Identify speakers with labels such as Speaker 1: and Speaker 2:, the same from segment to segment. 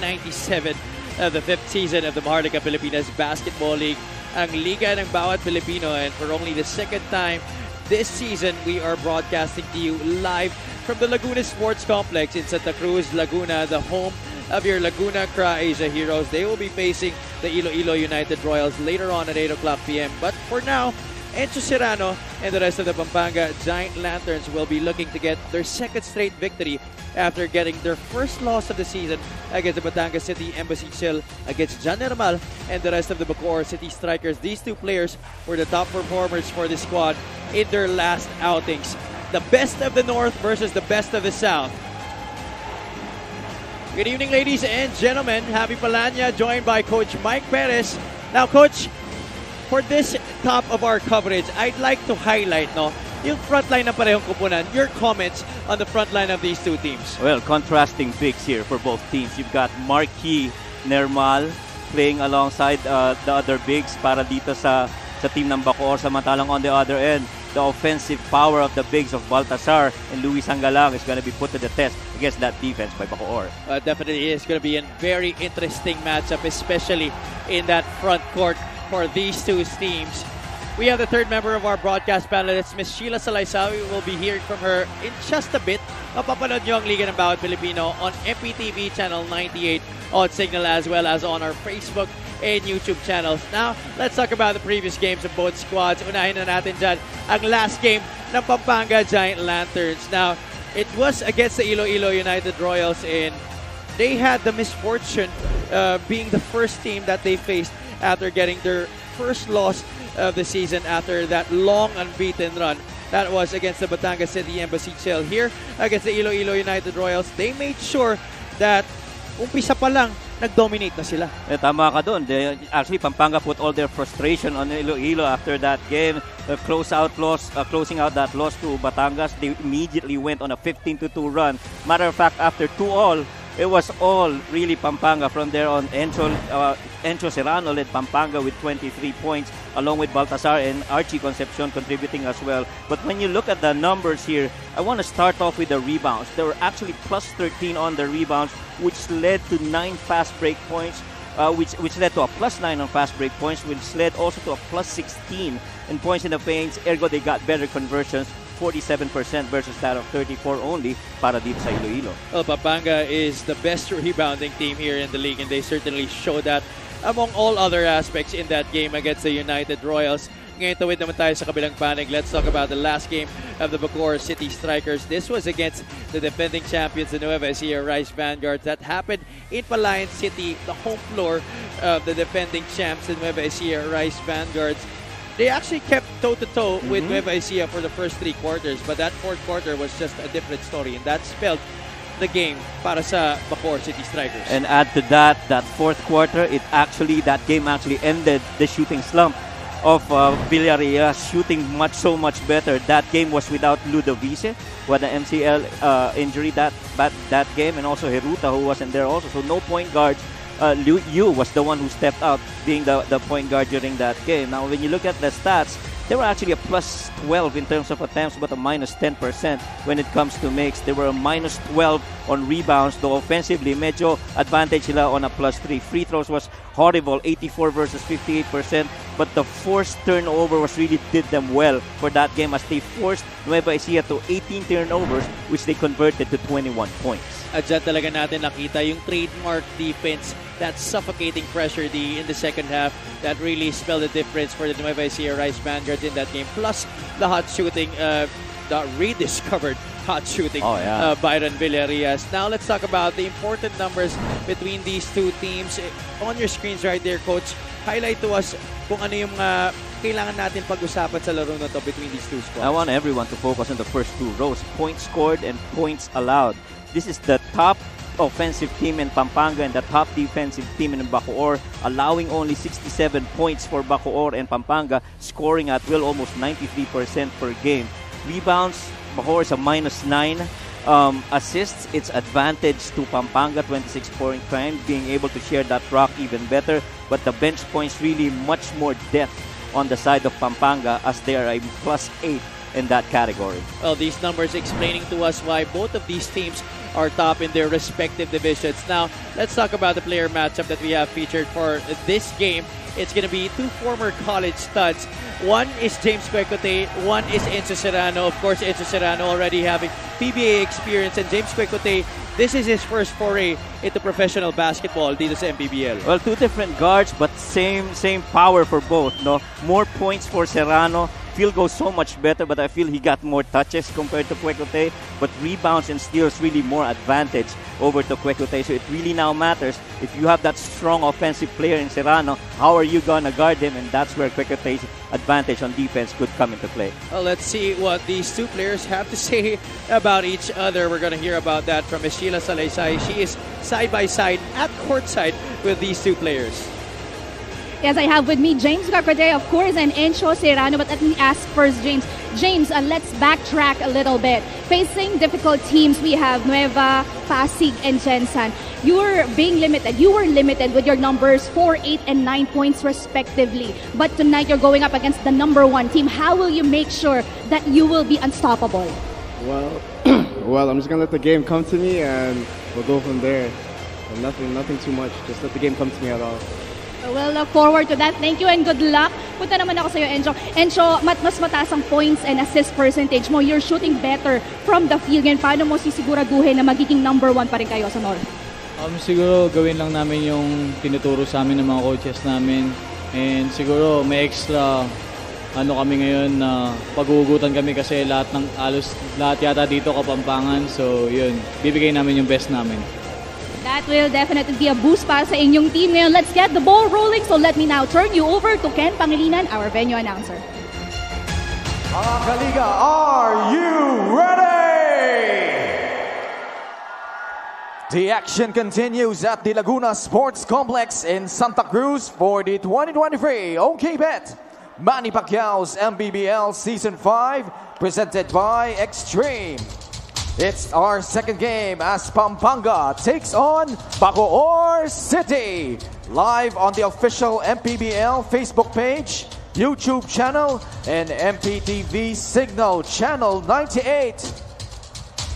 Speaker 1: 97 of uh, the fifth season of the Maharlika Pilipinas Basketball League, ang liga ng bawat Pilipino. And for only the second time this season, we are broadcasting to you live from the Laguna Sports Complex in Santa Cruz, Laguna, the home of your Laguna Krah Asia Heroes. They will be facing the Iloilo United Royals later on at 8 o'clock p.m. But for now, Encho Serrano and the rest of the Pampanga Giant Lanterns will be looking to get their second straight victory after getting their first loss of the season against the Batangas City Embassy Chill against Jan Nermal and the rest of the Bacoor City Strikers. These two players were the top performers for the squad in their last outings. The best of the North versus the best of the South. Good evening, ladies and gentlemen. Javi Palanya, joined by Coach Mike Perez. Now, Coach, for this top of our coverage, I'd like to highlight no, yung front line ng parehong kupunan, your comments on the front line of these two teams.
Speaker 2: Well, contrasting bigs here for both teams. You've got Marquis Nermal playing alongside uh, the other bigs para dito sa sa team ng Bacoor. Samantalang on the other end, the offensive power of the bigs of Baltasar and Luis Hangalang is going to be put to the test against that defense by Bacoor.
Speaker 1: Uh, definitely is going to be a very interesting matchup, especially in that front court for these two teams. We have the third member of our broadcast panel. It's Miss Sheila Salaysao. We will be hearing from her in just a bit. Mapapanood nyo ang Liga ng Bawat Pilipino on MPTV Channel 98 on Cignal as well as on our Facebook and YouTube channels. Now, let's talk about the previous games of both squads. Unahin na natin dyan ang last game ng Pampanga Giant Lanterns. Now, it was against the Iloilo United Royals and they had the misfortune uh, being the first team that they faced after getting their first loss of the season after that long unbeaten run. That was against the Batangas City Embassy Chill. Here, against the Iloilo United Royals, they made sure that umpisa pa lang, nag-dominate na sila.
Speaker 2: Eh, tama ka doon. They, actually, Pampanga put all their frustration on Iloilo after that game. Uh, close out loss, uh, closing out that loss to Batangas, they immediately went on a 15-2 run. Matter of fact, after 2-all, it was all really Pampanga from there on. Encho, uh, Encho Serrano led Pampanga with 23 points, along with Baltasar and Archie Concepcion contributing as well. But when you look at the numbers here, I want to start off with the rebounds. They were actually plus 13 on the rebounds, which led to nine fast break points. Uh, which which led to a plus 9 on fast break points, which led also to a plus 16 in points in the paints. Ergo, they got better conversions 47% versus that of 34 only para dito sa Iloilo.
Speaker 1: Well, Pampanga is the best rebounding team here in the league and they certainly show that among all other aspects in that game against the United Royals. Ngayon tawid naman tayo sa kabilang panig. Let's talk about the last game of the Bacoor City Strikers. This was against the defending champions, the Nueva Ecija Rice Vanguards. That happened in Palayan City, the home floor of the defending champs, the Nueva Ecija Rice Vanguards. They actually kept toe to toe with
Speaker 2: Mhm.
Speaker 1: Nueva Ecija for the first three quarters, but that fourth quarter was just a different story, and that spelled the game para sa Bacoor City Strikers.
Speaker 2: And add to that, that fourth quarter, it actually, that game actually ended the shooting slump of uh, Villarias shooting much, so much better. That game was without Ludovice, who had MCL uh, injury that, that, that game, and also Heruta, who wasn't there also. So no point guards. Uh, Liu Yu was the one who stepped out, being the, the point guard during that game. Now, when you look at the stats, they were actually a plus 12 in terms of attempts, but a minus 10% when it comes to makes. They were a minus 12 on rebounds, though offensively, medyo advantage sila on a plus 3. Free throws was horrible, 84 versus 58%, but the forced turnover was really did them well for that game as they forced Nueva Ecija to 18 turnovers, which they converted to 21 points.
Speaker 1: At dyan talaga natin nakita yung trademark defense, that suffocating pressure the, in the second half that really spelled the difference for the Nueva Ecija Rice Vanguards in that game. Plus the hot shooting, uh, the rediscovered hot shooting
Speaker 2: Oh, yeah.
Speaker 1: uh, Byron Villarreal. Now let's talk about the important numbers between these two teams. Eh, On your screens right there, Coach, highlight to us kung ano yung uh, kailangan natin pag-usapan sa laro na to between these two squads.
Speaker 2: I want everyone to focus on the first two rows points scored and points allowed. This is the top offensive team in Pampanga and the top defensive team in Bacoor, allowing only 67 points for Bacoor and Pampanga, scoring at will almost 93% per game. Rebounds, Bacoor is a minus 9. Um, assists, it's advantage to Pampanga, 26 point crime, being able to share that rock even better. But the bench points really much more depth on the side of Pampanga as they are a plus 8 in that category.
Speaker 1: Well, these numbers explaining to us why both of these teams are top in their respective divisions. Now, let's talk about the player matchup that we have featured for this game. It's going to be two former college studs. One is James Kwekuteye, one is Encho Serrano. Of course, Encho Serrano already having PBA experience, and James Kwekuteye this is his first foray into professional basketball dito sa MPBL.
Speaker 2: Well, two different guards but same same power for both, no? More points for Serrano. Field goes so much better, but I feel he got more touches compared to Kwekuteye. But rebounds and steals really more advantage over to Kwekuteye. So it really now matters if you have that strong offensive player in Serrano, how are you gonna guard him? And that's where Kwekuteye's advantage on defense could come into play.
Speaker 1: Well, let's see what these two players have to say about each other. We're going to hear about that from Sheila Salaysay. She is side by side at courtside with these two players.
Speaker 3: Yes, I have with me James Kwekuteye, of course, and Encho Serrano. But let me ask first, James. James, uh, let's backtrack a little bit. Facing difficult teams, we have Nueva, Pasig, and Gensan. You're being limited. You were limited with your numbers 4, 8, and 9 points respectively. But tonight, you're going up against the number one team. How will you make sure that you will be unstoppable?
Speaker 4: Well, well, I'm just gonna let the game come to me, and we'll go from there. And nothing, nothing too much. Just let the game come to me at all.
Speaker 3: We'll look forward to that. Thank you and good luck. Punta naman ako sa'yo, Encho. Encho, mat mas mataas ang points and assist percentage mo. You're shooting better from the field. Ngayon, paano mo sisiguraduhin na magiging number one pa rin kayo sa North?
Speaker 5: Um, siguro gawin lang namin yung tinuturo sa amin ng mga coaches namin. And siguro may extra ano kami ngayon na paghugutan kami kasi lahat ng alos lahat yata dito kapampangan. So yun, bibigay namin yung best namin.
Speaker 3: That will definitely be a boost para sa inyong team ngayon. Let's get the ball rolling. So let me now turn you over to Ken Pangilinan, our venue announcer.
Speaker 6: Mga Kaliga, are you ready? The action continues at the Laguna Sports Complex in Santa Cruz for the 2023 OK Bet Manny Pacquiao's MPBL Season 5 presented by Extreme. It's our second game as Pampanga takes on Bacoor City. Live on the official MPBL Facebook page, YouTube channel, and MPTV Cignal Channel 98.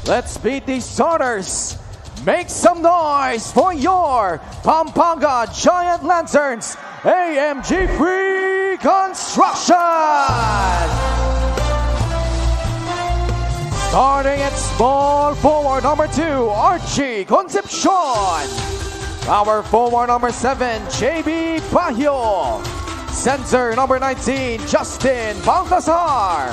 Speaker 6: Let's beat these starters. Make some noise for your Pampanga Giant Lanterns AMG Free Construction! Starting at small forward number two, Archie Concepcion. Our forward number seven, JB Bajo. Center number 19, Justin Baltazar.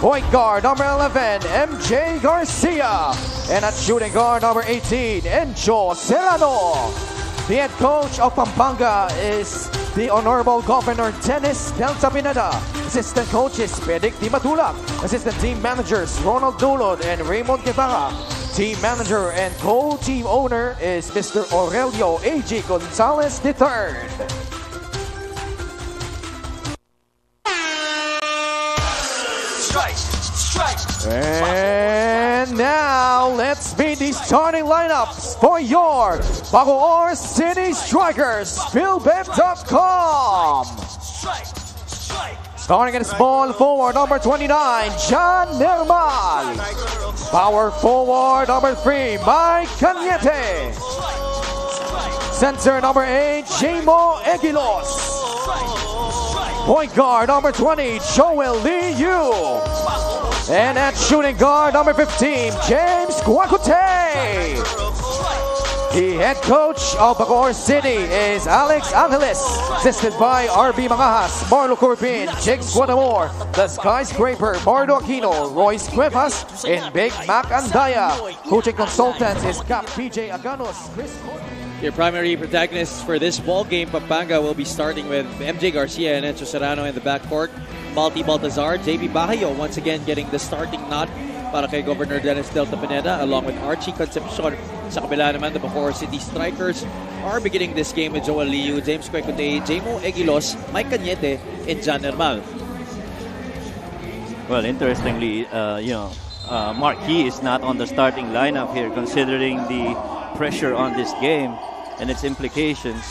Speaker 6: Point guard number 11, MJ Garcia. And at shooting guard number 18, Encho Serrano. The head coach of Pampanga is the Honorable Governor Dennis Delta Pineda. Assistant coaches Pedic Di Matulak. Assistant team managers Ronald Dulod and Raymond Guevara. Team manager and co-team owner is Mr. Aurelio A.G. Gonzalez III. And now let's meet the starting lineups for your Bacoor City Strikers. PhilBet.com. Starting at small forward number 29, John Nermal. Power forward number 3, Mike Cañete. Center number 8, Jamo Eguilos. Point guard number 20, Joel Lee Yu. And at shooting guard number 15, James Kwekuteye. The head coach of Bacoor City is Alex Angeles, assisted by RB Mangahas, Marlo Corpin, Jigs Guatamor, the skyscraper Marlou Aquino, Royce Cuevas, and Big Mac Andaya. Coaching consultants is Cap PJ Aganos, Chris
Speaker 1: Your primary protagonists for this ball game, Pampanga will be starting with MJ Garcia and Encho Serrano in the backcourt. Balti Baltazar, JB Bajo once again getting the starting nod para kay Governor Dennis Delta Pineda along with Archie Concepcion. Sa kabila naman, the Bacoor City Strikers are beginning this game with Joel Liu, James Kwekuteye, Jamo Eguilos, Mike Cañete, and John Nermal.
Speaker 2: Well, interestingly, uh, you know, uh, Mark Yee is not on the starting lineup here, considering the pressure on this game and its implications.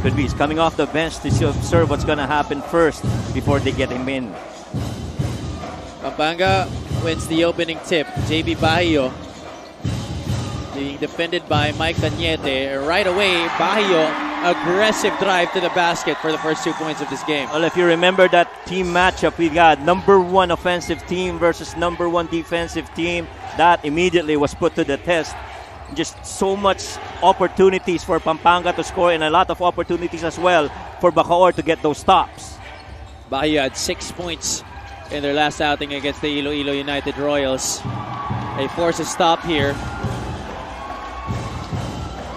Speaker 2: Could be he's coming off the bench to observe what's going to happen first before they get him in.
Speaker 1: Pampanga wins the opening tip. JB Bajo being defended by Mike Cañete. Right away, Bajo, aggressive drive to the basket for the first two points of this game.
Speaker 2: Well, if you remember that team matchup, we got number one offensive team versus number one defensive team. That immediately was put to the test. Just so much opportunities for Pampanga to score and a lot of opportunities as well for Bacoor to get those stops.
Speaker 1: Bajo had six points in their last outing against the Iloilo United Royals. They force a stop here.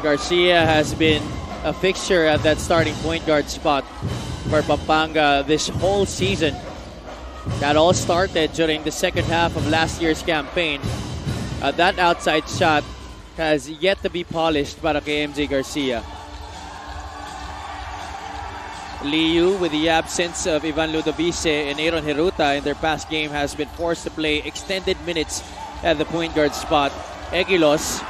Speaker 1: Garcia has been a fixture at that starting point guard spot for Pampanga this whole season. That all started during the second half of last year's campaign. Uh, that outside shot has yet to be polished by kay MJ Garcia. Liu, with the absence of Ivan Ludovice and Aaron Heruta in their past game, has been forced to play extended minutes at the point guard spot. Eguilos,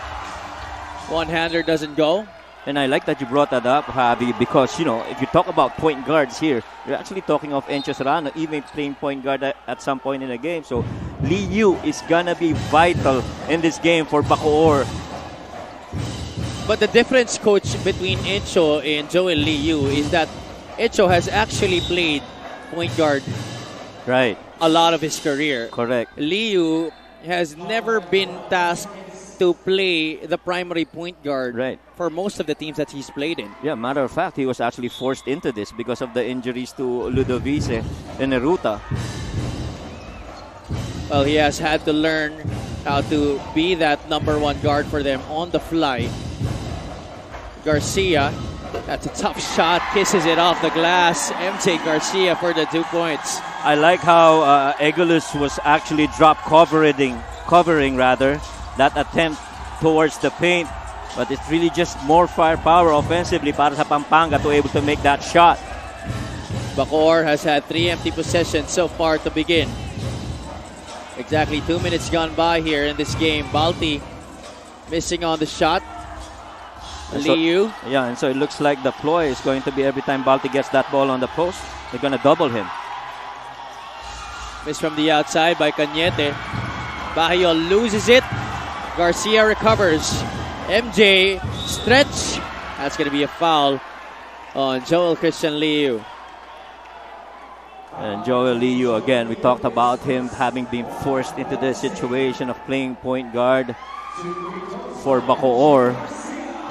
Speaker 1: one-hander doesn't go.
Speaker 2: And I like that you brought that up, Javi, because, you know, if you talk about point guards here, you're actually talking of Encho Serrano, even playing point guard at, at some point in the game. So Lee Yu is going to be vital in this game for Bacoor.
Speaker 1: But the difference, coach, between Encho and Joel Lee Yu is that Encho has actually played point guard
Speaker 2: right
Speaker 1: a lot of his career.
Speaker 2: Correct.
Speaker 1: Liu has never been tasked to play the primary point guard
Speaker 2: right.
Speaker 1: for most of the teams that he's played in.
Speaker 2: Yeah, matter of fact, he was actually forced into this because of the injuries to Ludovice and Heruta.
Speaker 1: Well, he has had to learn how to be that number one guard for them on the fly. Garcia, that's a tough shot, kisses it off the glass. MJ Garcia for the two points.
Speaker 2: I like how uh, Eguilos was actually drop covering, covering rather, that attempt towards the paint. But it's really just more firepower offensively para sa Pampanga to able to make that shot.
Speaker 1: Bacoor has had three empty possessions so far to begin. Exactly two minutes gone by here in this game. Balti missing on the shot.
Speaker 2: So,
Speaker 1: Liu.
Speaker 2: yeah, and so it looks like the ploy is going to be every time Balti gets that ball on the post, they're going to double him.
Speaker 1: Miss from the outside by Cañete. Bajo loses it. Garcia recovers. MJ stretch. That's going to be a foul on Joel Christian Liu.
Speaker 2: And Joel Liu again, we talked about him having been forced into the situation of playing point guard for Bacoor.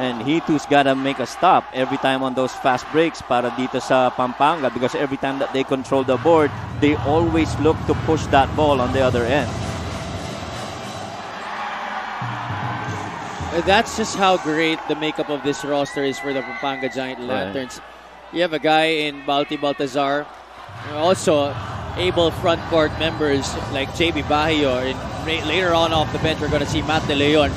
Speaker 2: And he too's gotta make a stop every time on those fast breaks para dito sa Pampanga because every time that they control the board, they always look to push that ball on the other end.
Speaker 1: That's just how great the makeup of this roster is for the Pampanga Giant Lanterns. Right. You have a guy in Balti Baltazar, also able front court members like JB Bajo, and later on off the bench we're going to see Matt De Leon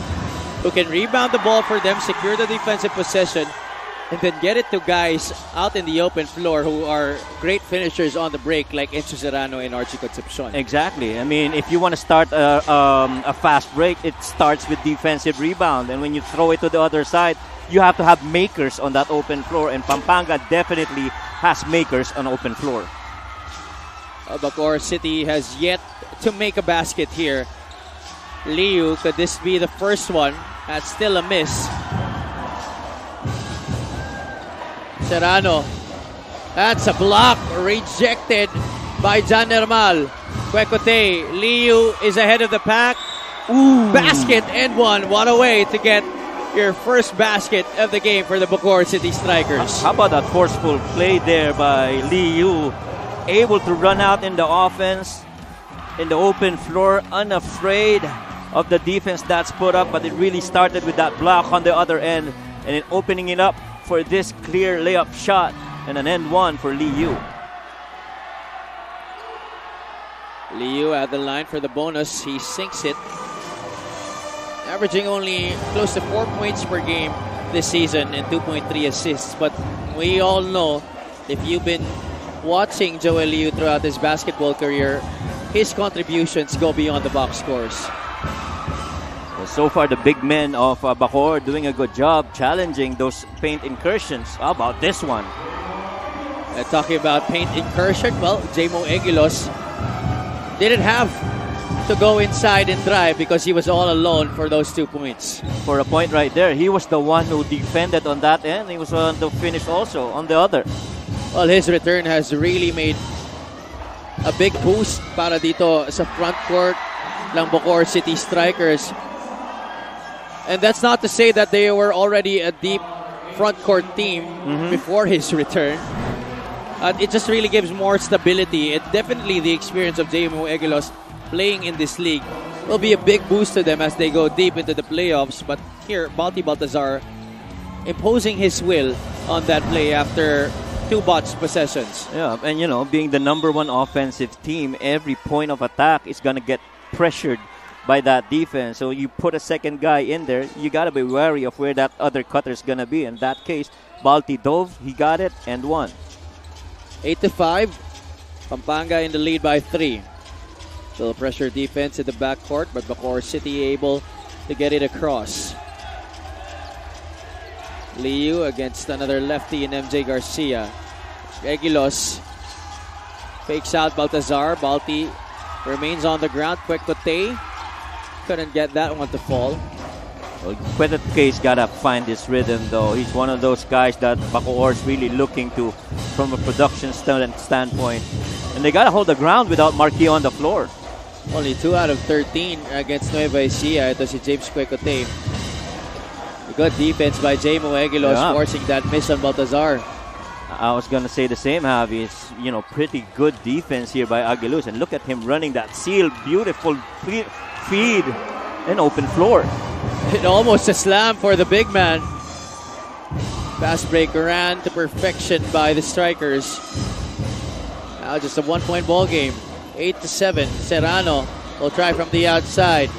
Speaker 1: who can rebound the ball for them, secure the defensive possession, and then get it to guys out in the open floor who are great finishers on the break, like Encho Serrano and Archie Concepcion.
Speaker 2: Exactly. I mean, if you want to start a, um, a fast break, it starts with defensive rebound. And when you throw it to the other side, you have to have makers on that open floor. And Pampanga definitely has makers on open floor.
Speaker 1: Uh, Bacoor City has yet to make a basket here. Liu, could this be the first one? That's still a miss. Serrano. That's a block rejected by Jan Nermal. Kwekuteye. Liu is ahead of the pack. Ooh. Basket and one. One away to get your first basket of the game for the Bacoor City Strikers.
Speaker 2: How about that forceful play there by Liu? Able to run out in the offense, in the open floor, unafraid of the defense that's put up, but it really started with that block on the other end and then opening it up for this clear layup shot and an end one for Liu.
Speaker 1: Liu at the line for the bonus. He sinks it. Averaging only close to four points per game this season and 2.3 assists. But we all know if you've been watching Joel Liu throughout his basketball career, his contributions go beyond the box scores.
Speaker 2: So far, the big men of uh, Bacoor doing a good job challenging those paint incursions. How about this one?
Speaker 1: Uh, talking about paint incursion, well, JMO Eguilos didn't have to go inside and drive because he was all alone for those two points.
Speaker 2: For a point right there, he was the one who defended on that end. He was on the finish also on the other.
Speaker 1: Well, his return has really made a big boost para dito sa front court ng Bacoor City Strikers. And that's not to say that they were already a deep front court team before his return. Uh, it just really gives more stability. It definitely the experience of JMO Eguilos playing in this league will be a big boost to them as they go deep into the playoffs. But here, Balti Baltazar imposing his will on that play after two bots possessions.
Speaker 2: Yeah, and you know, being the number one offensive team, every point of attack is gonna get pressured by that defense. So you put a second guy in there, you gotta be wary of where that other cutter is gonna be. In that case, Balti dove, he got it and won.
Speaker 1: 8 to 5. Pampanga in the lead by 3. Still pressure defense in the backcourt, but Bacoor City able to get it across. Liu against another lefty in MJ Garcia. Eguilos fakes out Baltazar. Balti remains on the ground. Kwekuteye couldn't get that one to fall.
Speaker 2: Well, Case gotta find his rhythm though. He's one of those guys that Bacoor's really looking to from a production stand- standpoint. And they gotta hold the ground without Mark Yee on the floor.
Speaker 1: Only 2 out of 13 against Nueva Ecija. Ito si James Kwekuteye. Good defense by Jamo Eguilos
Speaker 2: Yeah.
Speaker 1: forcing that miss on Baltazar.
Speaker 2: I was gonna say the same, Javi. It's you know pretty good defense here by Eguilos, and look at him running that seal, beautiful feed, and open floor.
Speaker 1: And almost a slam for the big man. Fast break ran to perfection by the strikers. Now just a one point ball game. 8 to 7. Serrano will try from the outside.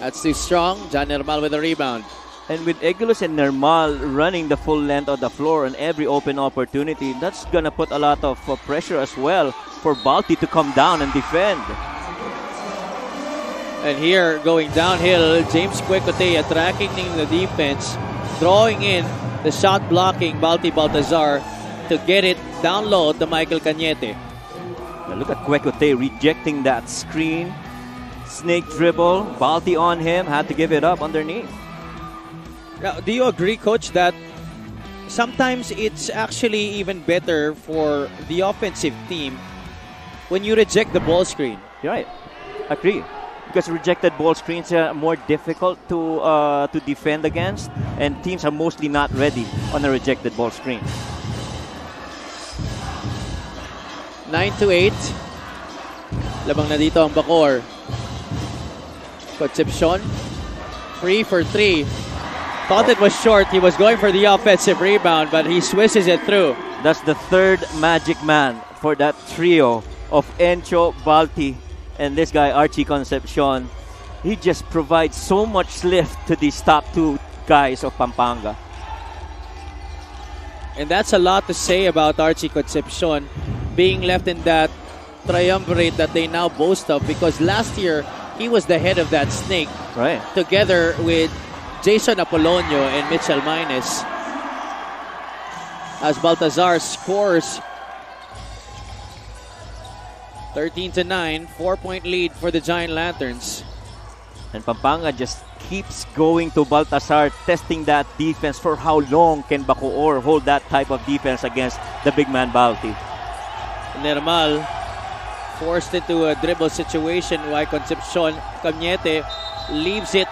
Speaker 1: That's too strong. John Nermal with a rebound.
Speaker 2: And with Eguilos and Nermal running the full length of the floor on every open opportunity, that's gonna put a lot of uh, pressure as well for Balti to come down and defend.
Speaker 1: And here, going downhill, James Kwekuteye attracting the defense, drawing in the shot blocking Balti Baltazar to get it down low to Michael Cañete.
Speaker 2: Now look at Kwekuteye rejecting that screen. Snake dribble, Balti on him, had to give it up underneath.
Speaker 1: Now, do you agree, Coach, that sometimes it's actually even better for the offensive team when you reject the ball screen?
Speaker 2: You're right. Agree. Because rejected ball screens are more difficult to uh, to defend against, and teams are mostly not ready on a rejected ball screen.
Speaker 1: 9 to 8. Labang na dito ang Bacoor. Concepcion, free for three. Thought it was short. He was going for the offensive rebound, but he swishes it through.
Speaker 2: That's the third magic man for that trio of Encho, Balti, and this guy Archie Concepcion. He just provides so much lift to these top two guys of Pampanga.
Speaker 1: And that's a lot to say about Archie Concepcion being left in that triumvirate that they now boast of because last year he was the head of that snake
Speaker 2: Right.
Speaker 1: together with Jason Apolonio and Mitchell Mines. As Baltazar scores 13 to 9, four point lead for the Giant Lanterns.
Speaker 2: And Pampanga just keeps going to Baltazar, testing that defense for how long can Bacoor hold that type of defense against the big man Balti.
Speaker 1: Nermal forced into a dribble situation while Concepcion Cañete leaves it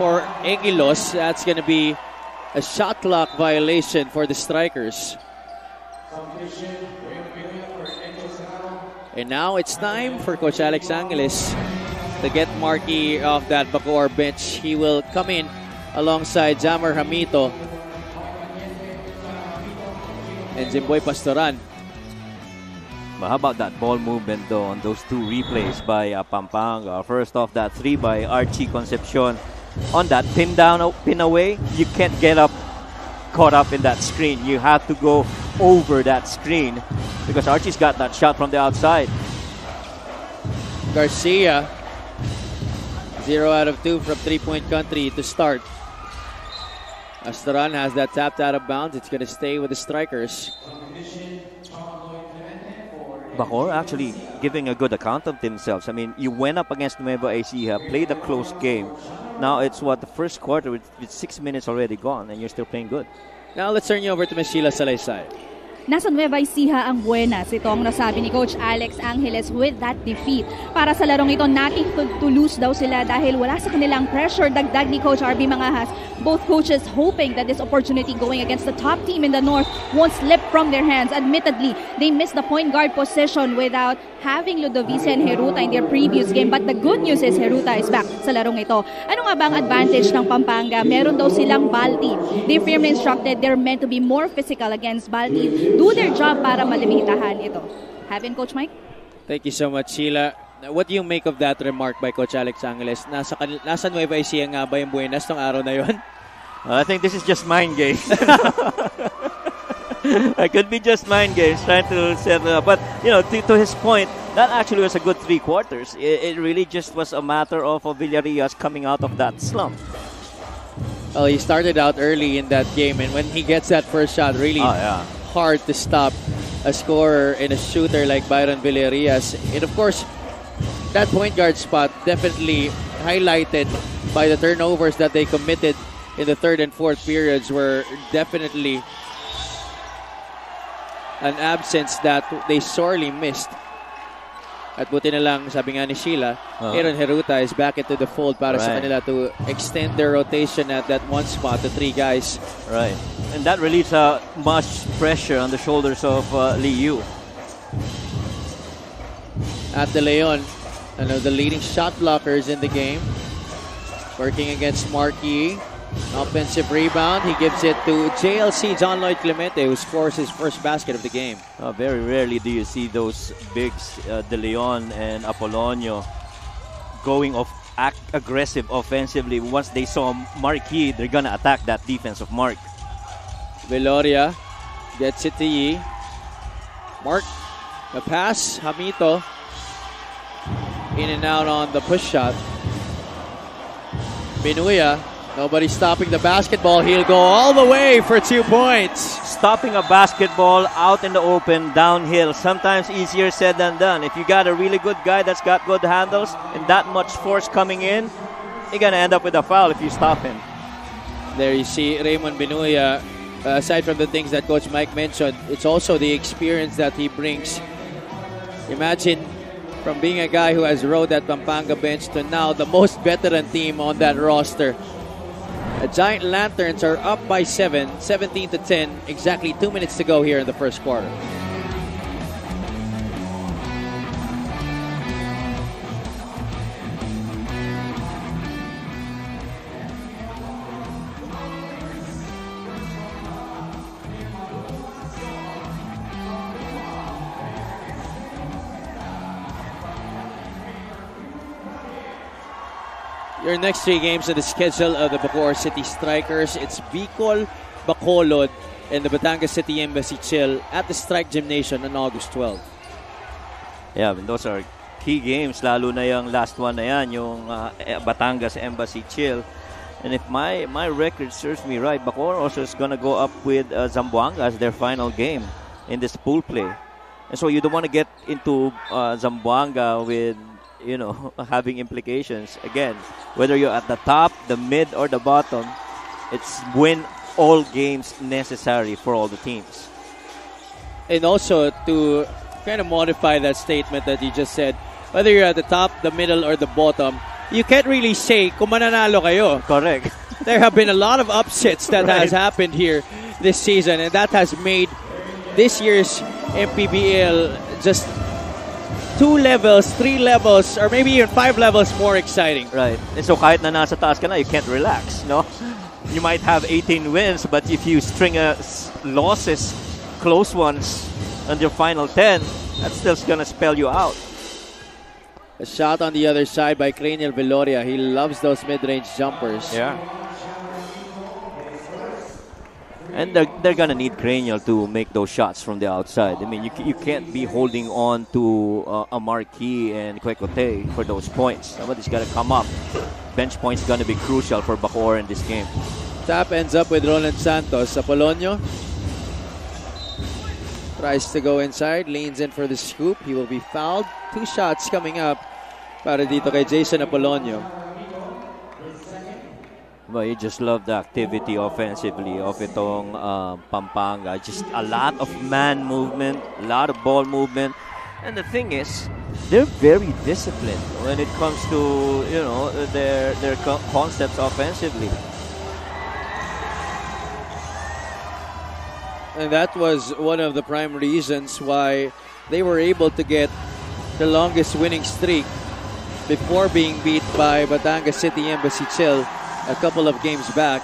Speaker 1: for Eguilos. That's going to be a shot clock violation for the strikers. And now it's time for Coach Alex Angeles to get Markey off that Bacoor bench. He will come in alongside Jammer Hamito and Jimboy Pastoran.
Speaker 2: How about that ball movement though on those two replays by uh, Pampanga? First off, that three by Archie Concepcion. On that pin down, pin away, you can't get up caught up in that screen. You have to go over that screen because Archie's got that shot from the outside.
Speaker 1: Garcia, zero out of two from three point country to start. Pastoran has that tapped out of bounds. It's going to stay with the strikers.
Speaker 2: Bacoor actually giving a good account of themselves. I mean, you went up against Nueva Ecija, played a close game. Now it's what the first quarter with, with six minutes already gone, and you're still playing good.
Speaker 1: Now let's turn you over to Ms. Sheila Salaysay.
Speaker 3: Nasa Nueva Ecija ang buenas. Ito ang nasabi ni Coach Alex Angeles with that defeat. Para sa larong ito, nothing to, to lose daw sila dahil wala sa kanilang pressure. Dagdag ni Coach RB Mangahas. Both coaches hoping that this opportunity going against the top team in the North won't slip from their hands. Admittedly, they missed the point guard position without having Ludovice and Heruta in their previous game. But the good news is Heruta is back sa larong ito. Ano nga ba ang advantage ng Pampanga? Meron daw silang Balti. They firmly instructed they're meant to be more physical against Balti. Do their job para malimitahan ito. Have in, Coach Mike?
Speaker 1: Thank you so much, Sheila. What do you make of that remark by Coach Alex Angeles? Nasa, kanil- nasa Nueva Ecija nga ba yung Buenas tong araw na yon?
Speaker 2: I think this is just mind games. I could be just mind games trying to set it up. But, you know, to, to his point, that actually was a good three quarters. It, it really just was a matter of uh, Villarias coming out of that slump.
Speaker 1: Well, he started out early in that game, and when he gets that first shot, really
Speaker 2: Oh, yeah.
Speaker 1: Hard to stop a scorer and a shooter like Byron Villarias. And of course, that point guard spot definitely highlighted by the turnovers that they committed in the third and fourth periods were definitely an absence that they sorely missed. At buti na lang, sabi nga ni Sheila,
Speaker 2: Uh-huh.
Speaker 1: Aaron Heruta is back into the fold para sa
Speaker 2: Right.
Speaker 1: kanila to extend their rotation at that one spot, the three guys.
Speaker 2: Right. And that relieves uh, much pressure on the shoulders of uh, Lee Yu.
Speaker 1: at De Leon, one of the leading shot blockers in the game. Working against Marquis. Offensive rebound. He gives it to JLC John Lloyd Clemente, who scores his first basket of the game.
Speaker 2: Uh, very rarely do you see those bigs, uh, De Leon and Apolonio, going off act aggressive offensively. Once they saw Mark Yee, they're gonna attack that defense of Mark.
Speaker 1: Veloria gets it to Yee. Mark, the pass. Hamito in and out on the push shot. Binuya, nobody stopping the basketball. He'll go all the way for two points.
Speaker 2: Stopping a basketball out in the open, downhill, sometimes easier said than done. If you got a really good guy that's got good handles and that much force coming in, you're gonna end up with a foul if you stop him.
Speaker 1: There you see Raymond Binuya. Uh, aside from the things that Coach Mike mentioned, it's also the experience that he brings. Imagine from being a guy who has rode that Pampanga bench to now the most veteran team on that roster. The Giant Lanterns are up by 7, 17 to 10, exactly two minutes to go here in the first quarter. Your next three games on the schedule of the Bacoor City Strikers. It's Bicol, Bacolod, and the Batangas City Embassy Chill at the Strike Gymnasium on August 12.
Speaker 2: Yeah, those are key games, lalo na yung last one na yan, yung uh, eh, Batangas Embassy Chill. And if my my record serves me right, Bacoor also is gonna go up with uh, Zamboanga as their final game in this pool play. And so you don't want to get into uh, Zamboanga with, you know, having implications. Again, whether you're at the top, the mid, or the bottom, it's win all games necessary for all the teams.
Speaker 1: And also to kind of modify that statement that you just said, whether you're at the top, the middle, or the bottom, you can't really say kung mananalo kayo.
Speaker 2: Correct.
Speaker 1: There have been a lot of upsets that
Speaker 2: Right.
Speaker 1: has happened here this season, and that has made this year's MPBL just two levels, three levels, or maybe even five levels more exciting.
Speaker 2: Right. And so kahit na nasa taas ka na, you can't relax, no? You might have 18 wins, but if you string a s- losses, close ones, on your final 10, that's still gonna spell you out.
Speaker 1: A shot on the other side by Craniel Veloria. He loves those mid-range jumpers.
Speaker 2: Yeah. And they're, they're gonna need Craniel to make those shots from the outside. I mean, you, you can't be holding on to uh, a Mark Yee and Kwekuteye for those points. Somebody's gotta come up. Bench points gonna be crucial for Bacoor in this game.
Speaker 1: Tap ends up with Roland Santos. Apolonio Tries to go inside, leans in for the scoop. He will be fouled. Two shots coming up para dito kay Jason Apolonio.
Speaker 2: Well, you just love the activity offensively of itong uh, Pampanga. Just a lot of man movement, a lot of ball movement. And the thing is, they're very disciplined when it comes to, you know, their their co- concepts offensively.
Speaker 1: And that was one of the prime reasons why they were able to get the longest winning streak before being beat by Batangas City Embassy Chill a couple of games back.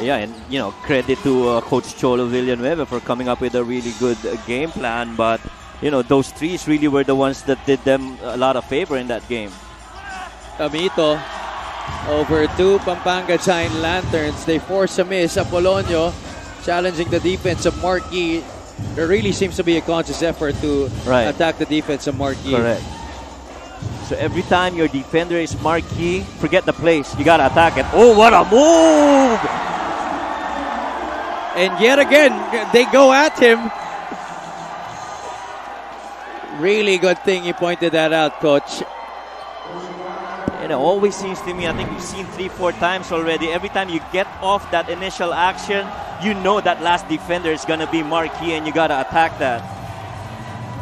Speaker 2: Yeah, and you know, credit to uh, Coach Cholo Villanueva for coming up with a really good uh, game plan. But you know, those threes really were the ones that did them a lot of favor in that game.
Speaker 1: Hamito over two Pampanga Giant Lanterns. They force a miss. Apolonio challenging the defense of Mark Yee. There really seems to be a conscious effort to
Speaker 2: Right.
Speaker 1: attack the defense of Mark Yee.
Speaker 2: Correct. So every time your defender is Mark Yee, forget the place. You gotta attack it. Oh, what a move!
Speaker 1: And yet again, they go at him. Really good thing you pointed that out, coach.
Speaker 2: And it always seems to me, I think we've seen three, four times already. Every time you get off that initial action, you know that last defender is gonna be Mark Yee, and you gotta attack that.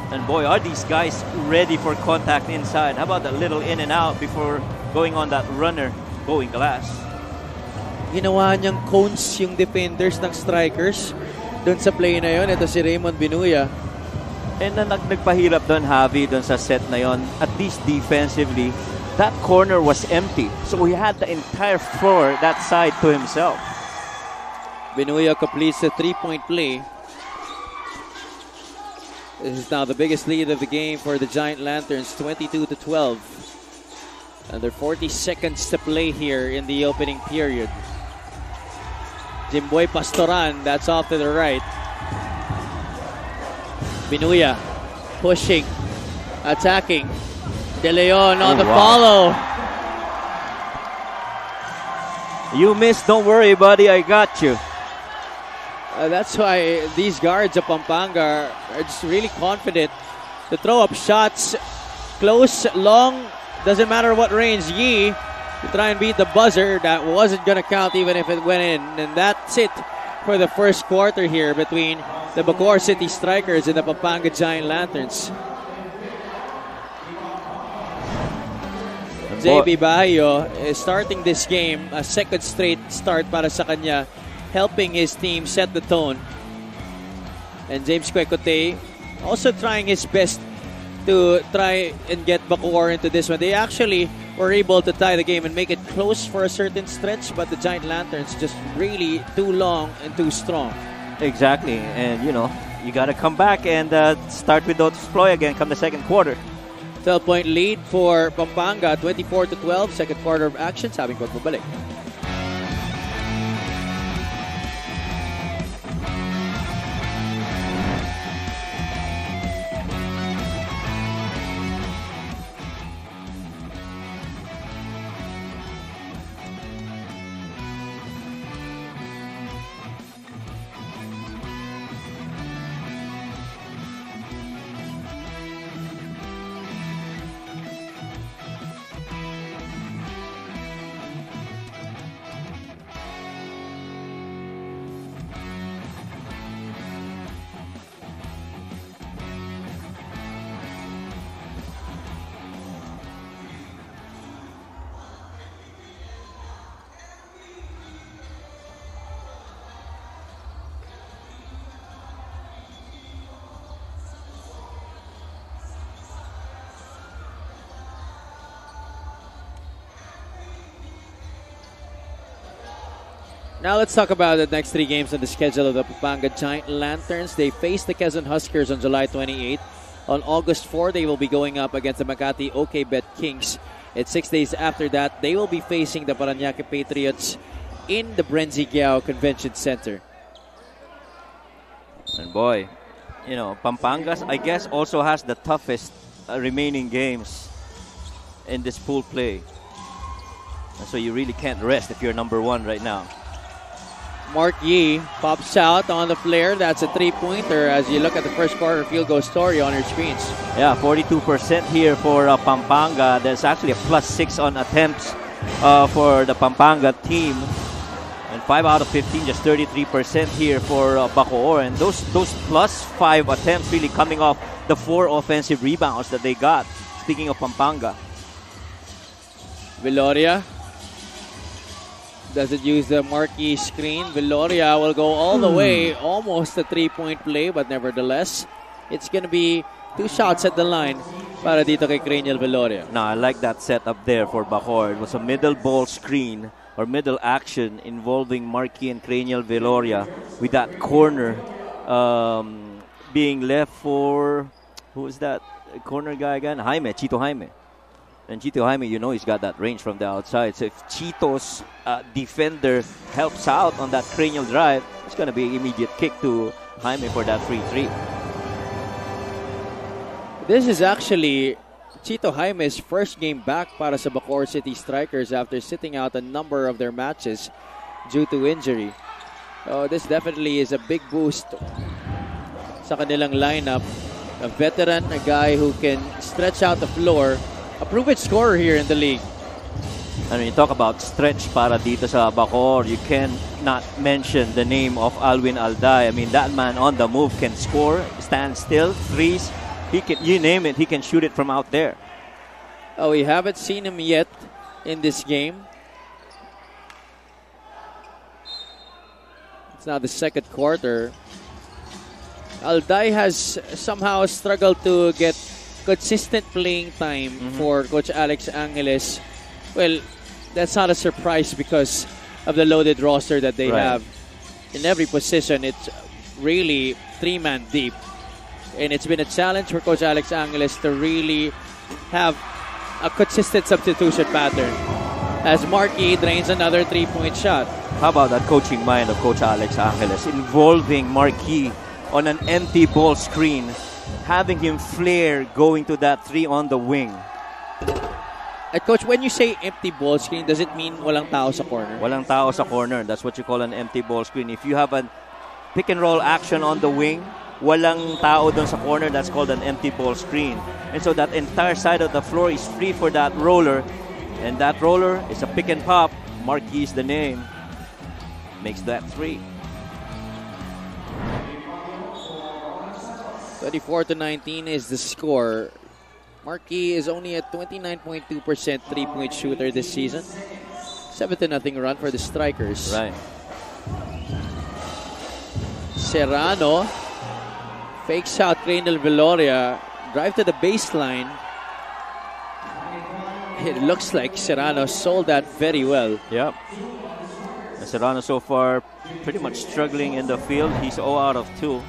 Speaker 2: And boy, are these guys ready for contact inside? How about that little in and out before going on that runner going glass?
Speaker 1: Ginawa niyang cones yung defenders ng strikers. Doon sa play na yon, ito si Raymond Binuya.
Speaker 2: And na nag nagpahirap doon, Javi, doon sa set na yon. At least defensively, that corner was empty. So he had the entire floor, that side to himself.
Speaker 1: Binuya completes the three-point play. This is now the biggest lead of the game for the Giant Lanterns, 22 to 12. Under 40 seconds to play here in the opening period. Jimboy Pastoran, that's off to the right. Binuya pushing, attacking. De Leon on
Speaker 2: Oh,
Speaker 1: the
Speaker 2: wow.
Speaker 1: follow.
Speaker 2: You missed, don't worry, buddy, I got you.
Speaker 1: Uh, that's why these guards of Pampanga are just really confident to throw up shots close, long, doesn't matter what range. Yee to try and beat the buzzer. That wasn't going to count even if it went in. And that's it for the first quarter here between the Bacoor City Strikers and the Pampanga Giant Lanterns. JB Bajo is starting this game, a second straight start para sa kanya, helping his team set the tone. And James Kwekuteye also trying his best to try and get Bacoor into this one. They actually were able to tie the game and make it close for a certain stretch, but the Giant Lanterns just really too long and too strong.
Speaker 2: Exactly, and you know, you gotta come back and uh, start with those ploy again come the second quarter.
Speaker 1: 12 point lead for Pampanga, 24 to 12. Second quarter of action. Sabing pagbabalik. Now let's talk about the next three games on the schedule of the Pampanga Giant Lanterns. They face the Quezon Huskers on July 28th. On August 4, they will be going up against the Makati OK Bet Kings. It's six days after that, they will be facing the Paranaque Patriots in the Brenzy Giao Convention Center.
Speaker 2: And boy, you know, Pampangas, I guess, also has the toughest uh, remaining games in this pool play. And so you really can't rest if you're number one right now.
Speaker 1: Mark Yee pops out on the flare. That's a three-pointer as you look at the first quarter field goal story on your screens.
Speaker 2: Yeah, 42% here for uh, Pampanga. There's actually a plus six on attempts uh, for the Pampanga team. And 5 out of 15, just 33% here for uh, Bacoor. And those, those plus 5 attempts really coming off the 4 offensive rebounds that they got. Speaking of Pampanga.
Speaker 1: Viloria doesn't use the Mark Yee screen. Viloria will go all the way, almost a three-point play, but nevertheless, it's going to be two shots at the line para dito kay Craniel Viloria.
Speaker 2: No, I like that setup there for Bacoor. It was a middle ball screen or middle action involving Mark Yee and Craniel Veloria with that corner um, being left for who is that corner guy again? Jaime, Chito Jaime. And Chito Jaime, you know, he's got that range from the outside. So if Chito's uh, defender helps out on that Craniel drive, it's going to be immediate kick to Jaime for that free three.
Speaker 1: This is actually Chito Jaime's first game back para sa Bacoor City Strikers after sitting out a number of their matches due to injury. So this definitely is a big boost sa kanilang lineup. A veteran, a guy who can stretch out the floor, a proven scorer here in the league.
Speaker 2: I mean, you talk about stretch para dito sa Bacoor. You cannot mention the name of Alwin Alday. I mean, that man on the move can score, stand still, threes. He can, you name it, he can shoot it from out there.
Speaker 1: Oh, we haven't seen him yet in this game. It's now the second quarter. Alday has somehow struggled to get consistent playing time mm-hmm. for Coach Alex Angeles. Well, that's not a surprise because of the loaded roster that they
Speaker 2: Right.
Speaker 1: have. In every position, it's really three man deep. And it's been a challenge for Coach Alex Angeles to really have a consistent substitution pattern. As Mark Yee drains another three point shot.
Speaker 2: How about that coaching mind of Coach Alex Angeles involving Mark Yee on an empty ball screen, having him flare going to that three on the wing.
Speaker 1: At coach, when you say empty ball screen, does it mean walang tao sa corner?
Speaker 2: Walang tao sa corner. That's what you call an empty ball screen. If you have a pick and roll action on the wing, walang tao doon sa corner, that's called an empty ball screen. And so that entire side of the floor is free for that roller. And that roller is a pick and pop. Mark Yee is the name. Makes that three.
Speaker 1: 24 to 19 is the score. Mark Yee is only a 29.2% three point shooter this season. 7 to nothing run for the Strikers.
Speaker 2: Right.
Speaker 1: Serrano fakes out Craniel Veloria, drive to the baseline. It looks like Serrano sold that very well.
Speaker 2: Yep. And Serrano so far pretty much struggling in the field. He's 0 out of 2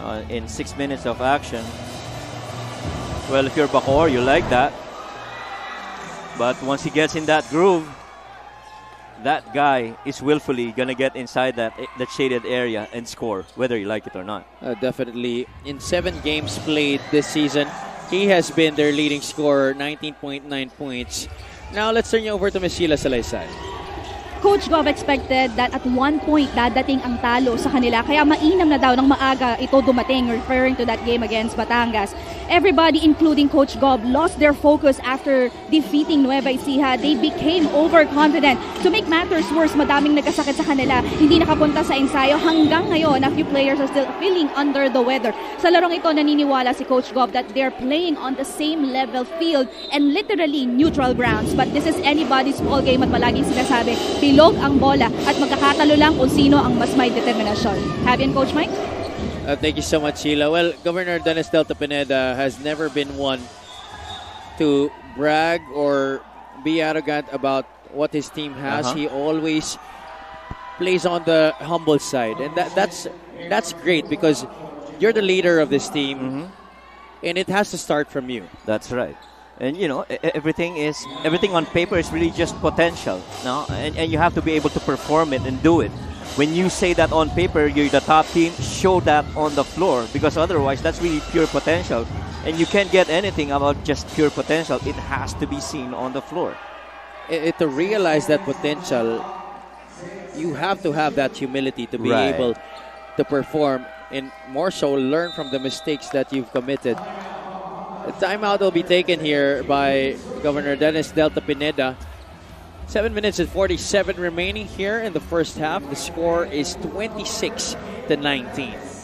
Speaker 2: uh, in 6 minutes of action. Well, if you're Bacoor, you like that. But once he gets in that groove, that guy is willfully gonna get inside that that shaded area and score, whether you like it or not.
Speaker 1: Uh, definitely. In seven games played this season, he has been their leading scorer, 19.9 points. Now let's turn you over to Ms. Sheila Salaysay.
Speaker 3: Coach Gov expected that at one point dadating ang talo sa kanila kaya mainam na daw ng maaga ito dumating referring to that game against Batangas. Everybody including Coach Gov lost their focus after defeating Nueva Ecija. They became overconfident. To make matters worse, madaming nagkasakit sa kanila. Hindi nakapunta sa ensayo hanggang ngayon a few players are still feeling under the weather. Sa larong ito naniniwala si Coach Gov that they're playing on the same level field and literally neutral grounds. But this is anybody's ball game at palaging sinasabi, bilog ang bola at magkakatalo lang kung sino ang mas may determinasyon. Have you, Coach Mike?
Speaker 1: Uh, thank you so much, Sheila. Well, Governor Dennis Delta Pineda has never been one to brag or be arrogant about what his team has.
Speaker 2: Uh-huh.
Speaker 1: He always plays on the humble side, and that, that's that's great because you're the leader of this team,
Speaker 2: Mm-hmm.
Speaker 1: and it has to start from you.
Speaker 2: That's right. And you know, everything is everything on paper is really just potential, no? And, and you have to be able to perform it and do it. When you say that on paper, you're the top team, show that on the floor because otherwise, that's really pure potential, and you can't get anything about just pure potential. It has to be seen on the floor.
Speaker 1: I- I- to realize that potential, you have to have that humility to be
Speaker 2: Right.
Speaker 1: able to perform and more so learn from the mistakes that you've committed. A timeout will be taken here by Governor Dennis Delta Pineda. Seven minutes and 47 remaining here in the first half. The score is 26 to 19.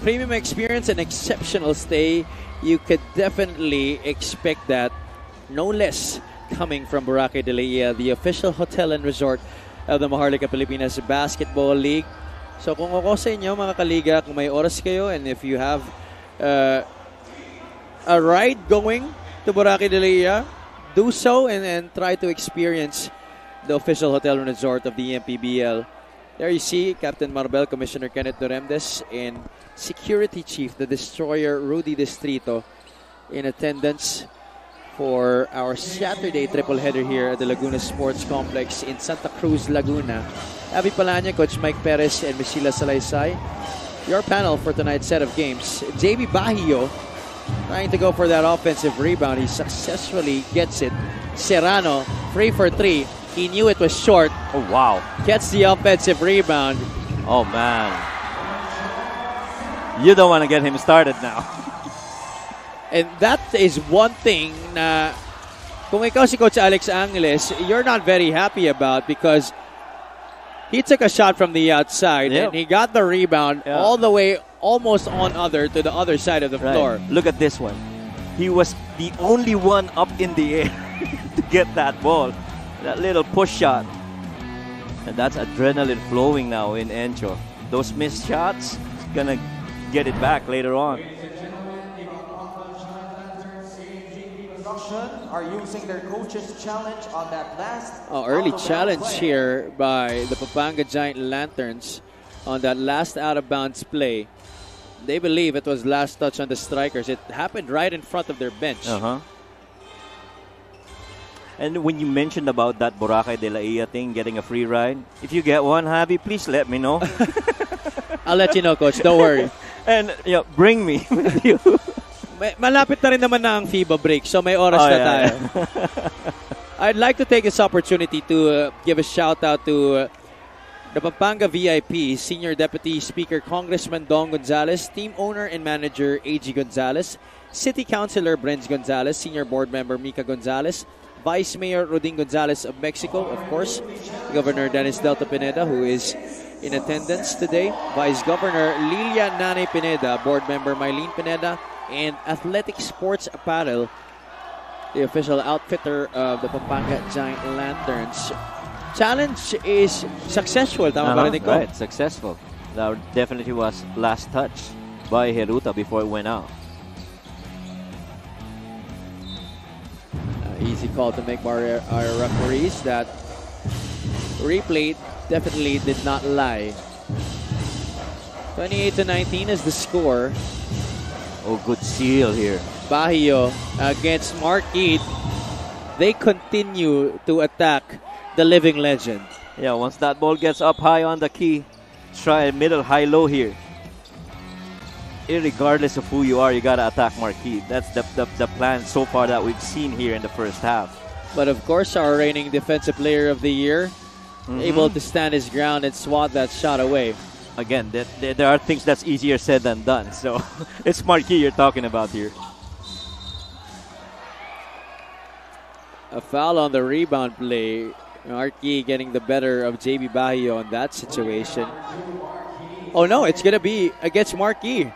Speaker 1: Premium experience and exceptional stay, you could definitely expect that. No less coming from Boracay de Lea, the official hotel and resort of the Maharlika Pilipinas Basketball League. So kung ako sa inyo mga kaliga, kung may oras kayo and if you have uh, a ride going to Boracay de Lea, do so and, and try to experience the official hotel and resort of the MPBL. There you see Captain Marbel, Commissioner Kenneth Duremdes, and Security Chief, the Destroyer Rudy Distrito, in attendance for our Saturday triple header here at the Laguna Sports Complex in Santa Cruz, Laguna. Avi Palanya, Coach Mike Perez, and Michila Salaysay. Your panel for tonight's set of games. JB Bajo trying to go for that offensive rebound. He successfully gets it. Serrano, three for three. He knew it was short.
Speaker 2: Oh, wow.
Speaker 1: Gets the offensive rebound.
Speaker 2: Oh, man. You don't want to get him started now.
Speaker 1: And that is one thing na kung ikaw si Coach Alex Angeles, you're not very happy about because he took a shot from the outside
Speaker 2: Yep.
Speaker 1: and he got the rebound
Speaker 2: Yeah.
Speaker 1: all the way almost on other to the other side of the
Speaker 2: Right.
Speaker 1: floor.
Speaker 2: Look at this one. He was the only one up in the air to get that ball. That little push shot. And that's adrenaline flowing now in Encho. Those missed shots, gonna get it back later on.
Speaker 6: Production are using their coach's challenge on that last.
Speaker 1: Oh, early challenge
Speaker 6: play.
Speaker 1: here by the Pampanga Giant Lanterns on that last out of bounds play. They believe it was last touch on the strikers. It happened right in front of their bench.
Speaker 2: Uh huh. And when you mentioned about that Boracay de Lea thing, getting a free ride, if you get one, Javi, please let me know.
Speaker 1: I'll let you know, coach. Don't worry.
Speaker 2: and yeah, bring me with you.
Speaker 1: May, malapit na rin naman na ang FIBA break, so may oras
Speaker 2: Oh,
Speaker 1: na
Speaker 2: yeah,
Speaker 1: tayo. I'd like to take this opportunity to uh, give a shout out to uh, the Pampanga VIP, Senior Deputy Speaker Congressman Dong Gonzalez, Team Owner and Manager A.G. Gonzalez, City Councilor Brenz Gonzalez, Senior Board Member Mika Gonzalez, Vice Mayor Rodin Gonzalez of Mexico, of course, Governor Dennis Delta Pineda, who is in attendance today, Vice Governor Lilia Nanay Pineda, Board Member Mylene Pineda, and Athletic Sports Apparel, the official outfitter of the Pampanga Giant Lanterns. Challenge is successful, tama ba
Speaker 2: Uh-huh,
Speaker 1: ko?
Speaker 2: Right, successful. That definitely was last touch by Heruta before it went out.
Speaker 1: Easy call to make by our, referees. That replay definitely did not lie. 28 to 19 is the score.
Speaker 2: Oh, good seal here.
Speaker 1: Bajo against Mark Yee. They continue to attack the living legend.
Speaker 2: Yeah, once that ball gets up high on the key, try middle high low here. Irregardless of who you are, you gotta attack Mark Yee. That's the, the, the plan so far that we've seen here in the first half.
Speaker 1: But of course, our reigning defensive player of the year, mm-hmm. able to stand his ground and swat that shot away.
Speaker 2: Again, there, there, there are things that's easier said than done. So it's Mark Yee you're talking about here.
Speaker 1: A foul on the rebound play. Mark Yee getting the better of JB Bahio in that situation. Oh no, it's gonna be against Mark Yee.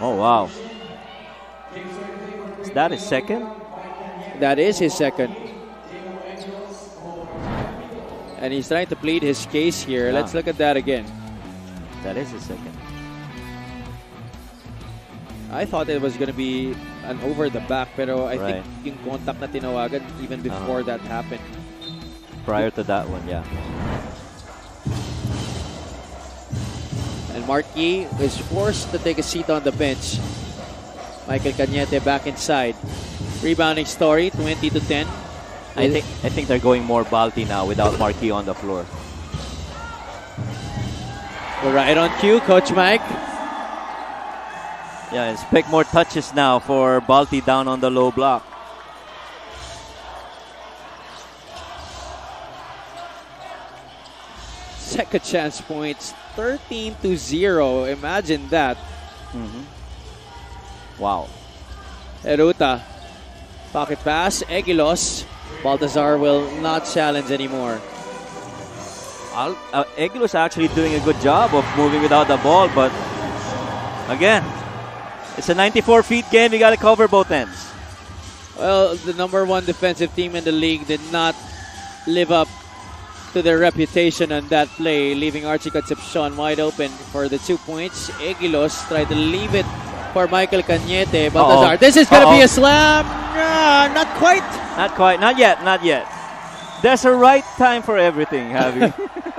Speaker 2: Oh wow. Is that his second?
Speaker 1: That is his second. And he's trying to plead his case here. Let's look at that again.
Speaker 2: That is his second.
Speaker 1: I thought it was gonna be an over the back, pero I think
Speaker 2: Right.
Speaker 1: yung contact na tinawagan even before
Speaker 2: Uh-huh.
Speaker 1: that happened.
Speaker 2: Prior to that one, yeah.
Speaker 1: And Mark Yee is forced to take a seat on the bench. Michael Cañete back inside. Rebounding story, 20 to 10.
Speaker 2: I think I think they're going more Balti now without Mark Yee on the floor.
Speaker 1: We're right on cue, Coach Mike.
Speaker 2: Yeah, expect more touches now for Balti down on the low block.
Speaker 1: Second chance points, 13 to 0. Imagine that.
Speaker 2: Wow.
Speaker 1: Eruta. Pocket pass, Eguilos. Baltazar will not challenge anymore.
Speaker 2: Al- uh, Eguilos actually doing a good job of moving without the ball, but again, it's a 94 feet game. You got to cover both ends.
Speaker 1: Well, the number one defensive team in the league did not live up to their reputation on that play, leaving Archie Concepcion wide open for the two points. Eguilos tried to leave it for Michael Cañete. Baltazar, this is going to be a slam. Ah, not quite.
Speaker 2: Not quite. Not yet. Not yet. There's a right time for everything, Javi.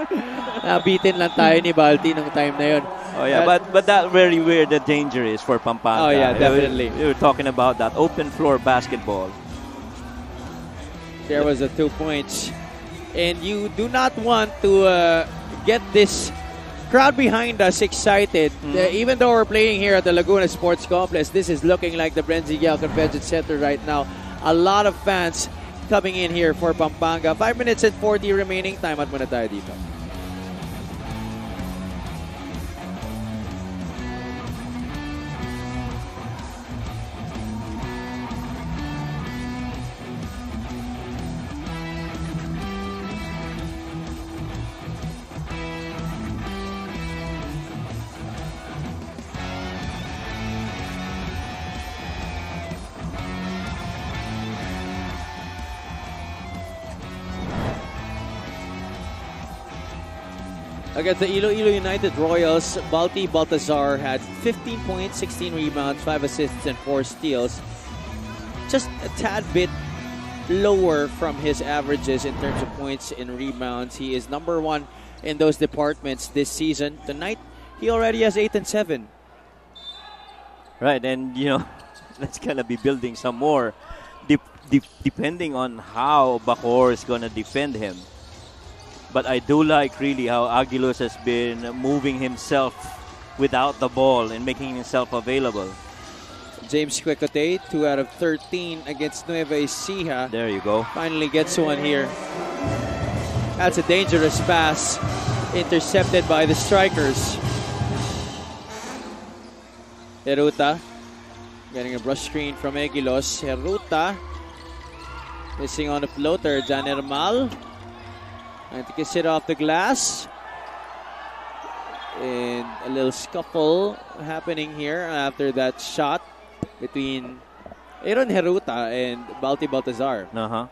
Speaker 1: Nabitin lang tayo ni Balti nung time na yun.
Speaker 2: oh yeah, but but that very where the danger is for Pampanga.
Speaker 1: Oh, yeah, definitely.
Speaker 2: We, were talking about that open floor basketball.
Speaker 1: There was a two points. And you do not want to uh, get this crowd behind us excited. Uh, even though we're playing here at the Laguna Sports Complex, this is looking like the Bren Z. Guiao Convention Center right now. A lot of fans coming in here for Pampanga. 5 minutes and 40 remaining. Time out muna tayo dito. Against the Iloilo United Royals, Balti Baltazar had 15 points, 16 rebounds, 5 assists, and 4 steals. Just a tad bit lower from his averages in terms of points and rebounds. He is number one in those departments this season. Tonight, he already has 8 and 7.
Speaker 2: Right, and you know, that's gonna be building some more, de- de- depending on how Bacoor is gonna defend him. But I do like really how Eguilos has been moving himself without the ball and making himself available.
Speaker 1: James Kwekuteye, 2 out of 13 against Nueva Ecija.
Speaker 2: There you go.
Speaker 1: Finally gets one here. That's a dangerous pass. Intercepted by the strikers. Heruta getting a brush screen from Eguilos. Heruta missing on the floater. Jan Nermal trying to kiss it off the glass. And a little scuffle happening here after that shot between Aaron Heruta and Balti Baltazar.
Speaker 2: Uh huh.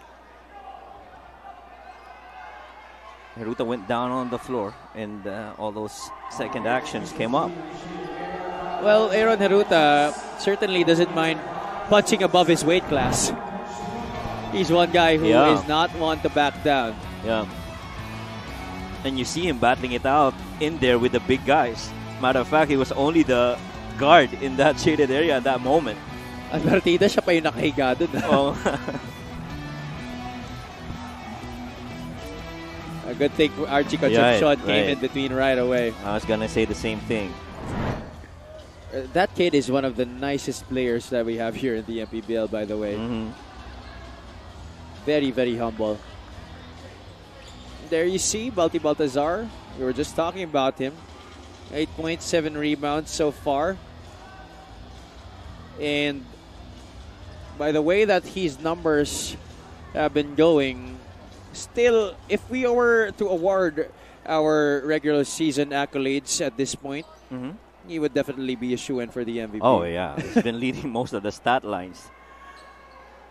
Speaker 2: Heruta went down on the floor, and uh, all those second actions came up.
Speaker 1: Well, Aaron Heruta certainly doesn't mind punching above his weight class. He's one guy who is
Speaker 2: Yeah.
Speaker 1: not one to back down.
Speaker 2: Yeah. And you see him battling it out in there with the big guys. Matter of fact, he was only the guard in that shaded area at that moment.
Speaker 1: Advertida, siya pa yung nakahiga dun.
Speaker 2: Oh,
Speaker 1: A good thing Archie
Speaker 2: Yeah,
Speaker 1: Concepcion came
Speaker 2: right.
Speaker 1: in between right away.
Speaker 2: I was gonna say the same thing.
Speaker 1: Uh, that kid is one of the nicest players that we have here in the MPBL, by the way.
Speaker 2: hmm
Speaker 1: Very, very humble. There you see Balti Baltazar. We were just talking about him. 8.7 rebounds so far. And by the way that his numbers have been going, still, if we were to award our regular season accolades at this point,
Speaker 2: hmm
Speaker 1: he would definitely be a shoe in for the MVP.
Speaker 2: Oh yeah, he's been leading most of the stat lines.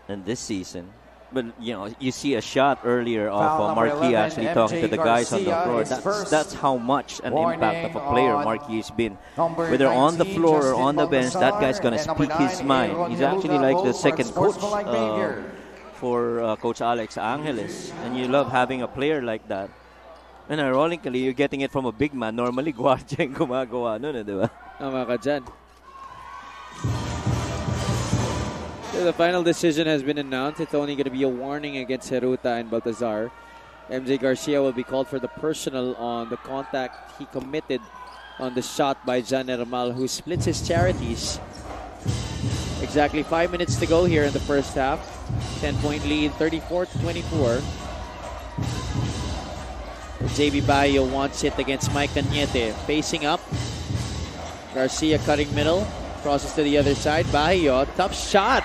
Speaker 2: And this season, but you know, you see a shot earlier of
Speaker 6: Foul
Speaker 2: uh,
Speaker 6: Mark
Speaker 2: Yee
Speaker 6: 11,
Speaker 2: actually talking to the guys on the floor. That's,
Speaker 6: first.
Speaker 2: that's how much an impact of a player
Speaker 6: Warning
Speaker 2: Mark Yee has been.
Speaker 6: Number
Speaker 2: Whether on the
Speaker 6: 19,
Speaker 2: floor or
Speaker 6: Justin
Speaker 2: on the bench, that guy's gonna
Speaker 6: Baltazar, and number
Speaker 2: speak his
Speaker 6: nine,
Speaker 2: mind.
Speaker 6: Aaron
Speaker 2: He's actually like the second coach
Speaker 6: sportsmanlike
Speaker 2: uh, for uh, Coach Alex Angeles, and you love having a player like that. And ironically, you're getting it from a big man. Normally, guardia yung gumagawa nun, eh, di ba?
Speaker 1: Tama ka dyan. The final decision has been announced. It's only going to be a warning against Heruta and Baltazar. MJ Garcia will be called for the personal on the contact he committed on the shot by Jan Nermal, who splits his charities. Exactly five minutes to go here in the first half. 10 point lead, 34 to 24. JB Bajo wants it against Mike Cañete. Facing up, Garcia cutting middle, crosses to the other side. Bajo, tough shot,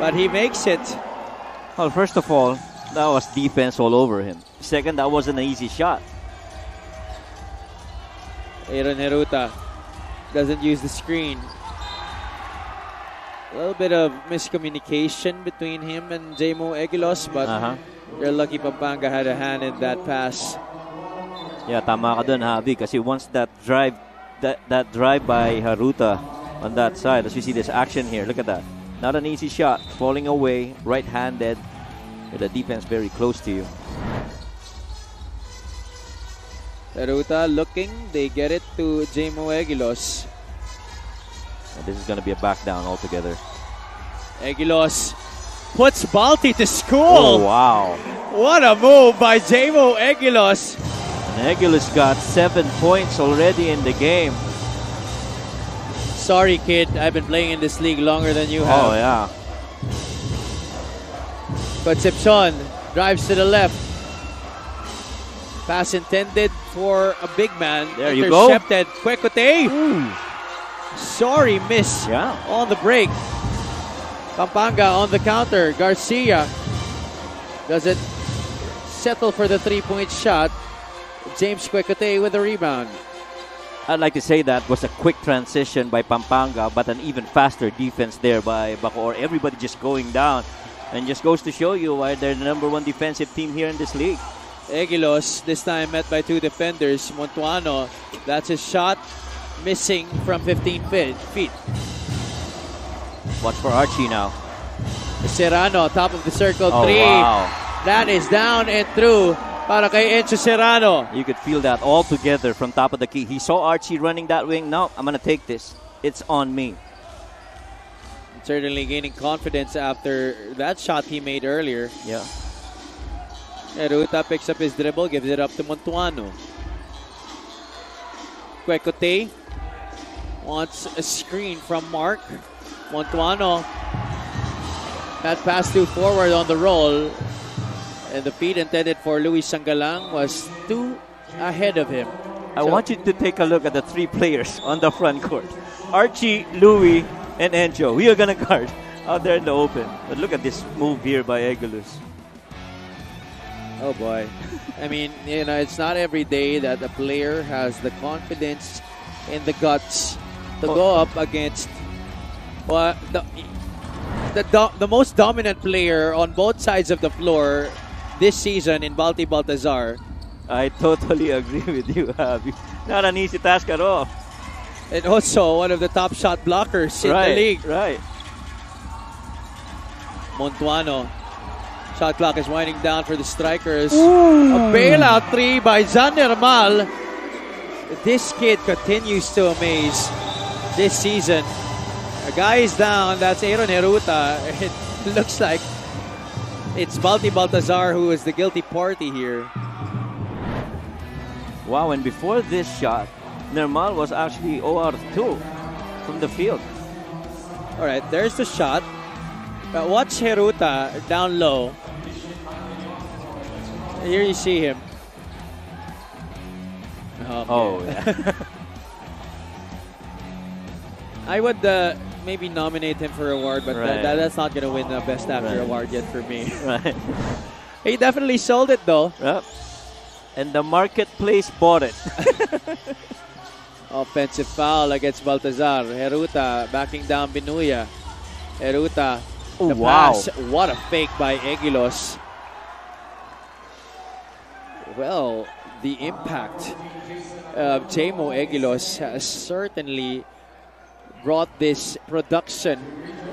Speaker 1: but he makes it.
Speaker 2: Well, first of all, that was defense all over him. Second, that wasn't an easy shot.
Speaker 1: Aaron Heruta doesn't use the screen. A little bit of miscommunication between him and Jmo Eguilos, but
Speaker 2: Uh-huh.
Speaker 1: you're lucky Pampanga had a hand in that pass.
Speaker 2: Yeah, tama ka dun, Javi. Kasi once that drive, that, that drive by Haruta on that side, as you see this action here, look at that. Not an easy shot, falling away, right-handed, with the defense very close to you.
Speaker 1: Heruta looking, they get it to Jmo Eguilos.
Speaker 2: And this is going to be a back down altogether.
Speaker 1: Eguilos puts Balti to
Speaker 2: Oh,
Speaker 1: school.
Speaker 2: wow.
Speaker 1: What a move by Jmo Eguilos.
Speaker 2: And Eguilos got seven points already in the game.
Speaker 1: Sorry, kid. I've been playing in this league longer than you oh, have.
Speaker 2: Oh, yeah.
Speaker 1: But Concepcion drives to the left. Pass intended for a big man.
Speaker 2: There you go.
Speaker 1: Intercepted. Kwekuteye. Sorry, miss
Speaker 2: Yeah.
Speaker 1: on the break. Pampanga on the counter. Garcia does it settle for the three-point shot. James Kwekuteye with the rebound.
Speaker 2: I'd like to say that was a quick transition by Pampanga, but an even faster defense there by Bacoor. Everybody just going down. And just goes to show you why they're the number one defensive team here in this league.
Speaker 1: Eguilos, this time met by two defenders. Montuano, that's his shot, missing from 15 feet. feet.
Speaker 2: Watch for Archie now.
Speaker 1: Serrano, top of the circle,
Speaker 2: Oh,
Speaker 1: three.
Speaker 2: wow.
Speaker 1: That is down and through para kay Encho Serrano.
Speaker 2: You could feel that all together from top of the key. He saw Archie running that wing. No, I'm going to take this. It's on me.
Speaker 1: Certainly gaining confidence after that shot he made earlier.
Speaker 2: Yeah.
Speaker 1: Eruta picks up his dribble, gives it up to Montuano. Kwekuteye wants a screen from Mark. Montuano. That pass to forward on the roll. And the feed intended for Luis Sangalang was two ahead of him.
Speaker 2: I
Speaker 1: So-
Speaker 2: want you to take a look at the three players on the front court Archie, Louis, and Encho. We are going to guard out there in the open. But look at this move here by Eguilos.
Speaker 1: Oh boy. I mean, you know, it's not every day that a player has the confidence and the guts to go up against well, the, the, do- the most dominant player on both sides of the floor this season in Balti Baltazar.
Speaker 2: I totally agree with you, Javi. Not an easy task at all.
Speaker 1: And also one of the top shot blockers in
Speaker 2: right,
Speaker 1: the league.
Speaker 2: Right.
Speaker 1: Montuano. Shot clock is winding down for the strikers. A bailout three by Jan Nermal. This kid continues to amaze this season. A guy is down. That's Aaron Heruta. It looks like it's Balti Baltazar who is the guilty party here.
Speaker 2: Wow, and before this shot, Nermal was actually 0 out of 2 from the field.
Speaker 1: All right, there's the shot. Uh, watch Heruta down low. Here you see him. Okay.
Speaker 2: Oh, yeah.
Speaker 1: I would uh, maybe nominate him for award, but
Speaker 2: Right.
Speaker 1: that, that- that's not gonna win the best actor
Speaker 2: Right.
Speaker 1: award yet for me.
Speaker 2: right.
Speaker 1: he definitely sold it though.
Speaker 2: Yep. And the marketplace bought it.
Speaker 1: Offensive foul against Baltazar. Heruta backing down Binuya. Heruta
Speaker 2: Oh,
Speaker 1: The
Speaker 2: wow.
Speaker 1: pass, what a fake by Eguilos. Well, the impact of Jamo Eguilos has certainly brought this production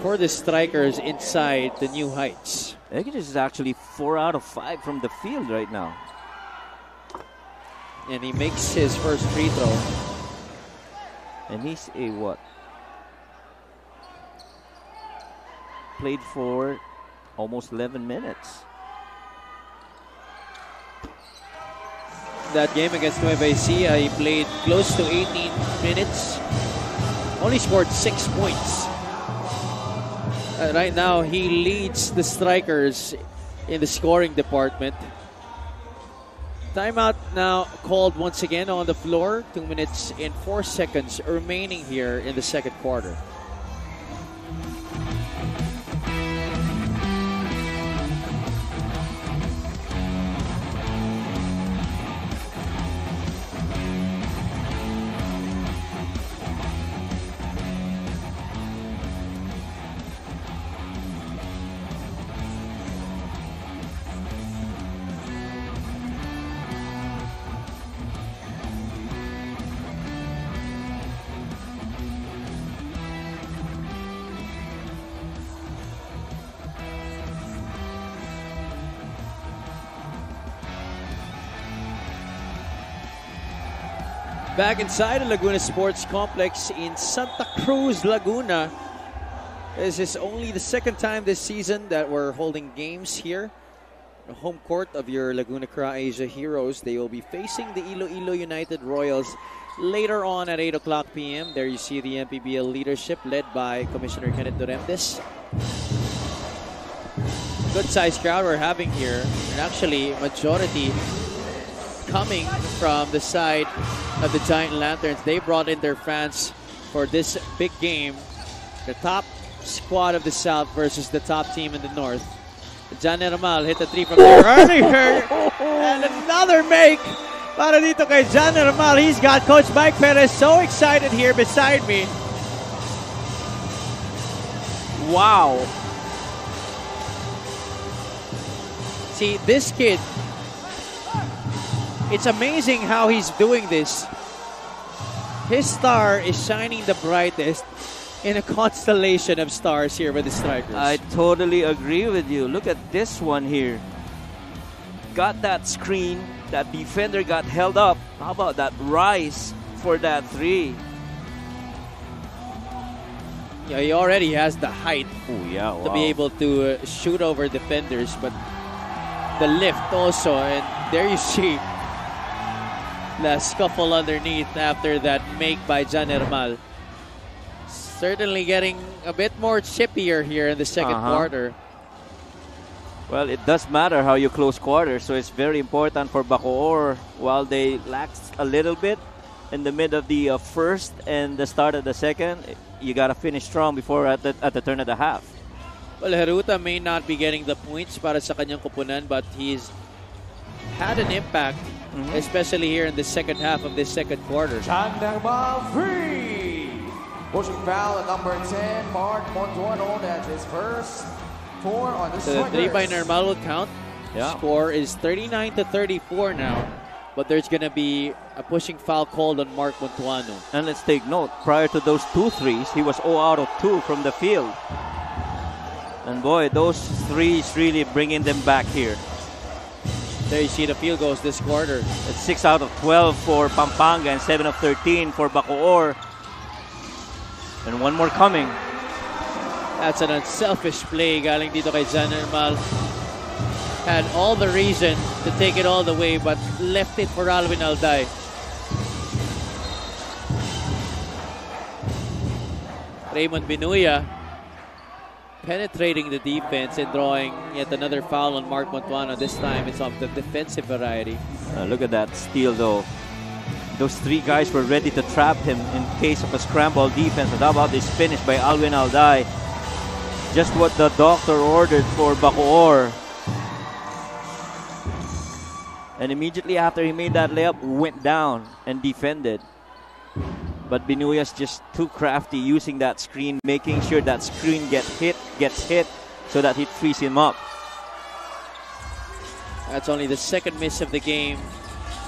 Speaker 1: for the strikers inside the new heights.
Speaker 2: Eguilos is actually four out of five from the field right now.
Speaker 1: And he makes his first free throw.
Speaker 2: And he's a what? Played for almost 11 minutes.
Speaker 1: That game against Nueva Ecija, he played close to 18 minutes, only scored six points. Uh, right now, he leads the strikers in the scoring department. Timeout now called once again on the floor. Two minutes and four seconds remaining here in the second quarter. Back inside the Laguna Sports Complex in Santa Cruz, Laguna. This is only the second time this season that we're holding games here. The home court of your Laguna Krah Asia Heroes. They will be facing the Iloilo United Royals later on at 8 o'clock p.m. There you see the MPBL leadership led by Commissioner Kenneth Duremdes. Good sized crowd we're having here. And actually, majority coming from the side of the Giant Lanterns. They brought in their fans for this big game. The top squad of the South versus the top team in the North. Jan Nermal hit a three from there earlier. and another make para dito kay Jan Nermal. He's got Coach Mike Perez so excited here beside me. Wow. See, this kid, it's amazing how he's doing this. His star is shining the brightest in a constellation of stars here with the strikers.
Speaker 2: I totally agree with you. Look at this one here. Got that screen. That defender got held up. How about that rise for that three?
Speaker 1: yeah, he already has the height
Speaker 2: Oh yeah,
Speaker 1: to be able to uh, shoot over defenders, but the lift also, and there you see the scuffle underneath after that make by Jan Nermal. Certainly getting a bit more chippier here in the 2nd
Speaker 2: Uh-huh.
Speaker 1: quarter.
Speaker 2: Well, it does matter how you close quarters, so it's very important for Bacoor. While they lacked a little bit in the mid of the uh, first and the start of the second, you gotta finish strong before at the, at the turn of the half.
Speaker 1: Well, Heruta may not be getting the points para sa kanyang kupunan, but he's had an impact,
Speaker 2: Mm-hmm.
Speaker 1: especially here in the second half of this second quarter.
Speaker 6: Jan Nermal free. Pushing foul at number 10, Mark Montuano. That's his first four on the
Speaker 1: The three by
Speaker 6: Strikers.
Speaker 1: Nermal will count.
Speaker 2: Yeah.
Speaker 1: Score is 39 to 34 now, but there's going to be a pushing foul called on Mark Montuano.
Speaker 2: And let's take note, prior to those two threes, he was 0 out of 2 from the field. And boy, those threes really bringing them back here.
Speaker 1: There you see the field goals this quarter.
Speaker 2: It's 6 out of 12 for Pampanga and 7 of 13 for Bacoor. And one more coming.
Speaker 1: That's an unselfish play galing dito kay Nermal. Had all the reason to take it all the way, but left it for Alvin Alday. Raymond Binuya penetrating the defense and drawing yet another foul on Mark Montuano. This time it's of the defensive variety.
Speaker 2: Uh, look at that steal, though. Those three guys were ready to trap him in case of a scramble defense. And how about this finish by Alvin Alday? Just what the doctor ordered for Bacoor. And immediately after he made that layup, went down and defended. But Binuya's just too crafty using that screen, making sure that screen get hit, gets hit, so that he frees him up.
Speaker 1: That's only the second miss of the game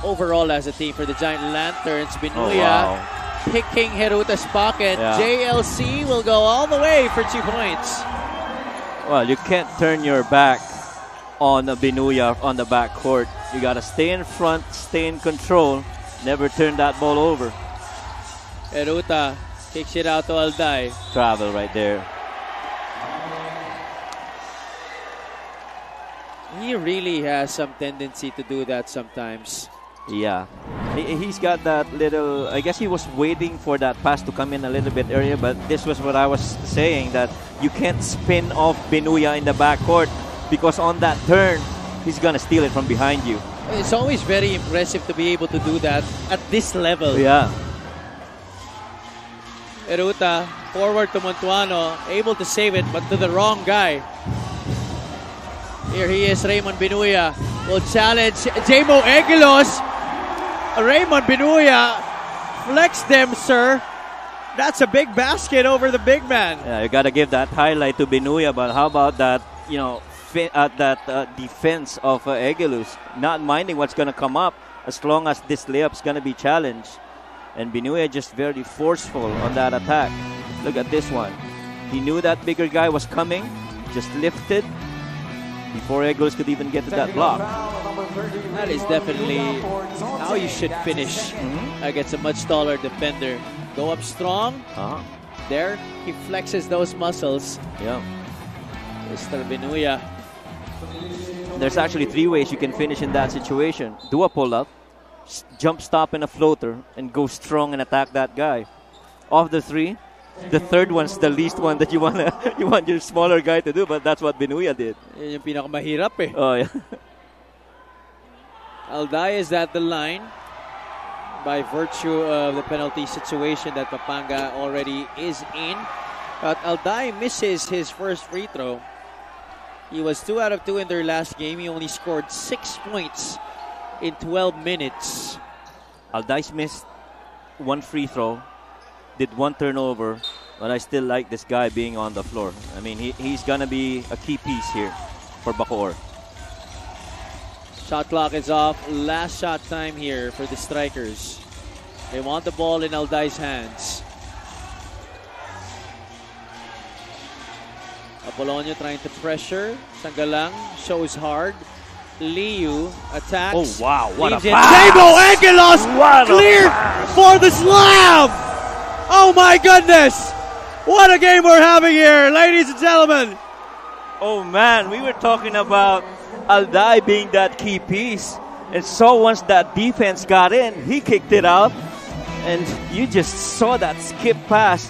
Speaker 1: overall as a team for the Giant Lanterns.
Speaker 2: Oh,
Speaker 1: Binuya
Speaker 2: wow.
Speaker 1: picking Hiruta's pocket.
Speaker 2: Yeah.
Speaker 1: JLC will go all the way for two points.
Speaker 2: Well, you can't turn your back on Binuya on the back court. You got to stay in front, stay in control, never turn that ball over.
Speaker 1: Hiruta kicks it out to Alday.
Speaker 2: Travel right there.
Speaker 1: He really has some tendency to do that sometimes.
Speaker 2: Yeah. He, he's got that little. I guess he was waiting for that pass to come in a little bit earlier, but this was what I was saying that you can't spin off Binuya in the backcourt because on that turn, he's going to steal it from behind you.
Speaker 1: It's always very impressive to be able to do that at this level.
Speaker 2: Yeah.
Speaker 1: Eruta forward to Montuano, able to save it, but to the wrong guy. Here he is, Raymond Binuya will challenge Jamo Eguilos. Raymond Binuya flex them, sir. That's a big basket over the big man.
Speaker 2: Yeah, you got to give that highlight to Binuya, but how about that, you know, uh, that uh, defense of uh, not minding what's to come up as long as this layup's to be challenged. And Binuya just very forceful on that attack. Look at this one. He knew that bigger guy was coming, just lifted before Eguilos could even get to that block.
Speaker 1: That is definitely how you should finish against a much taller defender. Go up strong.
Speaker 2: Uh-huh.
Speaker 1: There, he flexes those muscles.
Speaker 2: Yeah.
Speaker 1: Mr. Binuya.
Speaker 2: There's actually three ways you can finish in that situation. Do a pull-up, s- jump stop in a floater, and go strong and attack that guy. Of the three, the third one's the least one that you want you want your smaller guy to do, but that's what Binuya did.
Speaker 1: Yun yung pinakamahirap eh.
Speaker 2: Oh yeah.
Speaker 1: Alday is at the line by virtue of the penalty situation that Pampanga already is in. But Alday misses his first free throw. He was 2 out of 2 in their last game. He only scored 6 points in 12 minutes.
Speaker 2: Aldice missed one free throw, did one turnover, but I still like this guy being on the floor. I mean, he, he's gonna be a key piece here for Bacoor.
Speaker 1: Shot clock is off. Last shot time here for the strikers. They want the ball in Alday's hands. Apolonio trying to pressure. Sangalang shows hard. Liu attacks.
Speaker 2: Oh wow, what a pass!
Speaker 1: Jamo Eguilos
Speaker 2: What
Speaker 1: cleared for the slam. Oh my goodness! What a game we're having here, ladies and gentlemen.
Speaker 2: Oh man, we were talking about Alday being that key piece. And so once that defense got in, he kicked it out. And you just saw that skip pass.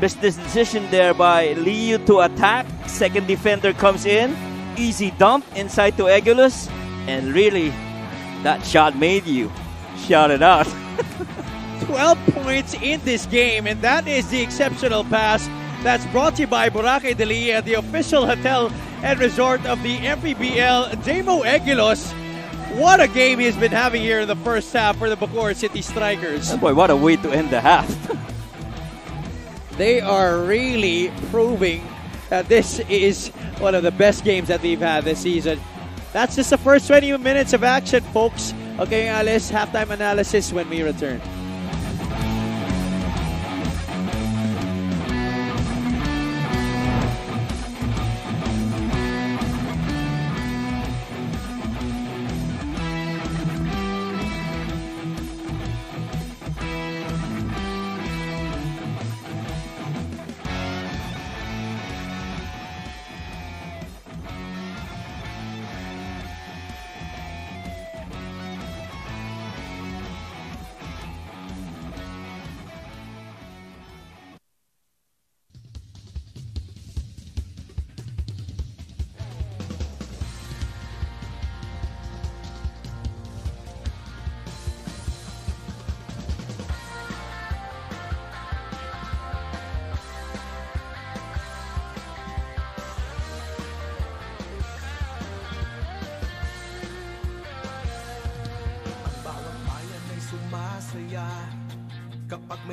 Speaker 2: Business decision there by Liu to attack. Second defender comes in. Easy dump inside to Eguilos. And really, that shot made you shout it out.
Speaker 1: 12 points in this game, and that is the exceptional pass that's brought to you by Boracay de Lea, the official hotel and resort of the MPBL. Jamo Eguilos, what a game he's been having here in the first half for the Bacoor City Strikers.
Speaker 2: Oh, boy, what a way to end the half.
Speaker 1: They are really proving that this is one of the best games that we've had this season. That's just the first 20 minutes of action, folks. Okay, Alice, halftime analysis when we return.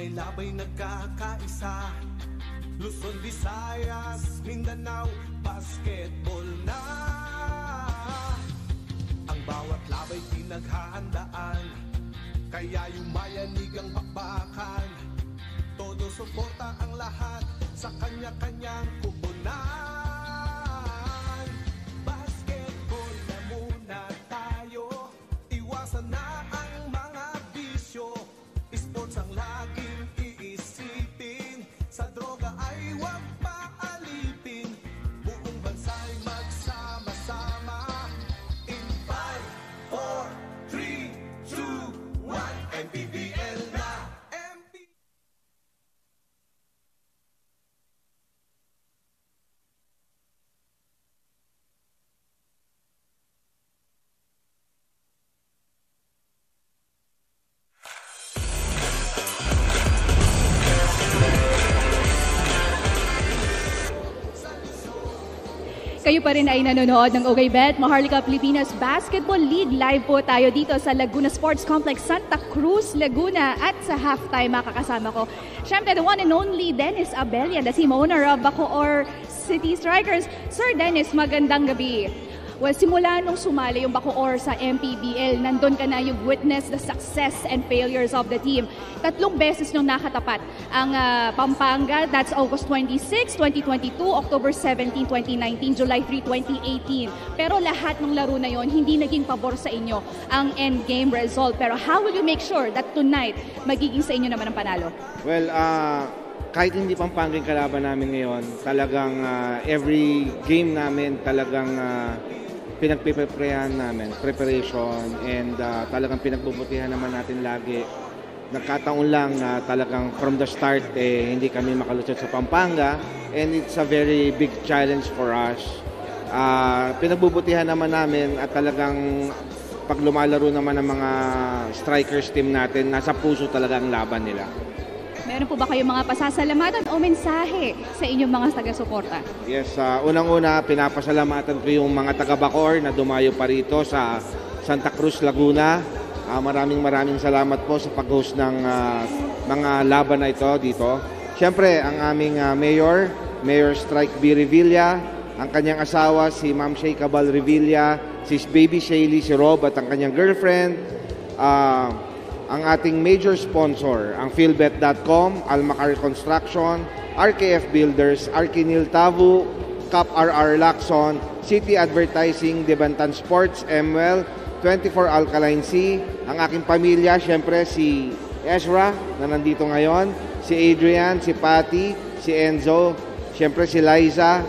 Speaker 7: Labay-labay nagkakaisa. Luzon, Visayas, Mindanao Basketball na. Ang bawat labay pinaghahandaan Kaya yumayanig ang bakbakan. Todo suporta ang lahat Sa kanya-kanyang kubunan.
Speaker 3: Kayo pa rin ay nanonood ng Okay Bet, Maharlika Pilipinas Basketball League. Live po tayo dito sa Laguna Sports Complex, Santa Cruz, Laguna. At sa halftime, makakasama ko, syempre, the one and only Dennis Abella, the team owner of Bacoor City Strikers. Sir Dennis, magandang gabi. Well, simula nung sumali yung Bacoor sa MPBL, nandun ka na yung witness the success and failures of the team. Tatlong beses nung nakatapat ang ah, Pampanga, that's August 26, 2022, October 17, 2019, July 3, 2018. Pero lahat ng laro na yon hindi naging pabor sa inyo ang end game result. Pero how will you make sure that tonight magiging sa inyo naman ang panalo?
Speaker 4: Well, ah, kahit hindi Pampanga yung kalaban namin ngayon, talagang ah, every game namin talagang uh, pinagpipreparehan namin, preparation, and ah, talagang pinagbubutihan naman natin lagi. Nagkataon lang na talagang from the start, eh, hindi kami makalusot sa Pampanga, and it's a very big challenge for us. Ah, pinagbubutihan naman namin at talagang pag lumalaro naman ng mga strikers team natin, nasa puso talaga ang laban nila.
Speaker 3: Meron po ba kayong mga pasasalamatan o mensahe sa inyong mga taga-suporta?
Speaker 4: Yes, ah, unang-una, pinapasalamatan ko yung mga taga-Bacor na dumayo pa rito sa Santa Cruz, Laguna. Ah, maraming maraming salamat po sa pag-host ng ah, mga laban na ito dito. Siyempre, ang aming ah, mayor, Mayor Strike B. Revilla, ang kanyang asawa, si Ma'am Shay Cabal Revilla, si Baby Shaylee, si Rob at ang kanyang girlfriend, ah, ang ating major sponsor, ang philbet.com, Almacar Construction, RKF Builders, Arkinil Tavu, Cap RR Lacson, City Advertising, Debantan Sports, MWell, 24 Alkaline Sea, ang aking pamilya, syempre si Ezra na nandito ngayon, si Adrian, si Patty, si Enzo, syempre si Liza,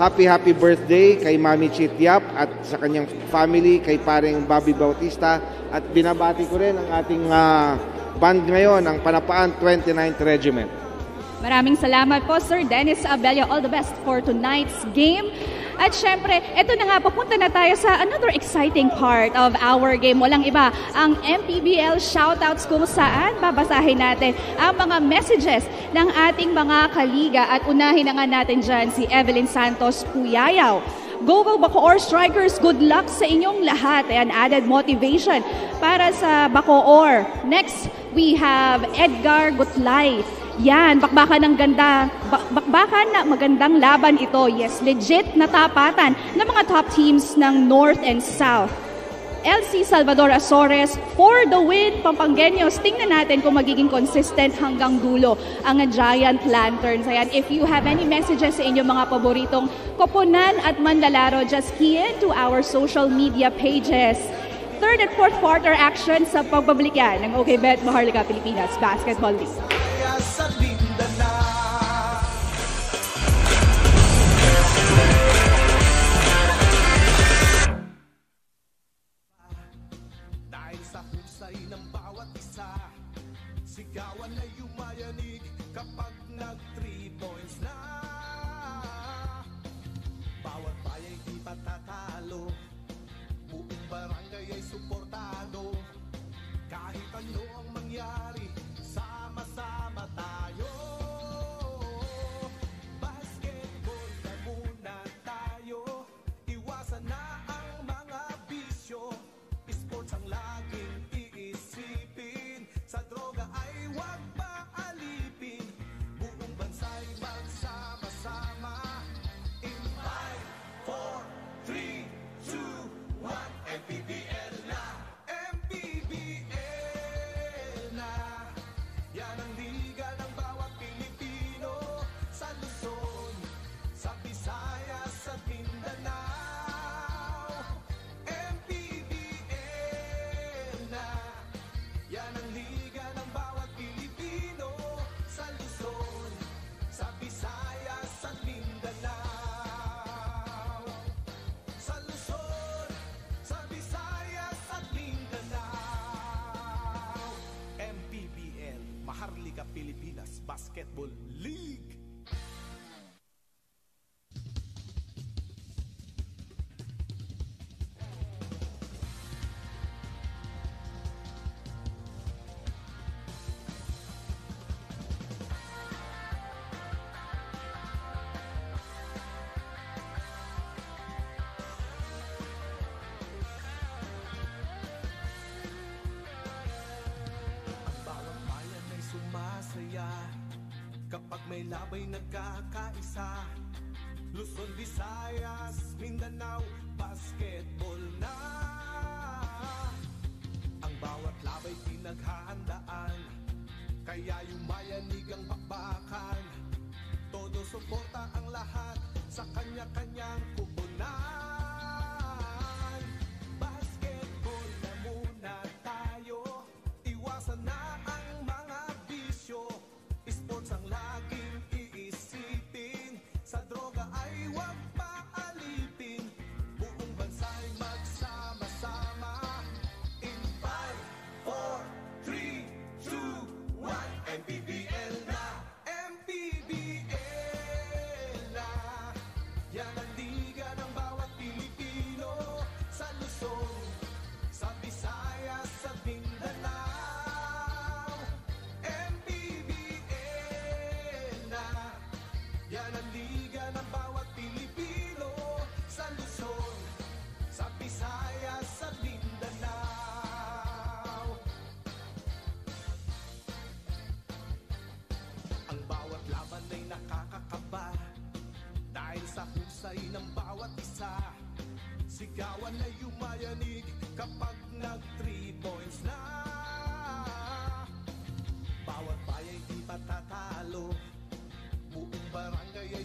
Speaker 4: Happy happy birthday kay Mami Chitiap at sa kanyang family, kay paring Bobby Bautista at binabati ko rin ang ating ah, band ngayon, ang Panapaan 29th Regiment.
Speaker 3: Maraming salamat po, Sir Dennis Abella. All the best for tonight's game. At syempre, eto na nga, papunta na tayo sa another exciting part of our game. Walang iba, ang MPBL shoutouts kung saan babasahin natin ang mga messages ng ating mga kaliga. At unahin na nga natin dyan si Evelyn Santos Puyayaw. Go Go Bacoor Strikers, good luck sa inyong lahat and added motivation para sa Bacoor. Next, we have Edgar Gutlay. Yan, bakbakan ng ganda. Bak- bakbakan na magandang laban ito. Yes, legit na tapatan ng mga top teams ng North and South. LC Salvador Azores for the win. Pampangenyos, tingnan natin kung magiging consistent hanggang dulo ang Giant Lanterns. Ayan, if you have any messages sa inyong mga paboritong koponan at manlalaro, just key in to our social media pages. Third and fourth quarter action sa pagbabalik yan ng OK Bet Maharlika Pilipinas Basketball League.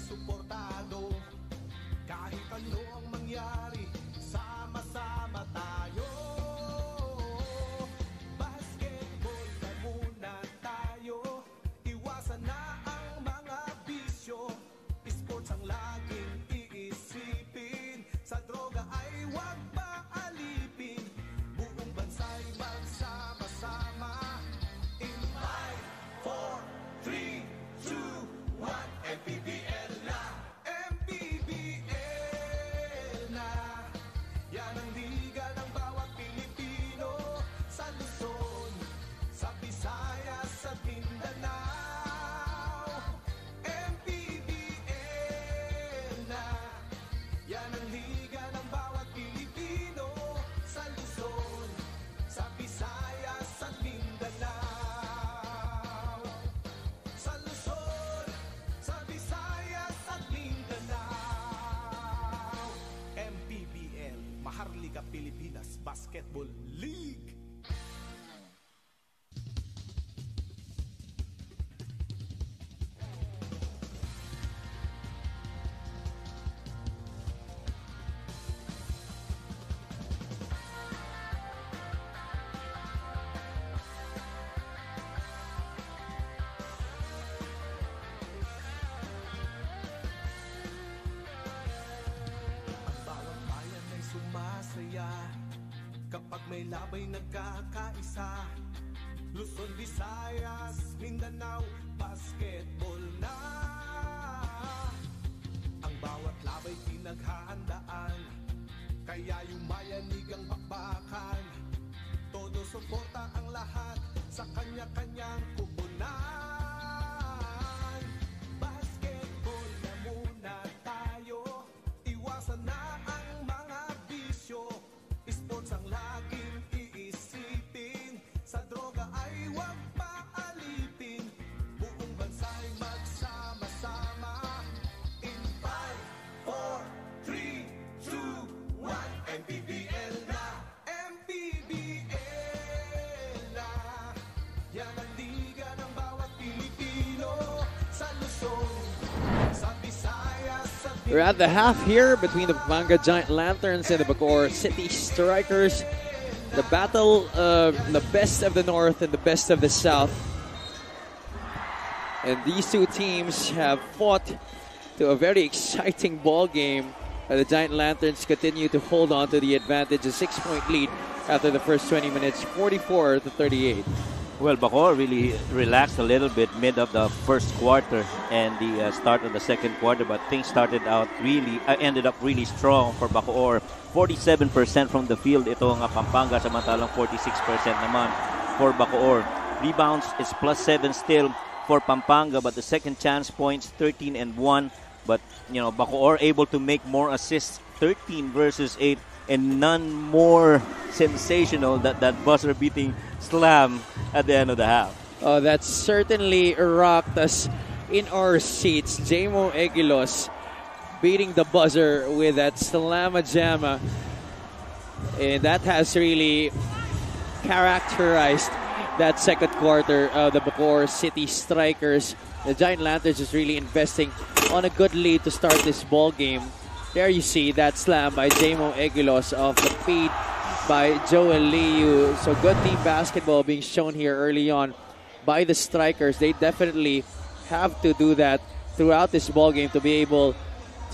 Speaker 7: suportado Kahit ano ang mangyari Visayas, Mindanao
Speaker 1: We're at the half here between the Manga Giant Lanterns and the Bacoor City Strikers. The battle of the best of the North and the best of the South. And these two teams have fought to a very exciting ball game. The Giant Lanterns continue to hold on to the advantage, a six-point lead after the first 20 minutes, 44 to 38.
Speaker 2: Well, Bacoor really relaxed a little bit mid of the first quarter and the uh, start of the second quarter, but things started out really, uh, ended up really strong for Bacoor. 47% from the field itong uh, Pampanga, samantalang 46% naman for Bacoor. Rebounds is plus 7 still for Pampanga, but the second chance points 13 and 1. But, you know, Bacoor able to make more assists, 13 versus 8, and none more sensational that that buzzer beating slam at the end of the half.
Speaker 1: Oh, that certainly rocked us in our seats. Jamo Eguilos beating the buzzer with that slamma jamma. And that has really characterized that second quarter of the Bacoor City Strikers. The Giant Lanterns is really investing on a good lead to start this ball game. There you see that slam by Jamo Eguilos off the feed by Joel Liu. So good team basketball being shown here early on by the Strikers. They definitely have to do that throughout this ball game to be able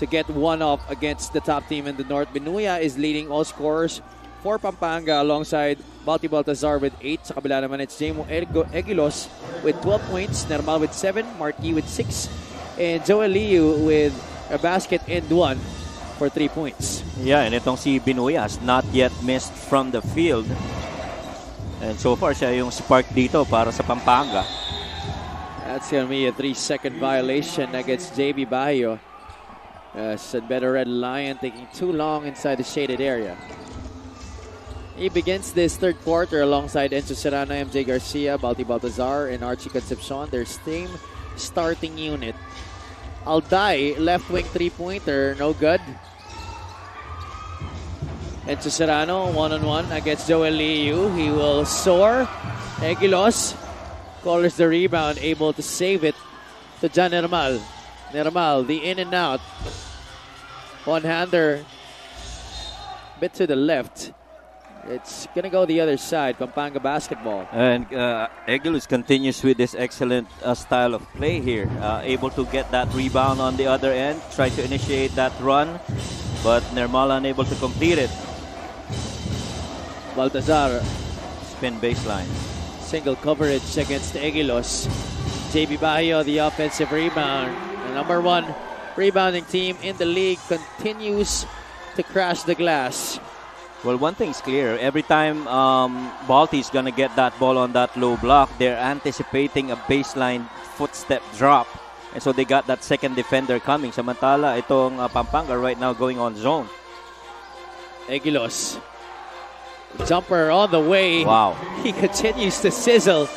Speaker 1: to get one off against the top team in the North. Binuya is leading all scorers for Pampanga alongside Balti Baltazar with 8. Sa kabila naman it's Jamo Eguilos with 12 points, Nermal with 7, Mark Yee with 6, and Joel Liu with a basket and 1 for 3 points.
Speaker 2: Yeah, and itong si Binuya's not yet missed from the field. And so far siya yung spark dito para sa Pampanga.
Speaker 1: That's going to be a 3 second violation against JB Bajo. Uh, said better Red Lion taking too long inside the shaded area. He begins this third quarter alongside Encho Serrano, MJ Garcia, Balti Baltazar, and Archie Concepcion. Their same starting unit. Alday, left wing three pointer, no good. Encho Serrano, one on one against Joel Liu. He will soar. Eguilos collars the rebound, able to save it to Jan Nermal. Nermal, the in and out. One hander, bit to the left. It's gonna go the other side. Pampanga basketball.
Speaker 2: And uh, continues with this excellent uh, style of play here. Uh, able to get that rebound on the other end, try to initiate that run, but Nermal unable to complete it.
Speaker 1: Baltazar,
Speaker 2: Spin baseline.
Speaker 1: single coverage against Eguilos. JB Bajo, the offensive rebound. The number one rebounding team in the league continues to crash the glass.
Speaker 2: Well, one thing's clear. Every time um, Balti's going to get that ball on that low block, they're anticipating a baseline footstep drop. And so they got that second defender coming. Samantala, itong uh, Pampanga right now going on zone.
Speaker 1: Eguilos. Jumper on the way.
Speaker 2: Wow.
Speaker 1: He continues to sizzle.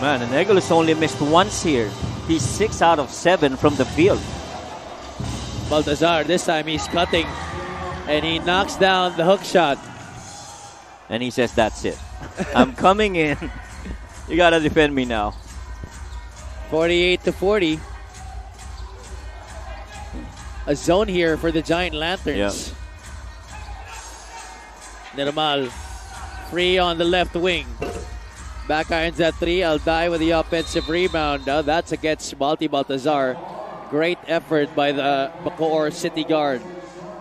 Speaker 2: Man, and Eguilos only missed once here. He's six out of seven from the field.
Speaker 1: Baltazar, this time he's cutting. And he knocks down the hook shot.
Speaker 2: And he says, That's it. I'm coming in. You got to defend me now.
Speaker 1: 48 to 40. A zone here for the Giant Lanterns. Nermal free on the left wing. Back irons at three. Alday with the offensive rebound. Now that's against Balti Baltazar. Great effort by the Bacoor City Guard.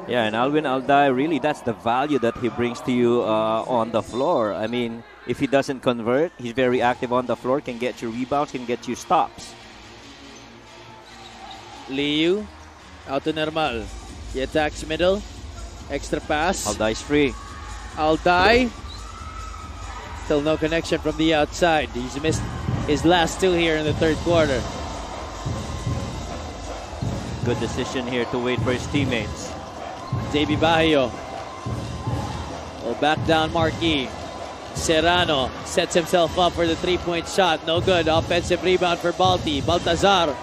Speaker 2: Yeah, and Alvin Alday, really, that's the value that he brings to you uh, on the floor. I mean, if he doesn't convert, he's very active on the floor, can get you rebounds, can get you stops.
Speaker 1: Liu out to Nermal. He attacks middle. Extra pass.
Speaker 2: Alday's free.
Speaker 1: Alday. Still no connection from the outside. He's missed his last two here in the third quarter.
Speaker 2: Good decision here to wait for his teammates.
Speaker 1: JB Bajo will back down Mark Yee. Serrano sets himself up for the three-point shot. No good. Offensive rebound for Balti. Baltazar.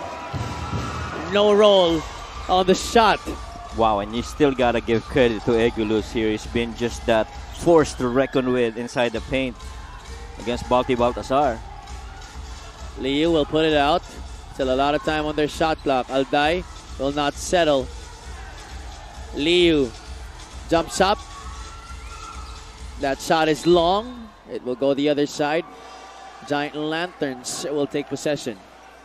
Speaker 1: No roll on the shot.
Speaker 2: Wow, and you still gotta give credit to Eguilos here. He's been just that force to reckon with inside the paint against Balti Baltazar.
Speaker 1: Liu will put it out. Still a lot of time on their shot clock. Alday will not settle. Liu jumps up. That shot is long. It will go the other side. Giant Lanterns will take possession.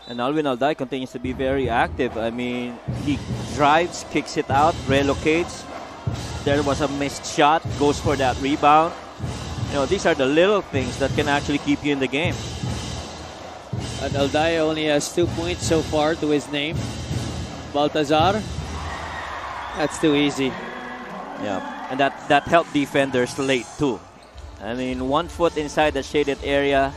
Speaker 2: And Alvin Alday continues to be very active. I mean, he drives, kicks it out, relocates. There was a missed shot, goes for that rebound. You know, these are the little things that can actually keep you in the game.
Speaker 1: And Aldaya only has two points so far to his name. Baltazar, that's too easy.
Speaker 2: Yeah, and that that helped defenders late too. I mean, one foot inside the shaded area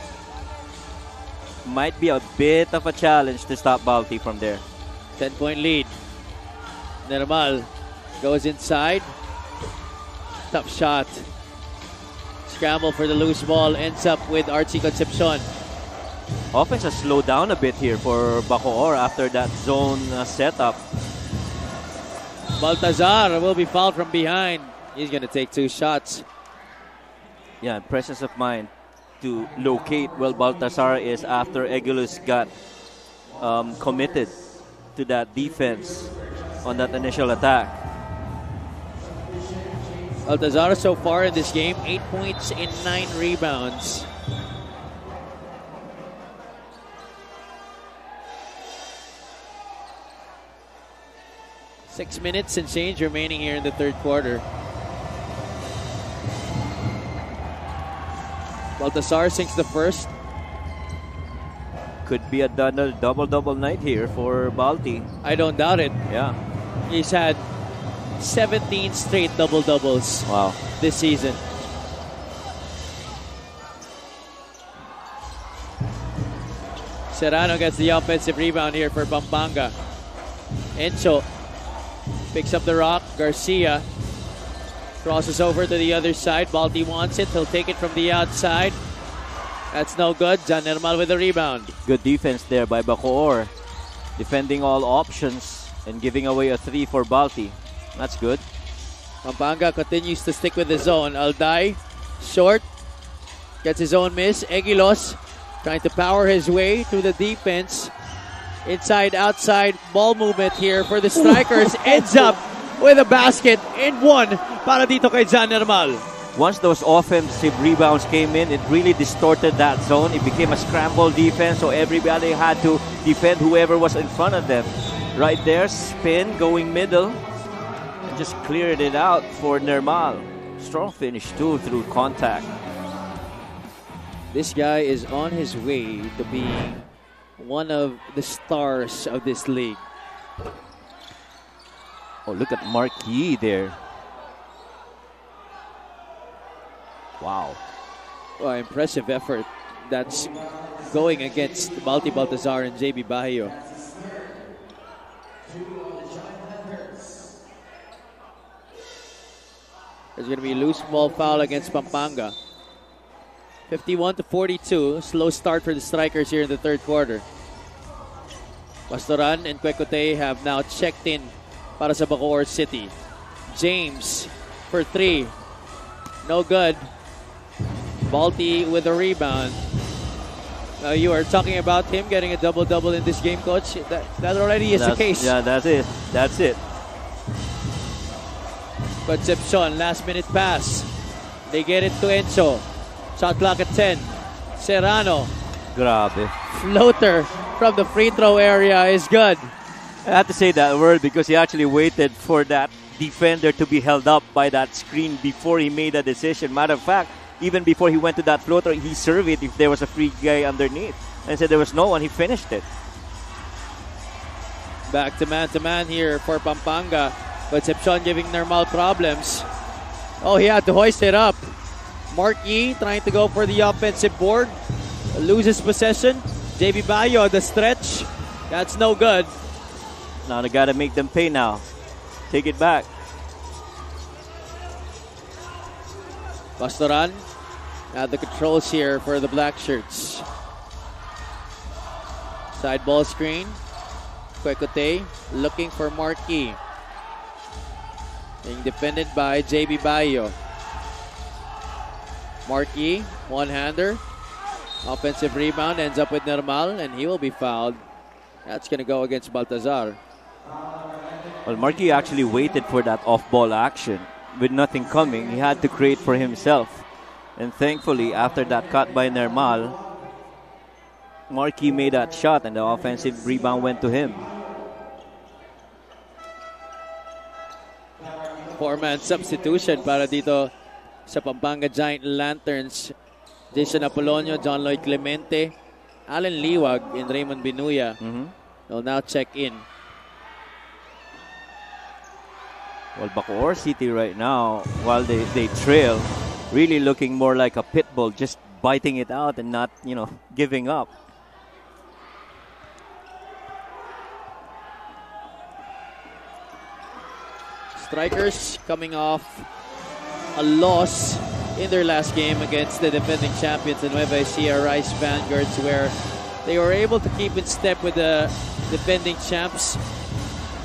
Speaker 2: might be a bit of a challenge to stop Balti from there.
Speaker 1: 10 point lead. Nermal goes inside. Tough shot. Scramble for the loose ball ends up with Archie Concepcion.
Speaker 2: Offense has slowed down a bit here for Bacoor after that zone uh, setup.
Speaker 1: Baltazar will be fouled from behind. He's going to take two shots.
Speaker 2: Yeah, presence of mind to locate where Baltazar is after Eguilos got um, committed to that defense on that initial attack.
Speaker 1: Baltazar so far in this game, eight points and nine rebounds. Six minutes and change remaining here in the third quarter. Baltazar sinks the first.
Speaker 2: Could be a double double night here for Balti.
Speaker 1: I don't doubt it.
Speaker 2: Yeah.
Speaker 1: He's had 17 straight double doubles
Speaker 2: Wow.
Speaker 1: this season. Serrano gets the offensive rebound here for Pampanga. Encho picks up the rock. Garcia crosses over to the other side. Balti wants it. He'll take it from the outside. That's no good. Jan Nermal with the rebound.
Speaker 2: Good defense there by Bacoor. Defending all options and giving away a three for Balti. That's good.
Speaker 1: Pampanga continues to stick with the zone. Alday, short, gets his own miss. Eguilos trying to power his way through the defense. Inside, outside, ball movement here for the strikers. Ends up with a basket and one para dito kay Jan Nermal.
Speaker 2: Once those offensive rebounds came in, it really distorted that zone. It became a scramble defense, so everybody had to defend whoever was in front of them. Right there, spin going middle, just cleared it out for Nermal. Strong finish too through contact.
Speaker 1: This guy is on his way to being one of the stars of this league.
Speaker 2: Oh, look at Mark Marquis there. Wow.
Speaker 1: Well, impressive effort that's going against Balti Baltazar and JB Bajo. There's going to be a loose ball foul against Pampanga. 51 to 42. Slow start for the strikers here in the third quarter. Pastoran and Kwekuteye have now checked in para sa Bacoor City. James for three. No good. Balti with a rebound. Uh, you are talking about him getting a double double in this game, coach. That, that already is
Speaker 2: That's-
Speaker 1: the case.
Speaker 2: Yeah, that's it. That's it.
Speaker 1: Concepcion, last minute pass. They get it to Encho. Shot clock at 10. Serrano,
Speaker 2: Grabe.
Speaker 1: floater from the free throw area is good.
Speaker 2: I have to say that word because he actually waited for that defender to be held up by that screen before he made a decision. Matter of fact, even before he went to that floater, he surveyed if there was a free guy underneath and said there was no one. He finished it.
Speaker 1: Back to man to man here for Pampanga. Concepcion giving Nermal problems. Oh, he had to hoist it up. Mark Yee trying to go for the offensive board. Loses possession. JB Bajo, on the stretch. That's no good.
Speaker 2: Now they got to make them pay now. Take it back.
Speaker 1: Pastoran at the controls here for the black shirts. Side ball screen. Kwekuteye looking for Mark Yee. Being defended by JB Bajo. Marquis, one-hander. Offensive rebound ends up with Nermal and he will be fouled. That's going to go against Baltazar.
Speaker 2: Well, Mark Yee actually waited for that off-ball action. With nothing coming, he had to create for himself. And thankfully, after that cut by Nermal, Mark Yee made that shot and the offensive rebound went to him.
Speaker 1: Four-man substitution para dito sa Pampanga Giant Lanterns. Jason Apolonio, John Lloyd Clemente, Alan Liwag, and Raymond Binuya
Speaker 2: Mhm.
Speaker 1: will now check in.
Speaker 2: Well, Bacoor City right now, while they, they trail, really looking more like a pit bull, just biting it out and not, you know, giving up.
Speaker 1: Strikers coming off a loss in their last game against the defending champions, the Nueva Ecija Rice Vanguards, where they were able to keep in step with the defending champs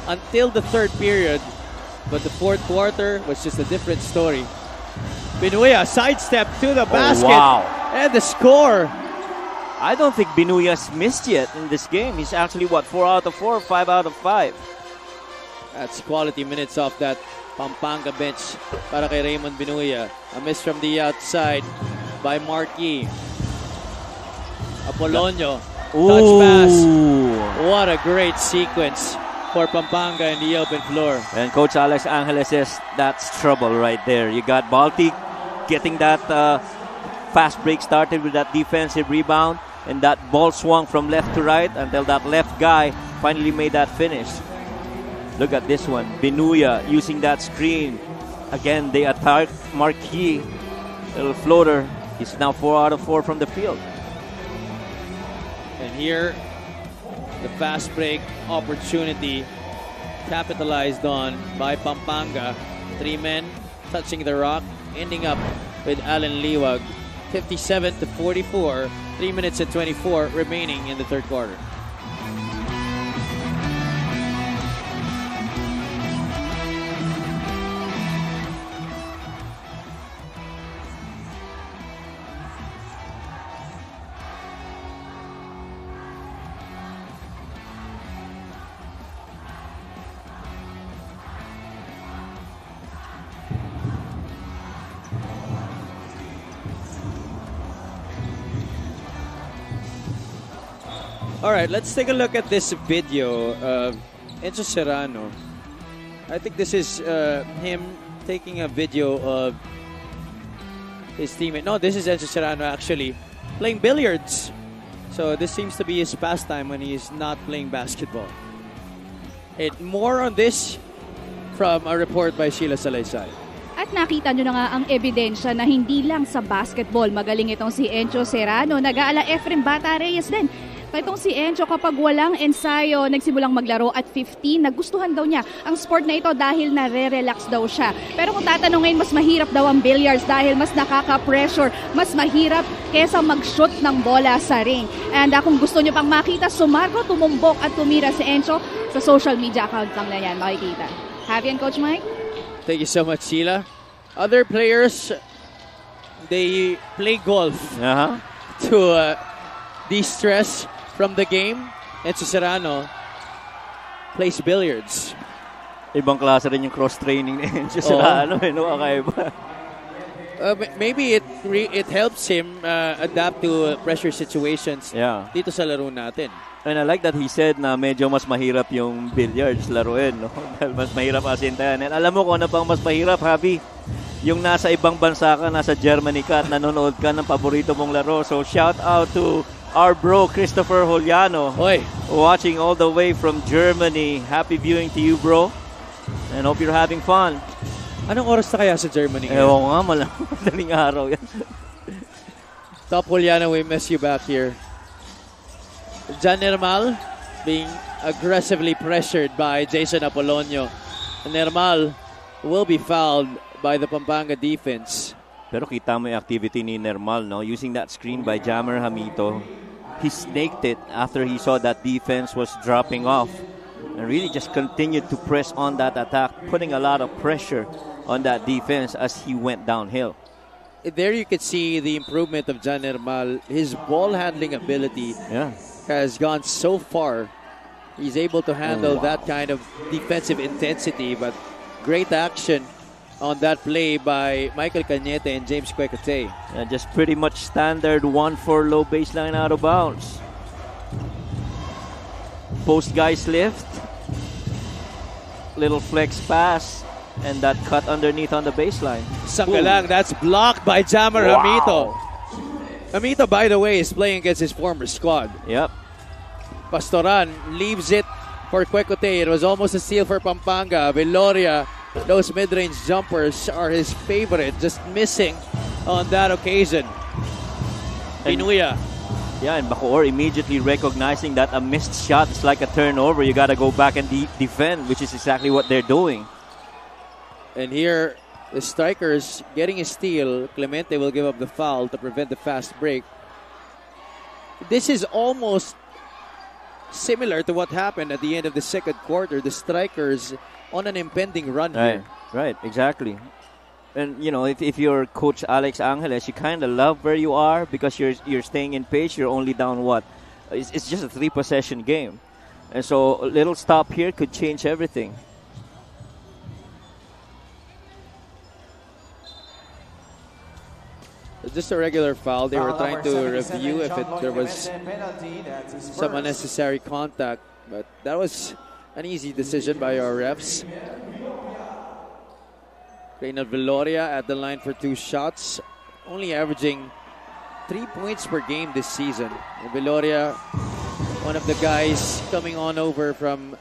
Speaker 1: until the third period. But the fourth quarter was just a different story. Binuya sidestep to the oh, basket.
Speaker 2: wow.
Speaker 1: And the score.
Speaker 2: I don't think Binuya's missed yet in this game. He's actually, what, 4 out of 4, 5 out of 5.
Speaker 1: That's quality minutes off that Pampanga bench para kay Raymond Binuya. A miss from the outside by Mark Yee. Apolonio. Touch pass. What a great sequence for Pampanga in the open floor.
Speaker 2: And Coach Alex Angeles says that's trouble right there. You got Balti getting that uh, fast break started with that defensive rebound, and that ball swung from left to right until that left guy finally made that finish. Look at this one. Binuya using that screen. Again, they attack Mark Yee. Little floater. He's now 4 out of 4 from the field.
Speaker 1: And here, the fast break opportunity capitalized on by Pampanga. Three men touching the rock, ending up with Alan Liwag. 57 to 44, 3 minutes and 24 remaining in the third quarter. All right, let's take a look at this video of Enzo Serrano. I think this is uh, him taking a video of his teammate. No, this is Enzo Serrano actually playing billiards. So this seems to be his pastime when he is not playing basketball. And more on this from a report by Sheila Salaysay.
Speaker 3: At nakita nyo na nga ang ebidensya na hindi lang sa basketball magaling itong si Encho Serrano. Nag-aala Efrem Bata Reyes din. Itong si Encho kapag walang ensayo, nagsimulang maglaro at 15, nagustuhan daw niya ang sport na ito dahil nare-relax daw siya. Pero kung tatanungin, mas mahirap daw ang billiards dahil mas nakaka-pressure, mas mahirap kesa mag-shoot ng bola sa ring. And uh, kung gusto nyo pang makita, sumarko, tumumbok at tumira si Encho sa social media account lang na yan, makikita. Have yan, Coach Mike?
Speaker 1: Thank you so much, Sheila. Other players, they play golf.
Speaker 2: Uh-huh.
Speaker 1: to uh, de-stress from the game. Enzo Serrano plays billiards.
Speaker 2: Ibang klase rin yung cross-training ni Enzo. Serrano. Eh, no? Kakaiba.
Speaker 1: Uh, maybe it re- it helps him uh, adapt to pressure situations
Speaker 2: Yeah.
Speaker 1: dito sa laro natin.
Speaker 2: And I like that he said na medyo mas mahirap yung billiards laruin, no? Dahil mas mahirap asintahan. And alam mo kung ano pang mas mahirap, Habi? Yung nasa ibang bansa ka, nasa Germany ka at nanonood ka ng paborito mong laro. So shout out to our bro Christopher Juliano
Speaker 1: Hoy,
Speaker 2: watching all the way from Germany. Happy viewing to you, bro. And hope you're having fun.
Speaker 1: anong oras na kaya sa Germany? ngayon?
Speaker 2: Ewan ko nga, madaling araw yan.
Speaker 1: Top Juliana, we miss you back here. Jan Nermal being aggressively pressured by Jason Apolonio. Nermal will be fouled by the Pampanga defense.
Speaker 2: Pero kita mo yung activity ni Nermal, no? Using that screen by Jammer Hamito. He snaked it after he saw that defense was dropping off. And really just continued to press on that attack, putting a lot of pressure on that defense as he went downhill.
Speaker 1: There you could see the improvement of Jan Nermal. His ball handling ability
Speaker 2: Yeah.
Speaker 1: has gone so far. He's able to handle oh, that kind of defensive intensity, but great action on that play by Michael Cañete and James Kwekuteye.
Speaker 2: Uh, just pretty much standard one for low baseline out of bounds. Post guys lift. Little flex pass. And that cut underneath on the baseline.
Speaker 1: Sangalang, that's blocked by Jammer
Speaker 2: Wow.
Speaker 1: Hamito. Hamito, by the way, is playing against his former squad.
Speaker 2: Yep.
Speaker 1: Pastoran leaves it for Kwekuteye. It was almost a steal for Pampanga. Veloria, those mid-range jumpers are his favorite, just missing on that occasion.
Speaker 2: And-
Speaker 1: Binuya,
Speaker 2: Yeah, and Bacoor immediately recognizing that a missed shot is like a turnover. You got to go back and de- defend, which is exactly what they're doing.
Speaker 1: and here the strikers getting a steal. Clemente will give up the foul to prevent the fast break. This is almost similar to what happened at the end of the second quarter. The strikers on an impending run
Speaker 2: Right,
Speaker 1: here.
Speaker 2: right, exactly. And you know, if, if you're Coach Alex Angeles, you kind of love where you are because you're you're staying in pace. You're only down what? It's, it's just a three possession game, and so a little stop here could change everything.
Speaker 1: Just a regular foul. They were trying to review if it, there was some unnecessary contact, but that was an easy decision by our refs. Reynald Veloria at the line for two shots, only averaging three points per game this season. And Veloria, one of the guys coming on over from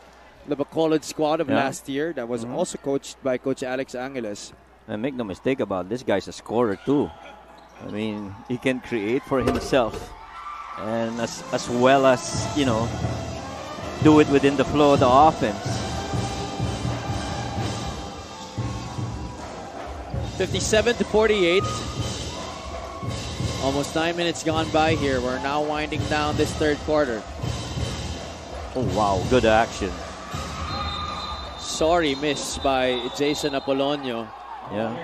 Speaker 1: the Bacolod squad of
Speaker 2: Yeah.
Speaker 1: last year, that was mm-hmm. also coached by Coach Alex Angeles.
Speaker 2: And make no mistake about this guy's a scorer too. I mean, he can create for himself, and as as well as you know, do it within the flow of the offense.
Speaker 1: 57 to 48. Almost nine minutes gone by here. We're now winding down this third quarter.
Speaker 2: Oh wow, good action.
Speaker 1: Sorry miss by Jason Apolonio.
Speaker 2: Yeah.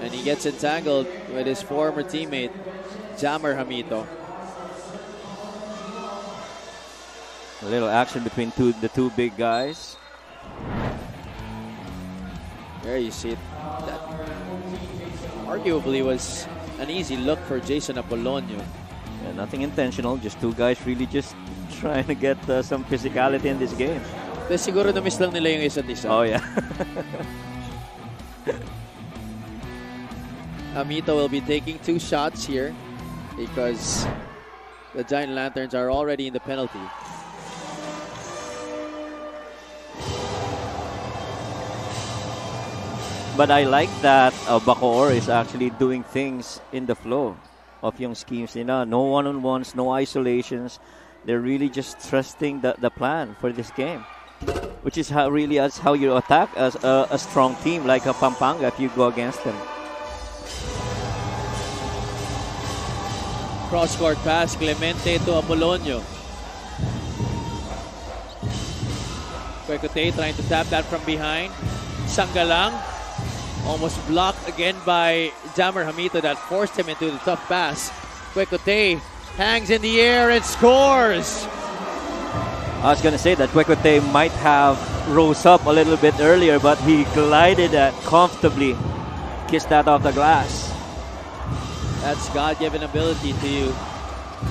Speaker 1: And he gets entangled with his former teammate, Jammer Hamito.
Speaker 2: A little action between two the two big guys.
Speaker 1: There you see it. That arguably was an easy look for Jason Apolonio.
Speaker 2: Yeah, nothing intentional, just two guys really just trying to get uh, some physicality in this game.
Speaker 1: Pero siguro na-miss lang nila yung isa't isa.
Speaker 2: Oh yeah.
Speaker 1: Hamito will be taking two shots here because the Giant Lanterns are already in the penalty.
Speaker 2: But I like that uh, Bacoor is actually doing things in the flow of yung schemes nila. No one-on-ones, no isolations. They're really just trusting the, the plan for this game. Which is how really as how you attack as a, a strong team like a Pampanga if you go against them.
Speaker 1: Cross court pass, Clemente to Apolonio. Kwekuteye trying to tap that from behind. Sangalang almost blocked again by Jammer Hamito that forced him into the tough pass. Kwekuteye hangs in the air and scores.
Speaker 2: I was gonna say that Kwekuteye might have rose up a little bit earlier, but he glided that comfortably, kissed that off the glass.
Speaker 1: That's God-given ability to you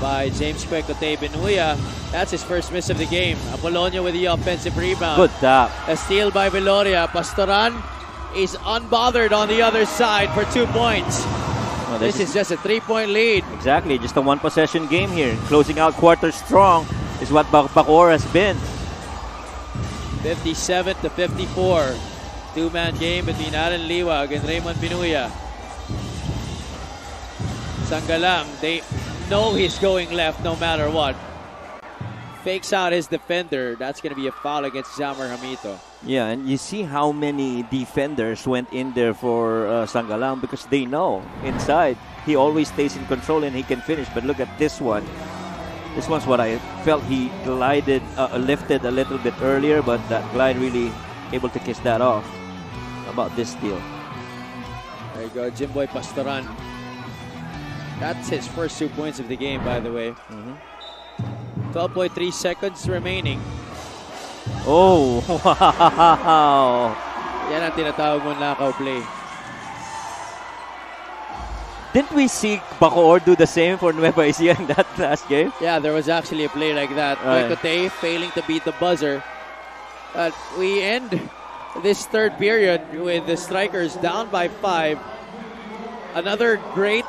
Speaker 1: by James Kwekuteye Binuya. That's his first miss of the game. Apolonio with the offensive rebound.
Speaker 2: Good tap.
Speaker 1: A steal by Veloria. Pastoran is unbothered on the other side for two points.
Speaker 2: Well,
Speaker 1: This is just a three-point lead.
Speaker 2: exactly just a one possession game here. Closing out quarter strong is what Bac- has been.
Speaker 1: 57 to 54. Two-man game between Aaron Liwag and Raymond Binuya. Sangalang, they know he's going left no matter what. Fakes out his defender. That's going to be a foul against Jammer Hamito.
Speaker 2: Yeah, and you see how many defenders went in there for uh, Sangalang because they know inside he always stays in control and he can finish. But look at this one. This one's what I felt he glided, uh, lifted a little bit earlier, but that glide really able to kiss that off. About this deal?
Speaker 1: There you go, Jimboy Pastoran. That's his first two points of the game, by the way. 12.3 seconds remaining.
Speaker 2: Oh, wow!
Speaker 1: Yan ang tinatawag mong knockout play.
Speaker 2: Didn't we see Bacoor do the same for Nueva Ecija in that last game?
Speaker 1: Yeah, there was actually a play like that.
Speaker 2: Right.
Speaker 1: Kwekuteye failing to beat the buzzer. But we end this third period with the strikers down by five. Another great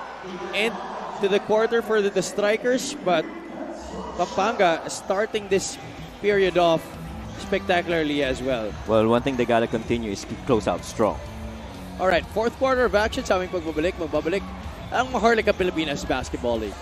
Speaker 1: end to the quarter for the, the strikers, but Pampanga starting this period off spectacularly as well.
Speaker 2: Well, one thing they gotta continue is keep close out strong.
Speaker 1: All right, fourth quarter of action sa aming pagbabalik. Magbabalik ang Maharlika Pilipinas Basketball League.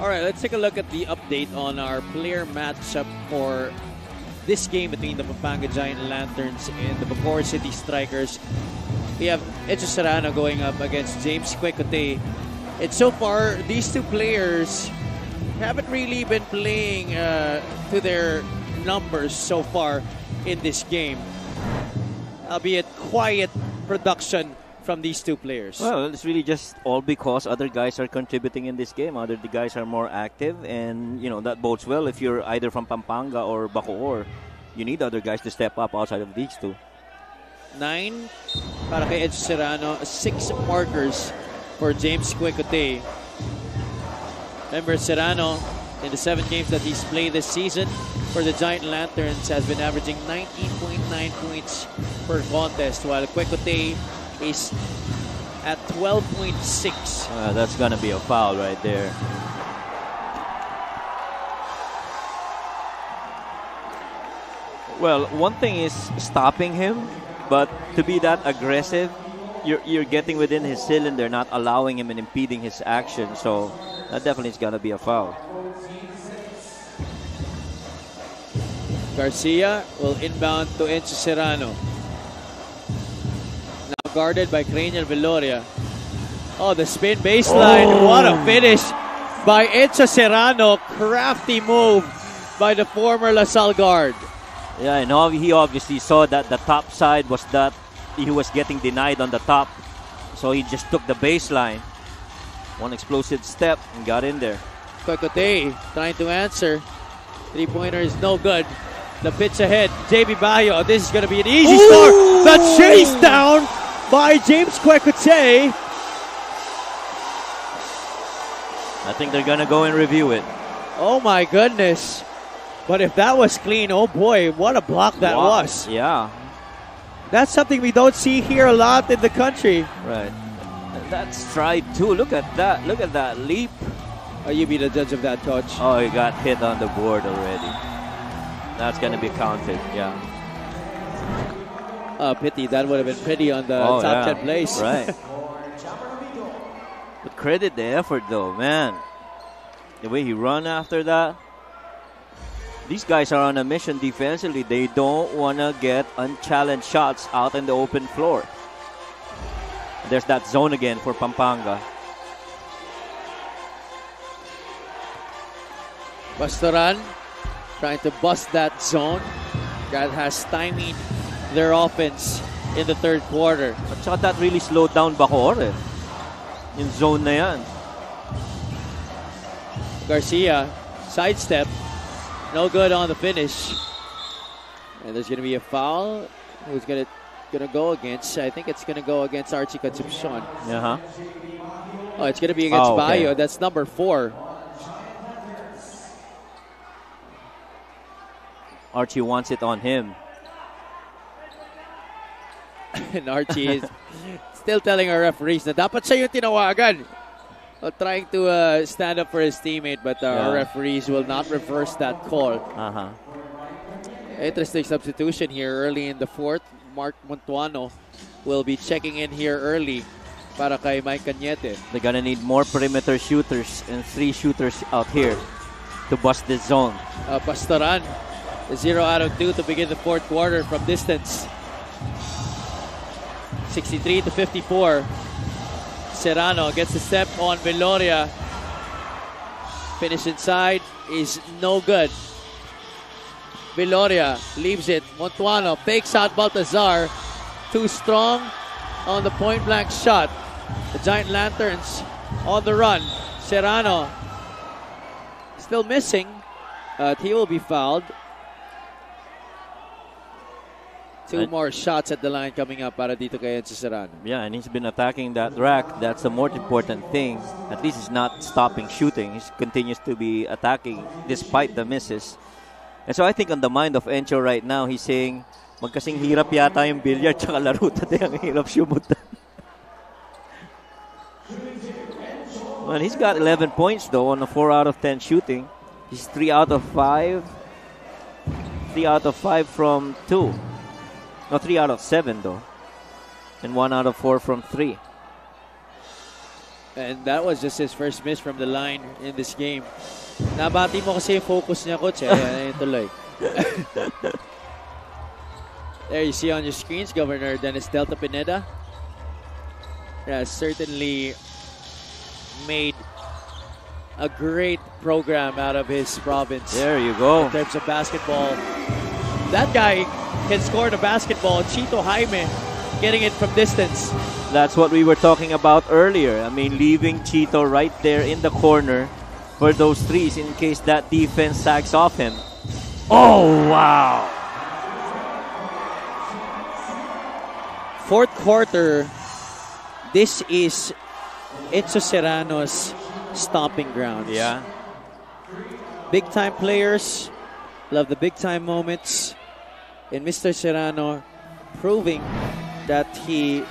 Speaker 1: All right, let's take a look at the update on our player matchup for this game between the Pampanga Giant Lanterns and the Bacoor City Strikers. We have Encho Serrano going up against James Kwekuteye. And so far, these two players haven't really been playing uh, to their numbers so far in this game. Albeit quiet production from these two players.
Speaker 2: Well, it's really just all because other guys are contributing in this game. Other the guys are more active, and you know that bodes well if you're either from Pampanga or Bacoor. You need other guys to step up outside of these two.
Speaker 1: Nine para kay Encho Serrano. Six markers for James Kwekuteye. Remember, Serrano, in the seven games that he's played this season for the Giant Lanterns, has been averaging 19.9 points per contest, while Kwekuteye is at 12.6.
Speaker 2: Uh, that's gonna be a foul right there. Well, one thing is stopping him, but to be that aggressive, you're, you're getting within his cylinder, not allowing him and impeding his action. So that definitely is gonna be a foul.
Speaker 1: Garcia will inbound to Encho Serrano. Guarded by Craniel Veloria. Oh, the spin baseline. What a oh. finish by Encho Serrano. Crafty move by the former LaSalle guard.
Speaker 2: Yeah, and he obviously saw that the top side was that he was getting denied on the top. So he just took the baseline. One explosive step and got in there.
Speaker 1: Kwekuteye trying to answer. Three pointer is no good. The pitch ahead. JB Bajo. This is going to be an easy start. The chase down by James Kwekuteye.
Speaker 2: I think they're gonna go and review it.
Speaker 1: Oh my goodness. But if that was clean, oh boy, what a block that
Speaker 2: Wow.
Speaker 1: was.
Speaker 2: Yeah,
Speaker 1: That's something we don't see here a lot in the country.
Speaker 2: right. That stride too. Look at that. Look at that leap.
Speaker 1: Oh, you be the judge of that, touch.
Speaker 2: Oh, he got hit on the board already. That's gonna be counted. Yeah.
Speaker 1: Oh, pity. That would have been pretty on the
Speaker 2: oh,
Speaker 1: top
Speaker 2: yeah.
Speaker 1: 10 place.
Speaker 2: Right. but credit the effort though, man. The way he run after that. These guys are on a mission defensively. They don't want to get unchallenged shots out in the open floor. There's that zone again for Pampanga.
Speaker 1: Pastoran trying to bust that zone that has stymied their offense in the third quarter.
Speaker 2: At saka that really slowed down Bacoor eh. Yung zone na yan.
Speaker 1: Garcia, sidestep, no good on the finish. And there's going to be a foul. Who's going to going to go against? I think it's going to go against Archie Concepcion.
Speaker 2: Uh-huh.
Speaker 1: Oh, it's going to be against
Speaker 2: Oh, okay.
Speaker 1: Bajo. That's number four.
Speaker 2: Archie wants it on him.
Speaker 1: And Archie is still telling our referees na dapat siya yung tinawagan. Uh, trying to uh, stand up for his teammate, but uh, our referees will not reverse that call.
Speaker 2: Uh-huh.
Speaker 1: Interesting substitution here early in the fourth. Mark Montuano will be checking in here early para kay Mike Cañete.
Speaker 2: They're gonna need more perimeter shooters and three shooters out here to bust this zone.
Speaker 1: Uh, Pastoran, 0 out of 2 to begin the fourth quarter from distance. 63 to 54. Serrano gets a step on Veloria. Finish inside is no good. Veloria leaves it. Montuano fakes out Baltazar. Too strong on the point blank shot. The Giant Lanterns on the run. Serrano still missing. He will be fouled. Two
Speaker 2: And-
Speaker 1: more shots at the line coming up para dito kay Encho Serrano.
Speaker 2: Yeah, and he's been attacking that rack. That's the most important thing. At least he's not stopping shooting. He continues to be attacking despite the misses. And so I think on the mind of Encho right now, he's saying, magkasing hirap yata yung billiard tsaka laro today. Ang hirap sumutan. well, he's got 11 points though on a 4 out of 10 shooting. He's 3 out of 5. 3 out of 5 from 2. No, 3 out of 7 though. And 1 out of 4 from 3.
Speaker 1: And that was just his first miss from the line in this game. Nabati mo kasi yung focus niya, coach. Eh. Ayan, tuloy. there you see on your screens, Governor Dennis Delta Pineda has certainly made a great program out of his province
Speaker 2: There you go.
Speaker 1: in terms of basketball. That guy can score the basketball. Chito Jaime getting it from distance.
Speaker 2: That's what we were talking about earlier. I mean, leaving Chito right there in the corner for those threes in case that defense sags off him. Oh, wow.
Speaker 1: fourth quarter, this is Encho Serrano's stomping grounds.
Speaker 2: Yeah.
Speaker 1: Big time players love the big time moments. And Mr. Serrano proving that he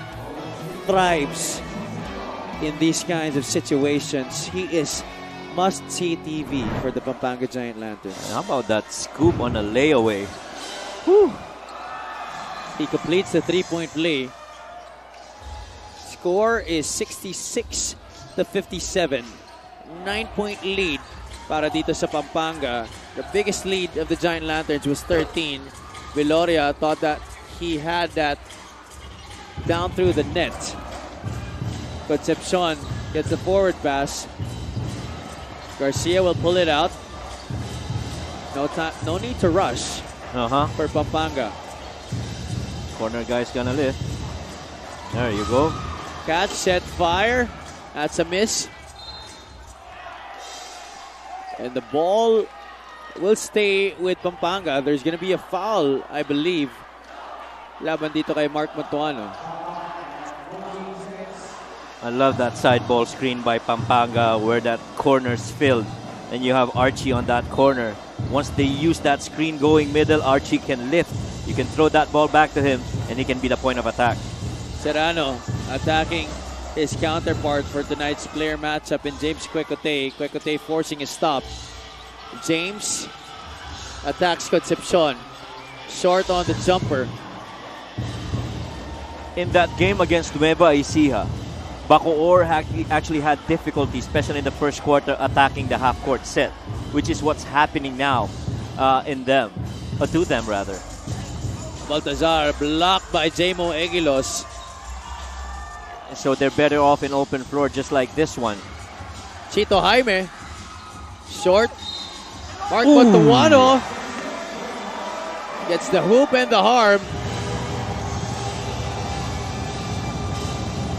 Speaker 1: thrives in these kinds of situations. He is must see TV for the Pampanga Giant Lanterns.
Speaker 2: How about that scoop on a layaway?
Speaker 1: He completes the three point play. Score is 66 to 57. Nine point lead para dito sa Pampanga. The biggest lead of the Giant Lanterns was 13. Viloria thought that he had that down through the net. But Concepcion gets the forward pass. Garcia will pull it out. No time, no need to rush
Speaker 2: Uh huh.
Speaker 1: for Pampanga.
Speaker 2: Corner guy's gonna lift. There you go.
Speaker 1: Catch, set, fire. That's a miss. And the ball will stay with Pampanga. There's going to be a foul, I believe. Laban dito kay Mark Montuano.
Speaker 2: I love that side ball screen by Pampanga where that corner's filled. And you have Archie on that corner. Once they use that screen going middle, Archie can lift. You can throw that ball back to him, and he can be the point of attack.
Speaker 1: Serrano attacking his counterpart for tonight's player matchup in James Kwekuteye. Kwekuteye forcing a stop. James attacks Concepcion. Short on the jumper.
Speaker 2: In that game against Nueva Ecija, Bacoor actually had difficulty, especially in the first quarter, attacking the half-court set, which is what's happening now uh, in them, or to them rather.
Speaker 1: Baltazar blocked by Jamo Eguilos.
Speaker 2: So they're better off in open floor, just like this one.
Speaker 1: Chito Jaime. Short. Mark Montuano gets the hoop and the harm.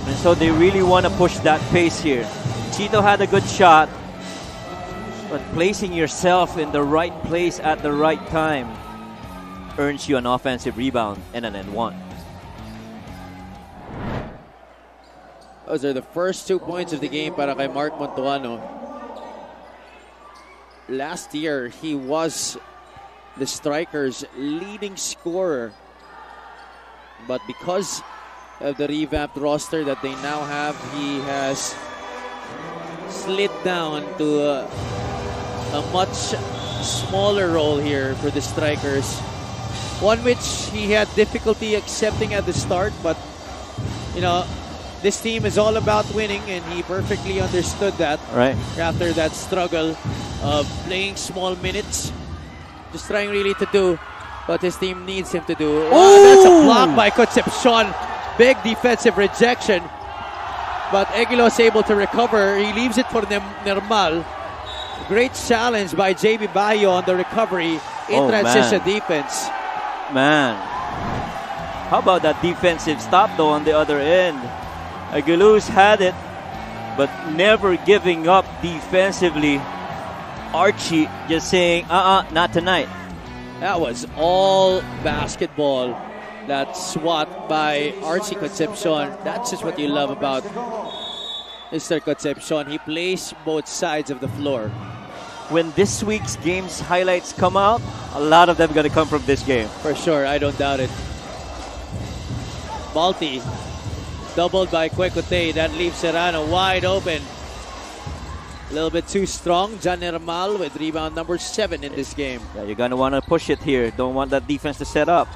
Speaker 2: And so they really want to push that pace here. Chito had a good shot, but placing yourself in the right place at the right time earns you an offensive rebound and an N one.
Speaker 1: Those are the first two points of the game para kay Mark Montuano. Last year, he was the Strikers' leading scorer. But because of the revamped roster that they now have, he has slid down to a, a much smaller role here for the Strikers. one which he had difficulty accepting at the start, but you know, this team is all about winning, and he perfectly understood that
Speaker 2: Right.
Speaker 1: after that struggle of playing small minutes, just trying really to do what his team needs him to do. Wow, that's a block by Concepcion. Big defensive rejection. But Eguilos able to recover. He leaves it for Nermal. Great challenge by JB Bajo on the recovery in
Speaker 2: Oh,
Speaker 1: transition
Speaker 2: man.
Speaker 1: defense.
Speaker 2: Man. How about that defensive stop though on the other end? Eguilos had it, but never giving up defensively. Archie just saying, uh-uh, not tonight.
Speaker 1: That was all basketball. That swat by Archie Concepcion. That's just what you love about Mr. Concepcion. He plays both sides of the floor.
Speaker 2: When this week's games highlights come out, a lot of them gonna come from this game.
Speaker 1: For sure, I don't doubt it. Balti, doubled by Kwekuteye. That leaves Serrano wide open. A little bit too strong. Jan Nermal with rebound number seven in this game.
Speaker 2: Yeah, you're gonna wanna push it here. Don't want that defense to set up.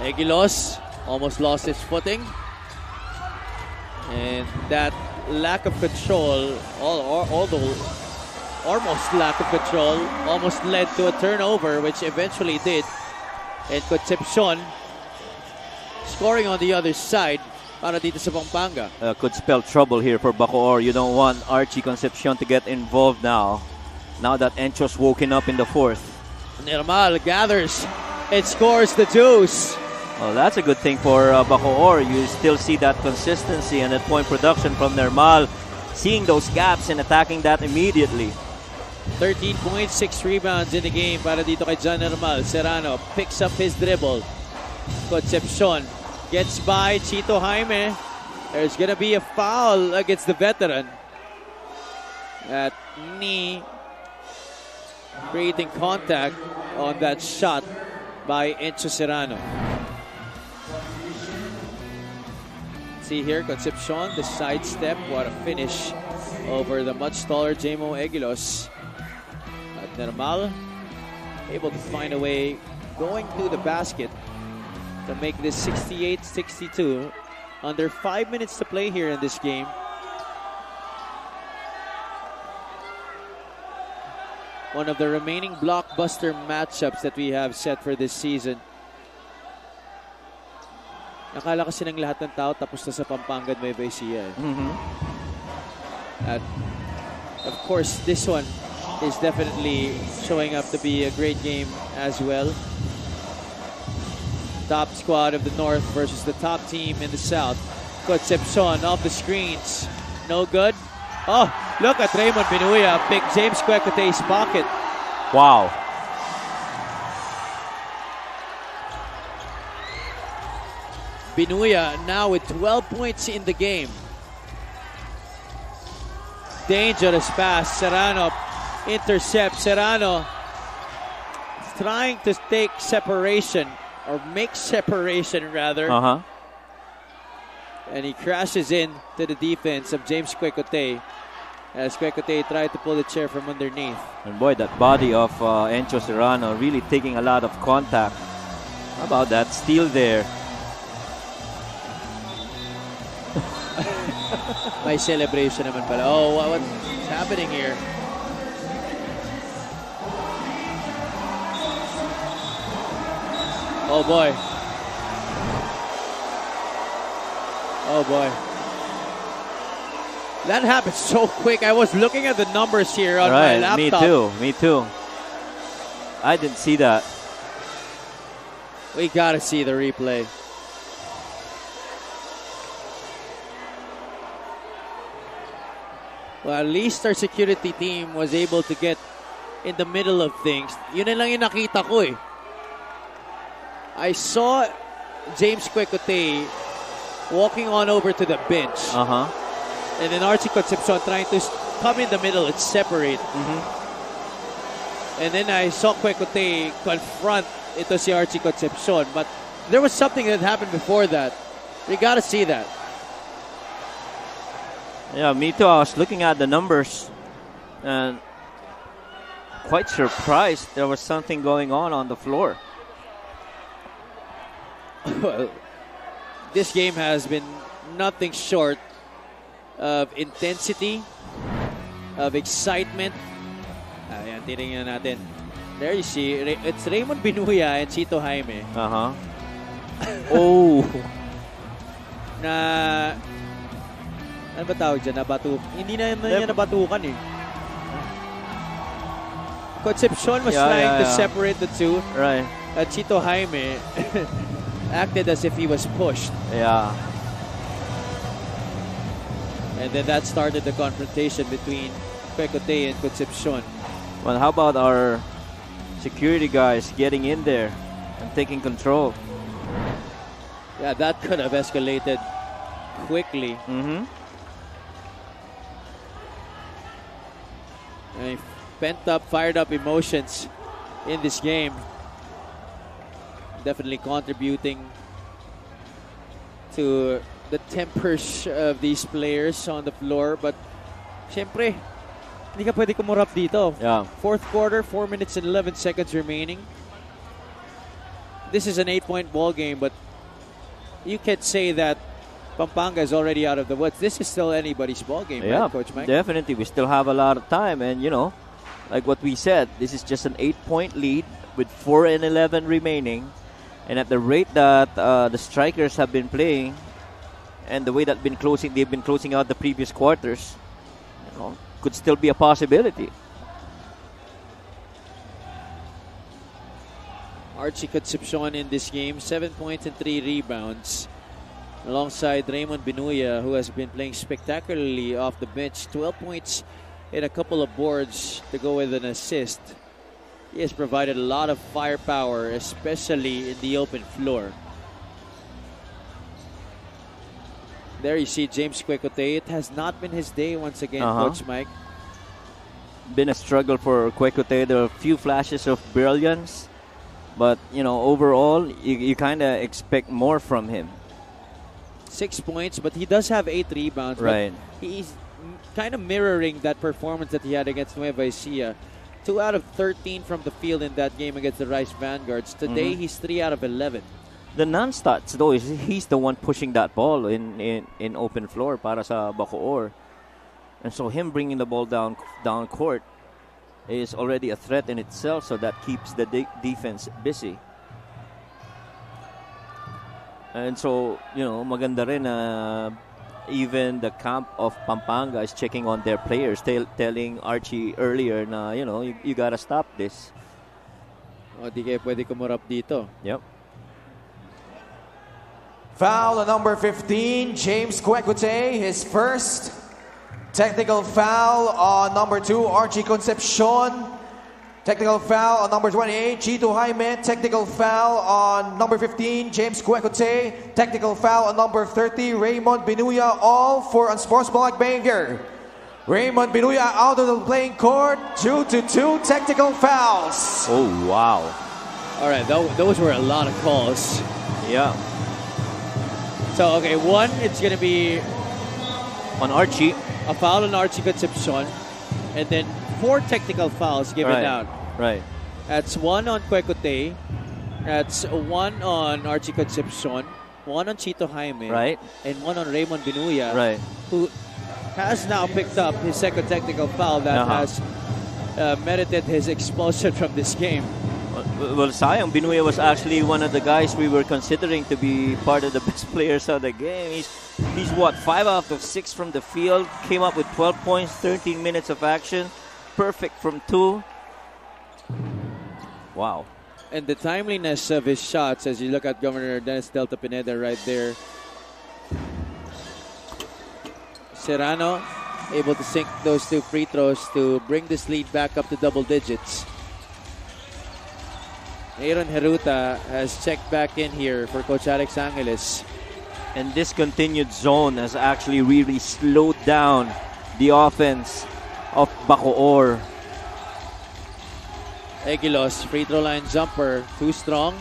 Speaker 1: Eguilos almost lost his footing. And that lack of control, all, all, although almost lack of control, almost led to a turnover, which eventually did. And Concepcion scoring on the other side para dito sa Pampanga.
Speaker 2: Uh, could spell trouble here for Bacoor. You don't want Archie Concepcion to get involved now. Now that Encho's woken up in the fourth.
Speaker 1: Nermal gathers and scores the deuce.
Speaker 2: Well, that's a good thing for uh, Bacoor. You still see that consistency and that point production from Nermal, seeing those gaps and attacking that immediately.
Speaker 1: 13.6 rebounds in the game para dito kay John Nermal. Serrano picks up his dribble. Concepcion gets by Chito Jaime. There's gonna be a foul against the veteran. That knee creating contact on that shot by Encho Serrano. See here, Concepcion, the sidestep. What a finish over the much taller Jamo Eguilos. At Nermal, able to find a way going to the basket to make this 68-62. Under five minutes to play here in this game. One of the remaining blockbuster matchups that we have set for this season. Nakala kasi ng lahat ng tao tapos na sa Pampanga Nueva Ecija. eh. At of course, this one is definitely showing up to be a great game as well. Top squad of the North versus the top team in the South. Concepcion off the screens. No good. Oh, look at Raymond Binuya pick James Kwekuteye's pocket.
Speaker 2: Wow.
Speaker 1: Binuya now with 12 points in the game. Dangerous pass. Serrano intercept. Serrano trying to take separation or make separation rather.
Speaker 2: Uh huh.
Speaker 1: And he crashes in to the defense of James Kwekuteye as Kwekuteye tried to pull the chair from underneath.
Speaker 2: And boy, that body of uh, Encho Serrano really taking a lot of contact. How about that steal there?
Speaker 1: My celebration naman pala. Oh, what- what's happening here? Oh boy. Oh boy. That happened so quick. I was looking at the numbers here on my
Speaker 2: right, me too, me too. I didn't see that.
Speaker 1: We gotta see the replay. Well, at least our security team was able to get in the middle of things. Yun na lang yung nakita ko eh. I saw James Kwekuteye walking on over to the bench.
Speaker 2: Uh huh.
Speaker 1: And then Archie Concepcion trying to come in the middle and separate. And then I saw Kwekuteye confront ito si Archie Concepcion. But there was something that happened before that. You gotta see that.
Speaker 2: Yeah, me too. I was looking at the numbers and quite surprised there was something going on on the floor.
Speaker 1: Well, this game has been nothing short of intensity, of excitement. Ayan, titingnan natin. There you see, it's Raymond Binuya and Chito Jaime
Speaker 2: Uh-huh. oh.
Speaker 1: na ano ba tawag dyan? Nabatu hindi na naman niya nabatukan eh. Concepcion was
Speaker 2: Yeah,
Speaker 1: trying
Speaker 2: yeah,
Speaker 1: to separate the two.
Speaker 2: Right.
Speaker 1: At Chito Jaime acted as if he was pushed.
Speaker 2: Yeah.
Speaker 1: And then that started the confrontation between Kwekuteye and Concepcion.
Speaker 2: Well, how about our security guys getting in there and taking control?
Speaker 1: Yeah, that could have escalated quickly.
Speaker 2: Mm-hmm.
Speaker 1: And pent up, fired up emotions in this game. Definitely contributing to the tempers of these players on the floor. But, syempre, hindi ka pwede kumurap dito.
Speaker 2: Yeah.
Speaker 1: Fourth quarter, 4 minutes and 11 seconds remaining. This is an eight-point ball game, but you could say that Pampanga is already out of the woods. This is still anybody's ball game,
Speaker 2: Yeah,
Speaker 1: right, Coach Mike?
Speaker 2: definitely. We still have a lot of time, and you know, like what we said, this is just an eight-point lead with four and eleven remaining, and at the rate that uh, the strikers have been playing, and the way that been closing, they've been closing out the previous quarters, you know, could still be a possibility.
Speaker 1: Archie Concepcion in this game, seven points and three rebounds. Alongside Raymond Binuya, who has been playing spectacularly off the bench, 12 points and a couple of boards to go with an assist. He has provided a lot of firepower, especially in the open floor. There you see James Kwekuteye. It has not been his day once again,
Speaker 2: Uh-huh.
Speaker 1: Coach Mike.
Speaker 2: Been a struggle for Kwekuteye. There are a few flashes of brilliance, but you know, overall, you, you kind of expect more from him.
Speaker 1: six points, but he does have eight rebounds.
Speaker 2: Right.
Speaker 1: He's kind of mirroring that performance that he had against Nueva Ecija. Two out of 13 from the field in that game against the Rice Vanguards. Today,
Speaker 2: Mhm.
Speaker 1: he's three out of 11.
Speaker 2: The non-stats though is he's the one pushing that ball in, in, in open floor para sa Bacoor. And so him bringing the ball down down court is already a threat in itself so that keeps the de- defense busy. And so, you know, maganda rin na even the camp of Pampanga is checking on their players, tell, telling Archie earlier na, you know, you, you gotta stop this.
Speaker 1: O, di kayo pwede kumurap dito.
Speaker 2: Yep.
Speaker 6: Foul on number 15, James Kwekuteye, his first. Technical foul on number 2, Archie Concepcion. Technical foul on number 28, Chito Jaime. Technical foul on number 15, James Kwekuteye. Technical foul on number 30, Raymond Binuya. All for unsportsmanlike behavior. Raymond Binuya out of the playing court. 2 to 2 technical fouls.
Speaker 2: Oh, wow.
Speaker 1: All right, tho- those were a lot of calls.
Speaker 2: Yeah.
Speaker 1: So, okay, one, it's going to be
Speaker 2: On Archie.
Speaker 1: a foul on Archie Concepcion, and then four technical fouls given
Speaker 2: right.
Speaker 1: out.
Speaker 2: Right.
Speaker 1: That's one on Kwekuteye. That's one on Archie Concepcion. One on Chito Jaime.
Speaker 2: Right.
Speaker 1: And one on Raymond Binuya.
Speaker 2: Right.
Speaker 1: Who has now picked up his second technical foul that
Speaker 2: Uh-huh.
Speaker 1: has uh, merited his expulsion from this game.
Speaker 2: Well, well, Sayang Binuya was actually one of the guys we were considering to be part of the best players of the game. He's, he's what, 5 out of 6 from the field, came up with 12 points, 13 minutes of action, perfect from 2. Wow.
Speaker 1: And the timeliness of his shots, as you look at Governor Dennis Delta Pineda right there. Serrano able to sink those two free throws to bring this lead back up to double digits. Aaron Heruta has checked back in here for Coach Alex Angeles.
Speaker 2: And this continued zone has actually really slowed down the offense of Bacoor.
Speaker 1: Eguilos, free throw line jumper, too strong.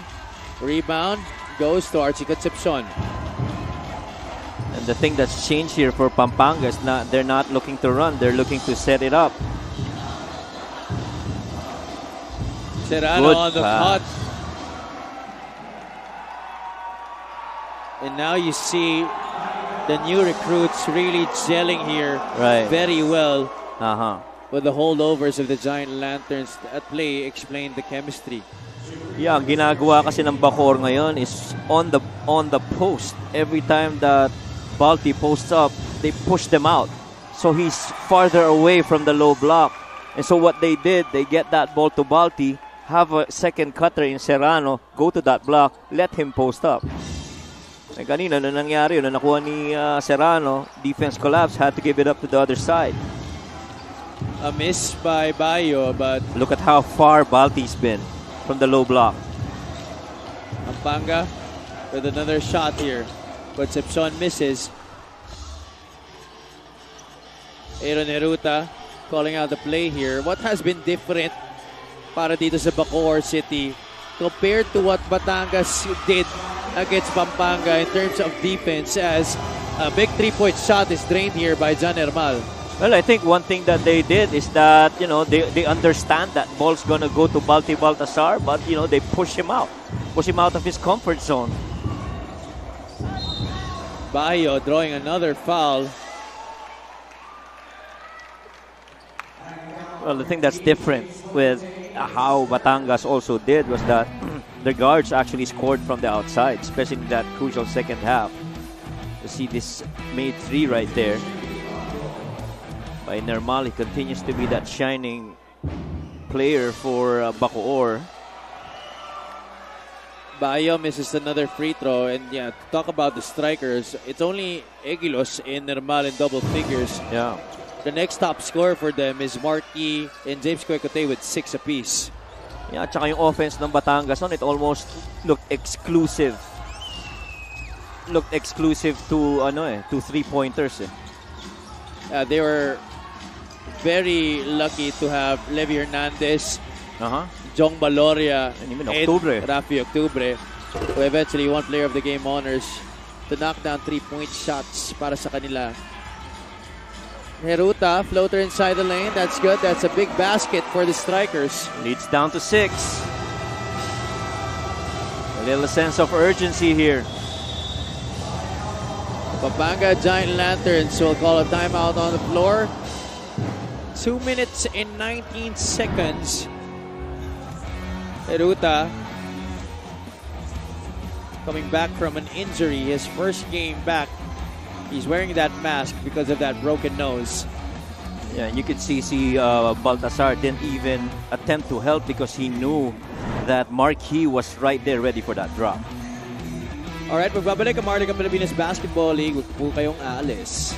Speaker 1: Rebound goes to Archie Concepcion.
Speaker 2: And the thing that's changed here for Pampanga is not they're not looking to run, they're looking to set it up.
Speaker 1: Serrano
Speaker 2: Good
Speaker 1: on the
Speaker 2: pass.
Speaker 1: cut. And now you see the new recruits really gelling here
Speaker 2: Right.
Speaker 1: very well
Speaker 2: Uh-huh.
Speaker 1: with the holdovers of the Giant Lanterns at play explain the chemistry.
Speaker 2: Yeah, ang ginagawa kasi ng Bacoor ngayon is on the on the post. Every time that Balti posts up, they push them out. So he's farther away from the low block. And so what they did, they get that ball to Balti, have a second cutter in Serrano, go to that block, let him post up. Eh, kanina, na nangyari yun, na nakuha ni uh, Serrano, defense collapse, had to give it up to the other side.
Speaker 1: A miss by Bajo, but
Speaker 2: Look at how far Balti's been from the low block.
Speaker 1: Pampanga with another shot here. but Concepcion misses. Aaron Neruta calling out the play here. What has been different para dito sa Bacoor City compared to what Batangas did against Pampanga in terms of defense as a big three-point shot is drained here by John Nermal.
Speaker 2: Well, I think one thing that they did is that, you know, they, they understand that ball's going to go to Balti Baltazar, but, you know, they push him out. Push him out of his comfort zone.
Speaker 1: Bajo drawing another foul.
Speaker 2: Well, the thing that's different with how Batangas also did was that the guards actually scored from the outside, especially in that crucial second half. You see this made three right there by Nermal. He continues to be that shining player for uh, Bacoor.
Speaker 1: Bajo misses another free throw. And yeah, talk about the strikers, it's only Eguilos in Nermal in double figures.
Speaker 2: Yeah.
Speaker 1: The next top scorer for them is Marky and James Kwekuteye with six apiece.
Speaker 2: Yeah, tsaka yung offense ng Batangas noon, it almost looked exclusive. Looked exclusive to ano eh, to three-pointers eh.
Speaker 1: Uh, they were very lucky to have Levi Hernandez,
Speaker 2: Uh-huh.
Speaker 1: Jong Baloria,
Speaker 2: And even Octubre.
Speaker 1: Rafi Octubre, who eventually won Player of the Game honors to knock down three-point shots para sa kanila. Heruta, floater inside the lane. That's good. That's a big basket for the strikers.
Speaker 2: Leads down to six. A little sense of urgency here.
Speaker 1: Pampanga Giant Lanterns will call a timeout on the floor. Two minutes and 19 seconds. Heruta coming back from an injury, his first game back. He's wearing that mask because of that broken nose.
Speaker 2: Yeah, and you could see see uh, Baltazar didn't even attempt to help because he knew that Marquis was right there ready for that drop.
Speaker 1: Alright, magbabalik ang Maharlika Pilipinas Basketball League. Huwag po kayong aalis.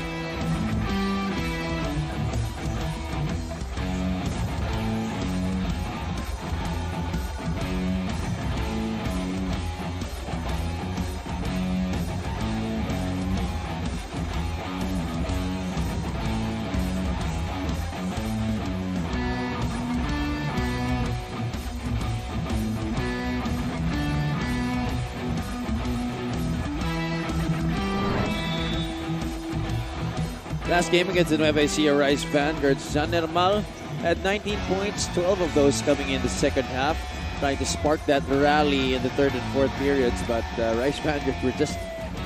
Speaker 1: Last game against the Nueva Ecija Rice Vanguards, Jan Nermal had 19 points, 12 of those coming in the second half, trying to spark that rally in the third and fourth periods, but uh, Rice Vanguards were just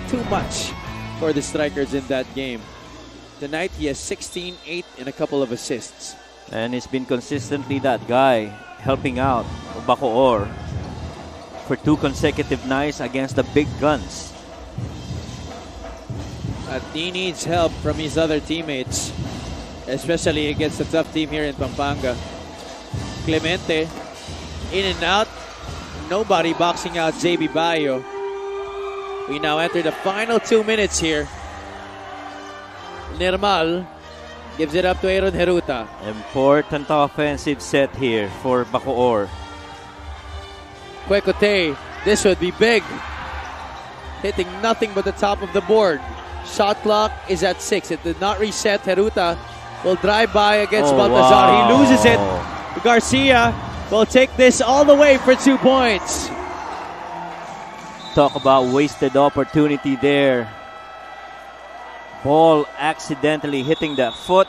Speaker 1: too much for the strikers in that game. Tonight, he has 16, 8, and a couple of assists.
Speaker 2: And he's been consistently that guy helping out Bacoor for two consecutive nights against the big guns.
Speaker 1: Uh, he needs help from his other teammates, especially against a tough team here in Pampanga. Clemente, in and out. Nobody boxing out JB Bajo. We now enter the final two minutes here. Nermal gives it up to Aaron Heruta.
Speaker 2: Important offensive set here for Bacoor.
Speaker 1: Kwekuteye, this would be big. Hitting nothing but the top of the board. Shot clock is at six. It did not reset. Heruta will drive by against
Speaker 2: Oh,
Speaker 1: Baltazar.
Speaker 2: wow.
Speaker 1: He loses it. Garcia will take this all the way for two points.
Speaker 2: Talk about wasted opportunity there. Ball accidentally hitting that foot.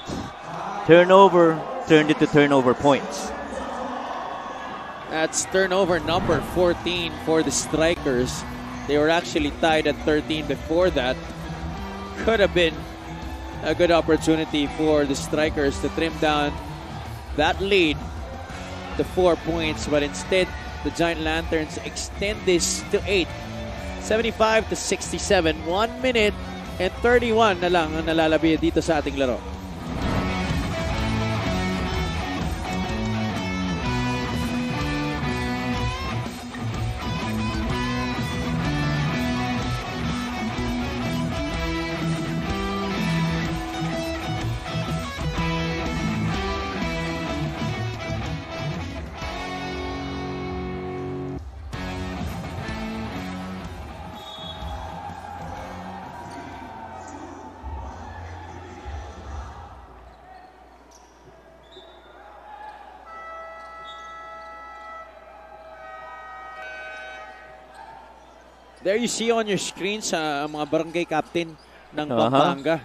Speaker 2: Turnover turned into turnover points.
Speaker 1: That's turnover number 14 for the Strikers. They were actually tied at 13 before that. Could have been a good opportunity for the strikers to trim down that lead to four points, but instead the Giant Lanterns extend this to eight. 75 to 67. 1 minute and 31 na lang ang nalalabi dito sa ating laro. There you see on your screen sa mga barangay captain ng
Speaker 2: Uh-huh.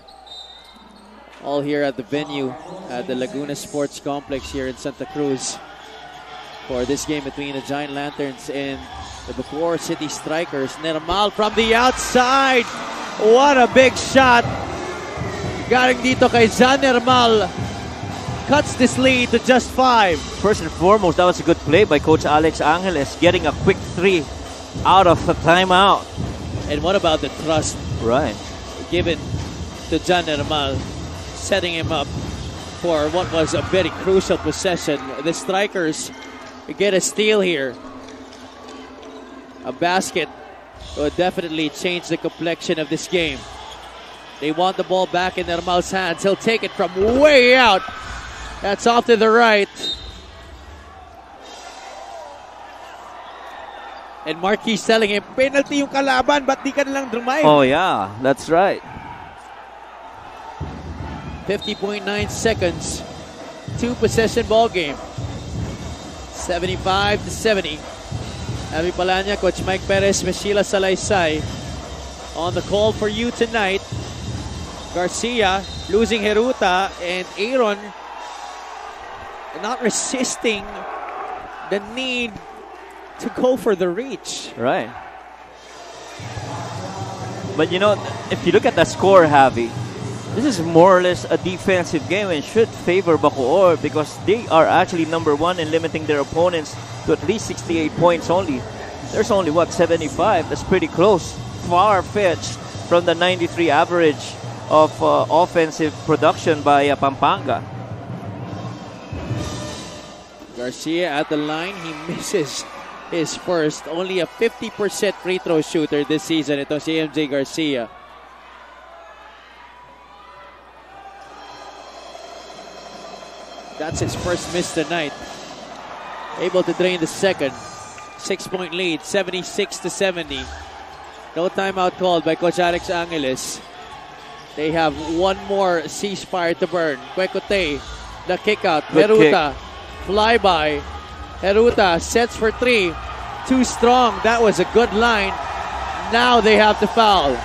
Speaker 1: All here at the venue at the Laguna Sports Complex here in Santa Cruz for this game between the Giant Lanterns and the Bacoor City Strikers. Nermal from the outside. What a big shot. Galing dito kay Jan Nermal. Cuts this lead to just five.
Speaker 2: First and foremost, that was a good play by Coach Alex Angeles, getting a quick three out of the timeout.
Speaker 1: And what about the trust
Speaker 2: Right.
Speaker 1: given to Jan Nermal, setting him up for what was a very crucial possession. The strikers get a steal here. A basket will definitely change the complexion of this game. They want the ball back in Nermal's hands. He'll take it from way out. That's off to the right. And Marquis telling him, penalty yung kalaban, ba't di ka nalang drive?
Speaker 2: Oh, yeah, that's right.
Speaker 1: 50.9 seconds. Two possession ball game. 75 to 70. Abby Palanya, Coach Mike Perez, Meshila Salaysay on the call for you tonight. Garcia losing Heruta and Aaron not resisting the need to go for the reach.
Speaker 2: Right. But you know, if you look at the score, Javi, this is more or less a defensive game and should favor Bacoor because they are actually number one in limiting their opponents to at least 68 points only. There's only, what, 75? That's pretty close. Far fetched from the 93 average of uh, offensive production by uh, Pampanga.
Speaker 1: Garcia at the line, he misses his first. Only a 50% free throw shooter this season. Ito si MJ Garcia. That's his first miss tonight. Able to drain the second. Six point lead, 76 to 70. No timeout called by Coach Alex Angeles. They have one more ceasefire to burn. Kwekuteye, the kick out.
Speaker 2: Good
Speaker 1: Beruta, flyby. Heruta sets for three. Too strong. That was a good line. Now they have to foul.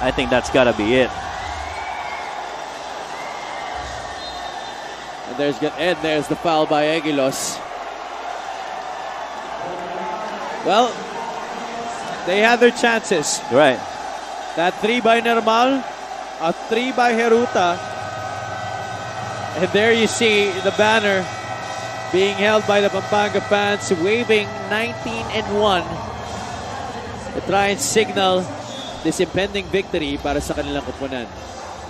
Speaker 2: I think that's got to be it.
Speaker 1: And there's good and there's the foul by Eguilos. Well, they had their chances.
Speaker 2: Right.
Speaker 1: That three by Nermal, a three by Heruta. And there you see the banner being held by the Pampanga fans, waving 19 and 1 to try and signal this impending victory para sa kanilang koponan.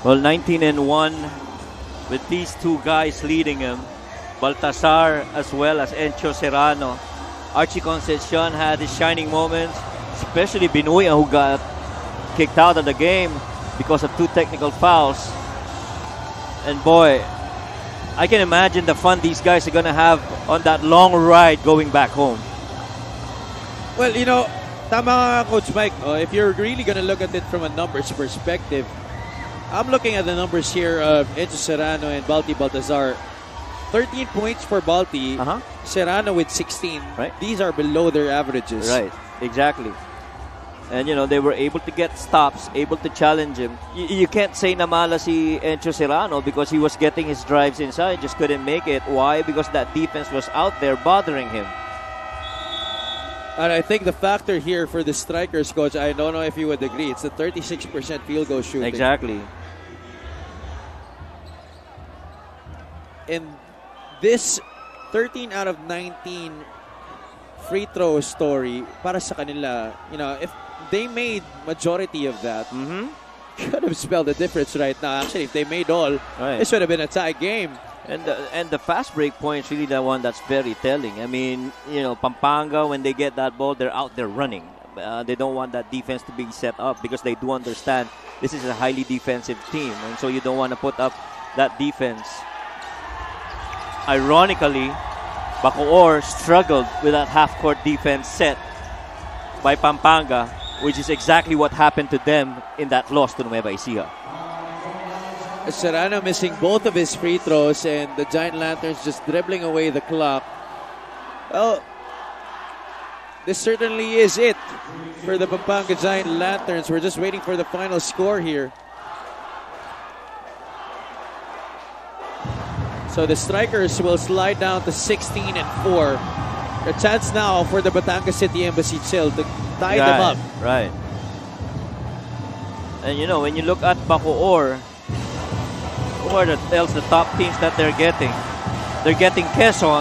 Speaker 2: Well, 19 and 1 with these two guys leading him. Baltazar as well as Encho Serrano. Archie Concepcion had his shining moments, especially Binuya who got kicked out of the game because of two technical fouls. And boy, I can imagine the fun these guys are going to have on that long ride going back home.
Speaker 1: Well, you know, tama Coach Mike. no? if you're really going to look at it from a numbers perspective, I'm looking at the numbers here of Encho Serrano and Balti Baltazar. 13 points for Balti,
Speaker 2: Uh-huh.
Speaker 1: Serrano with 16.
Speaker 2: Right.
Speaker 1: These are below their averages.
Speaker 2: Right, exactly. And you know, they were able to get stops, able to challenge him. You, you can't say namala si Encho Serrano because he was getting his drives inside, just couldn't make it. Why? Because that defense was out there bothering him.
Speaker 1: And I think the factor here for the strikers, coach, I don't know if you would agree, it's the 36% field goal shooting.
Speaker 2: Exactly.
Speaker 1: And this 13 out of 19 free throw story para sa kanila, you know, if they made majority of that,
Speaker 2: Mm-hmm.
Speaker 1: could have spelled the difference right now. Actually, if they made all,
Speaker 2: Right.
Speaker 1: it should have been a tie game.
Speaker 2: And the, and the fast break point is really the one that's very telling. I mean, you know, Pampanga when they get that ball, they're out there running. Uh, they don't want that defense to be set up because they do understand this is a highly defensive team, and so you don't want to put up that defense. Ironically, Bacoor struggled with that half-court defense set by Pampanga, which is exactly what happened to them in that loss to Nueva Ecija.
Speaker 1: Serrano missing both of his free throws and the Giant Lanterns just dribbling away the clock. Well, this certainly is it for the Pampanga Giant Lanterns. We're just waiting for the final score here. So the Strikers will slide down to 16 and 4. A chance now for the Batangas City Embassy Chill to tie them up.
Speaker 2: Right. And you know, when you look at Bacoor, who are the else the top teams that they're getting? They're getting Quezon,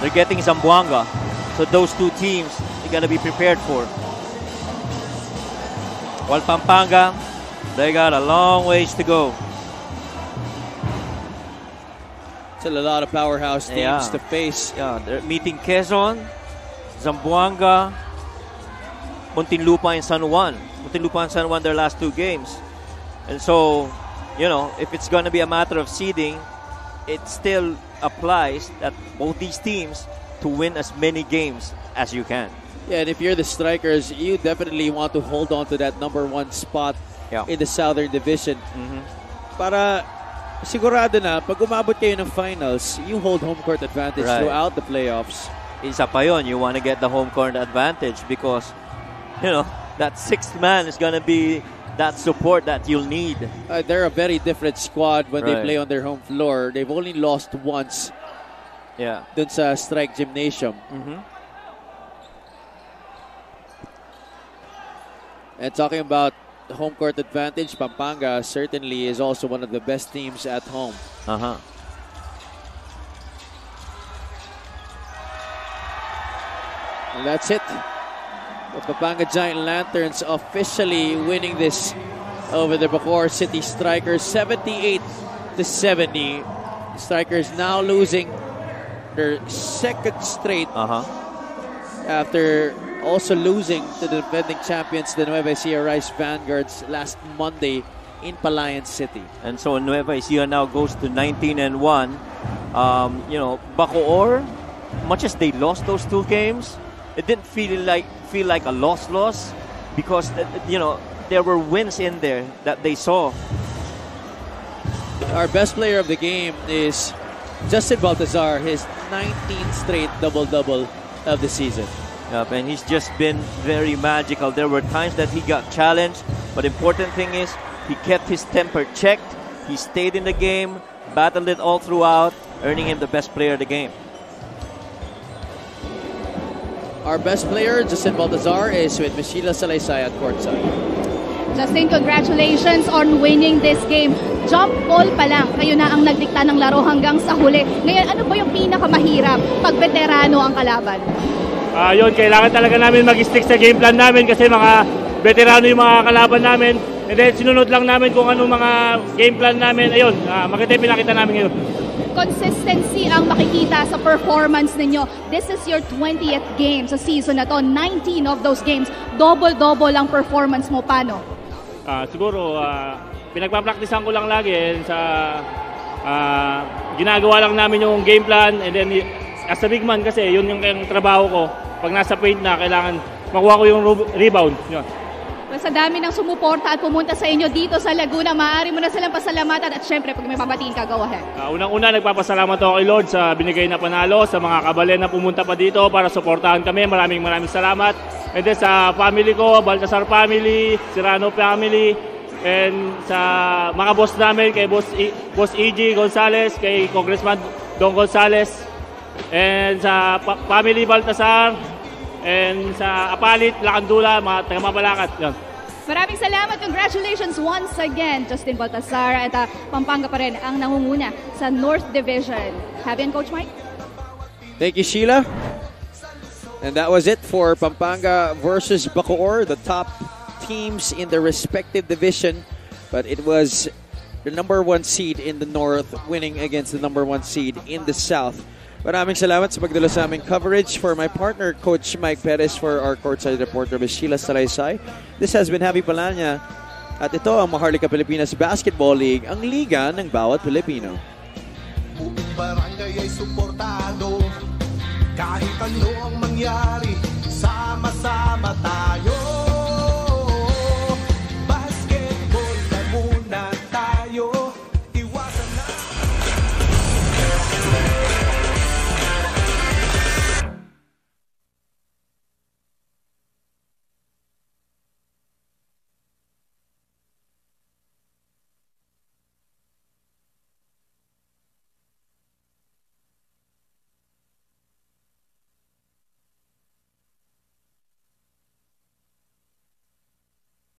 Speaker 2: they're getting Zamboanga. So those two teams you gotta be prepared for. While Pampanga, they got a long ways to go.
Speaker 1: Still a lot of powerhouse teams
Speaker 2: Yeah.
Speaker 1: to face.
Speaker 2: Yeah, they're meeting Quezon, Zamboanga, Muntinlupa and San Juan. Muntinlupa and San Juan their last two games. And so, you know, if it's going to be a matter of seeding, it still applies that both these teams to win as many games as you can.
Speaker 1: Yeah, and if you're the Strikers, you definitely want to hold on to that number one spot
Speaker 2: Yeah.
Speaker 1: in the Southern Division.
Speaker 2: Mm-hmm.
Speaker 1: Para sigurado na, pag umabot kayo ng finals, you hold home court advantage
Speaker 2: Right.
Speaker 1: throughout the playoffs.
Speaker 2: Isa pa yun, you want to get the home court advantage because, you know, that sixth man is going to be that support that you'll need.
Speaker 1: Uh, they're a very different squad when they
Speaker 2: Right.
Speaker 1: play on their home floor. They've only lost once
Speaker 2: Yeah.
Speaker 1: dun sa Strike Gymnasium.
Speaker 2: Mhm.
Speaker 1: And talking about home court advantage, Pampanga certainly is also one of the best teams at home.
Speaker 2: Uh-huh.
Speaker 1: And that's it. The Pampanga Giant Lanterns officially winning this over the Bacoor City Strikers 78 to 70. Strikers now losing their second straight
Speaker 2: Uh-huh.
Speaker 1: after also losing to the defending champions, the Nueva Ecija Rice Vanguards, last Monday in Palayan City.
Speaker 2: And so Nueva Ecija now goes to 19 and 1. Um, you know, Bacoor, much as they lost those two games, it didn't feel like feel like a loss loss because uh, you know there were wins in there that they saw.
Speaker 1: Our best player of the game is Justin Baltazar, his 19th straight double double of the season.
Speaker 2: Yep, and he's just been very magical. There were times that he got challenged, but important thing is he kept his temper checked. He stayed in the game, battled it all throughout, earning him the best player of the game.
Speaker 1: Our best player, Justin Baltazar, is with Miss Sheila Salaysay at courtside.
Speaker 3: Justin, congratulations on winning this game. Jump ball pa lang, kayo na ang nagdikta ng laro hanggang sa huli. Ngayon, ano ba yung pinakamahirap pag veterano ang kalaban?
Speaker 8: Ah, yun, kailangan talaga namin mag-stick sa game plan namin kasi mga veterano yung mga kalaban namin. And then sinunod lang namin kung anong mga game plan namin. Ayun, ah, maganda yung pinakita namin ngayon.
Speaker 3: Consistency ang makikita sa performance ninyo. This is your 20th game sa season na to. 19 of those games, double-double ang performance mo. Paano?
Speaker 8: Ah, siguro, ah, pinagpapraktisan ko lang lagi sa ah, ginagawa lang namin yung game plan and then as a big man kasi yun yung, yung trabaho ko. Pag nasa paint na, kailangan makuha ko yung rebound. Yun.
Speaker 3: Well, sa dami ng sumuporta at pumunta sa inyo dito sa Laguna, maaari mo na silang pasalamatan at syempre pag may babatiin ka, go ahead.
Speaker 8: Ah, unang-una, nagpapasalamat ako kay Lord sa binigay na panalo, sa mga kabalen na pumunta pa dito para suportahan kami. Maraming maraming salamat. And then sa family ko, Baltasar family, Serrano family, and sa mga boss namin, kay Boss, I- boss E.G. Gonzales, kay Congressman Don Gonzales, and sa pa- family Baltazar, And sa Apalit, Lakandula, mga taga Mabalacat. Yan.
Speaker 3: Maraming salamat. Congratulations once again, Justin Baltazar. At ah, Pampanga pa rin ang nangunguna sa North Division. Have you, Coach Mike?
Speaker 1: Thank you, Sheila. And that was it for Pampanga versus Bacoor, the top teams in their respective division. But it was the number one seed in the north winning against the number one seed in the south. Maraming salamat sa pagdala sa aming coverage for my partner, Coach Mike Perez, for our courtside reporter, Ms. Sheila Salaysay. This has been Happy Palanya. At ito ang Maharlika Pilipinas Basketball League, ang liga ng bawat Pilipino.
Speaker 7: Buong barangay ay suportado Kahit ano ang mangyari Sama-sama tayo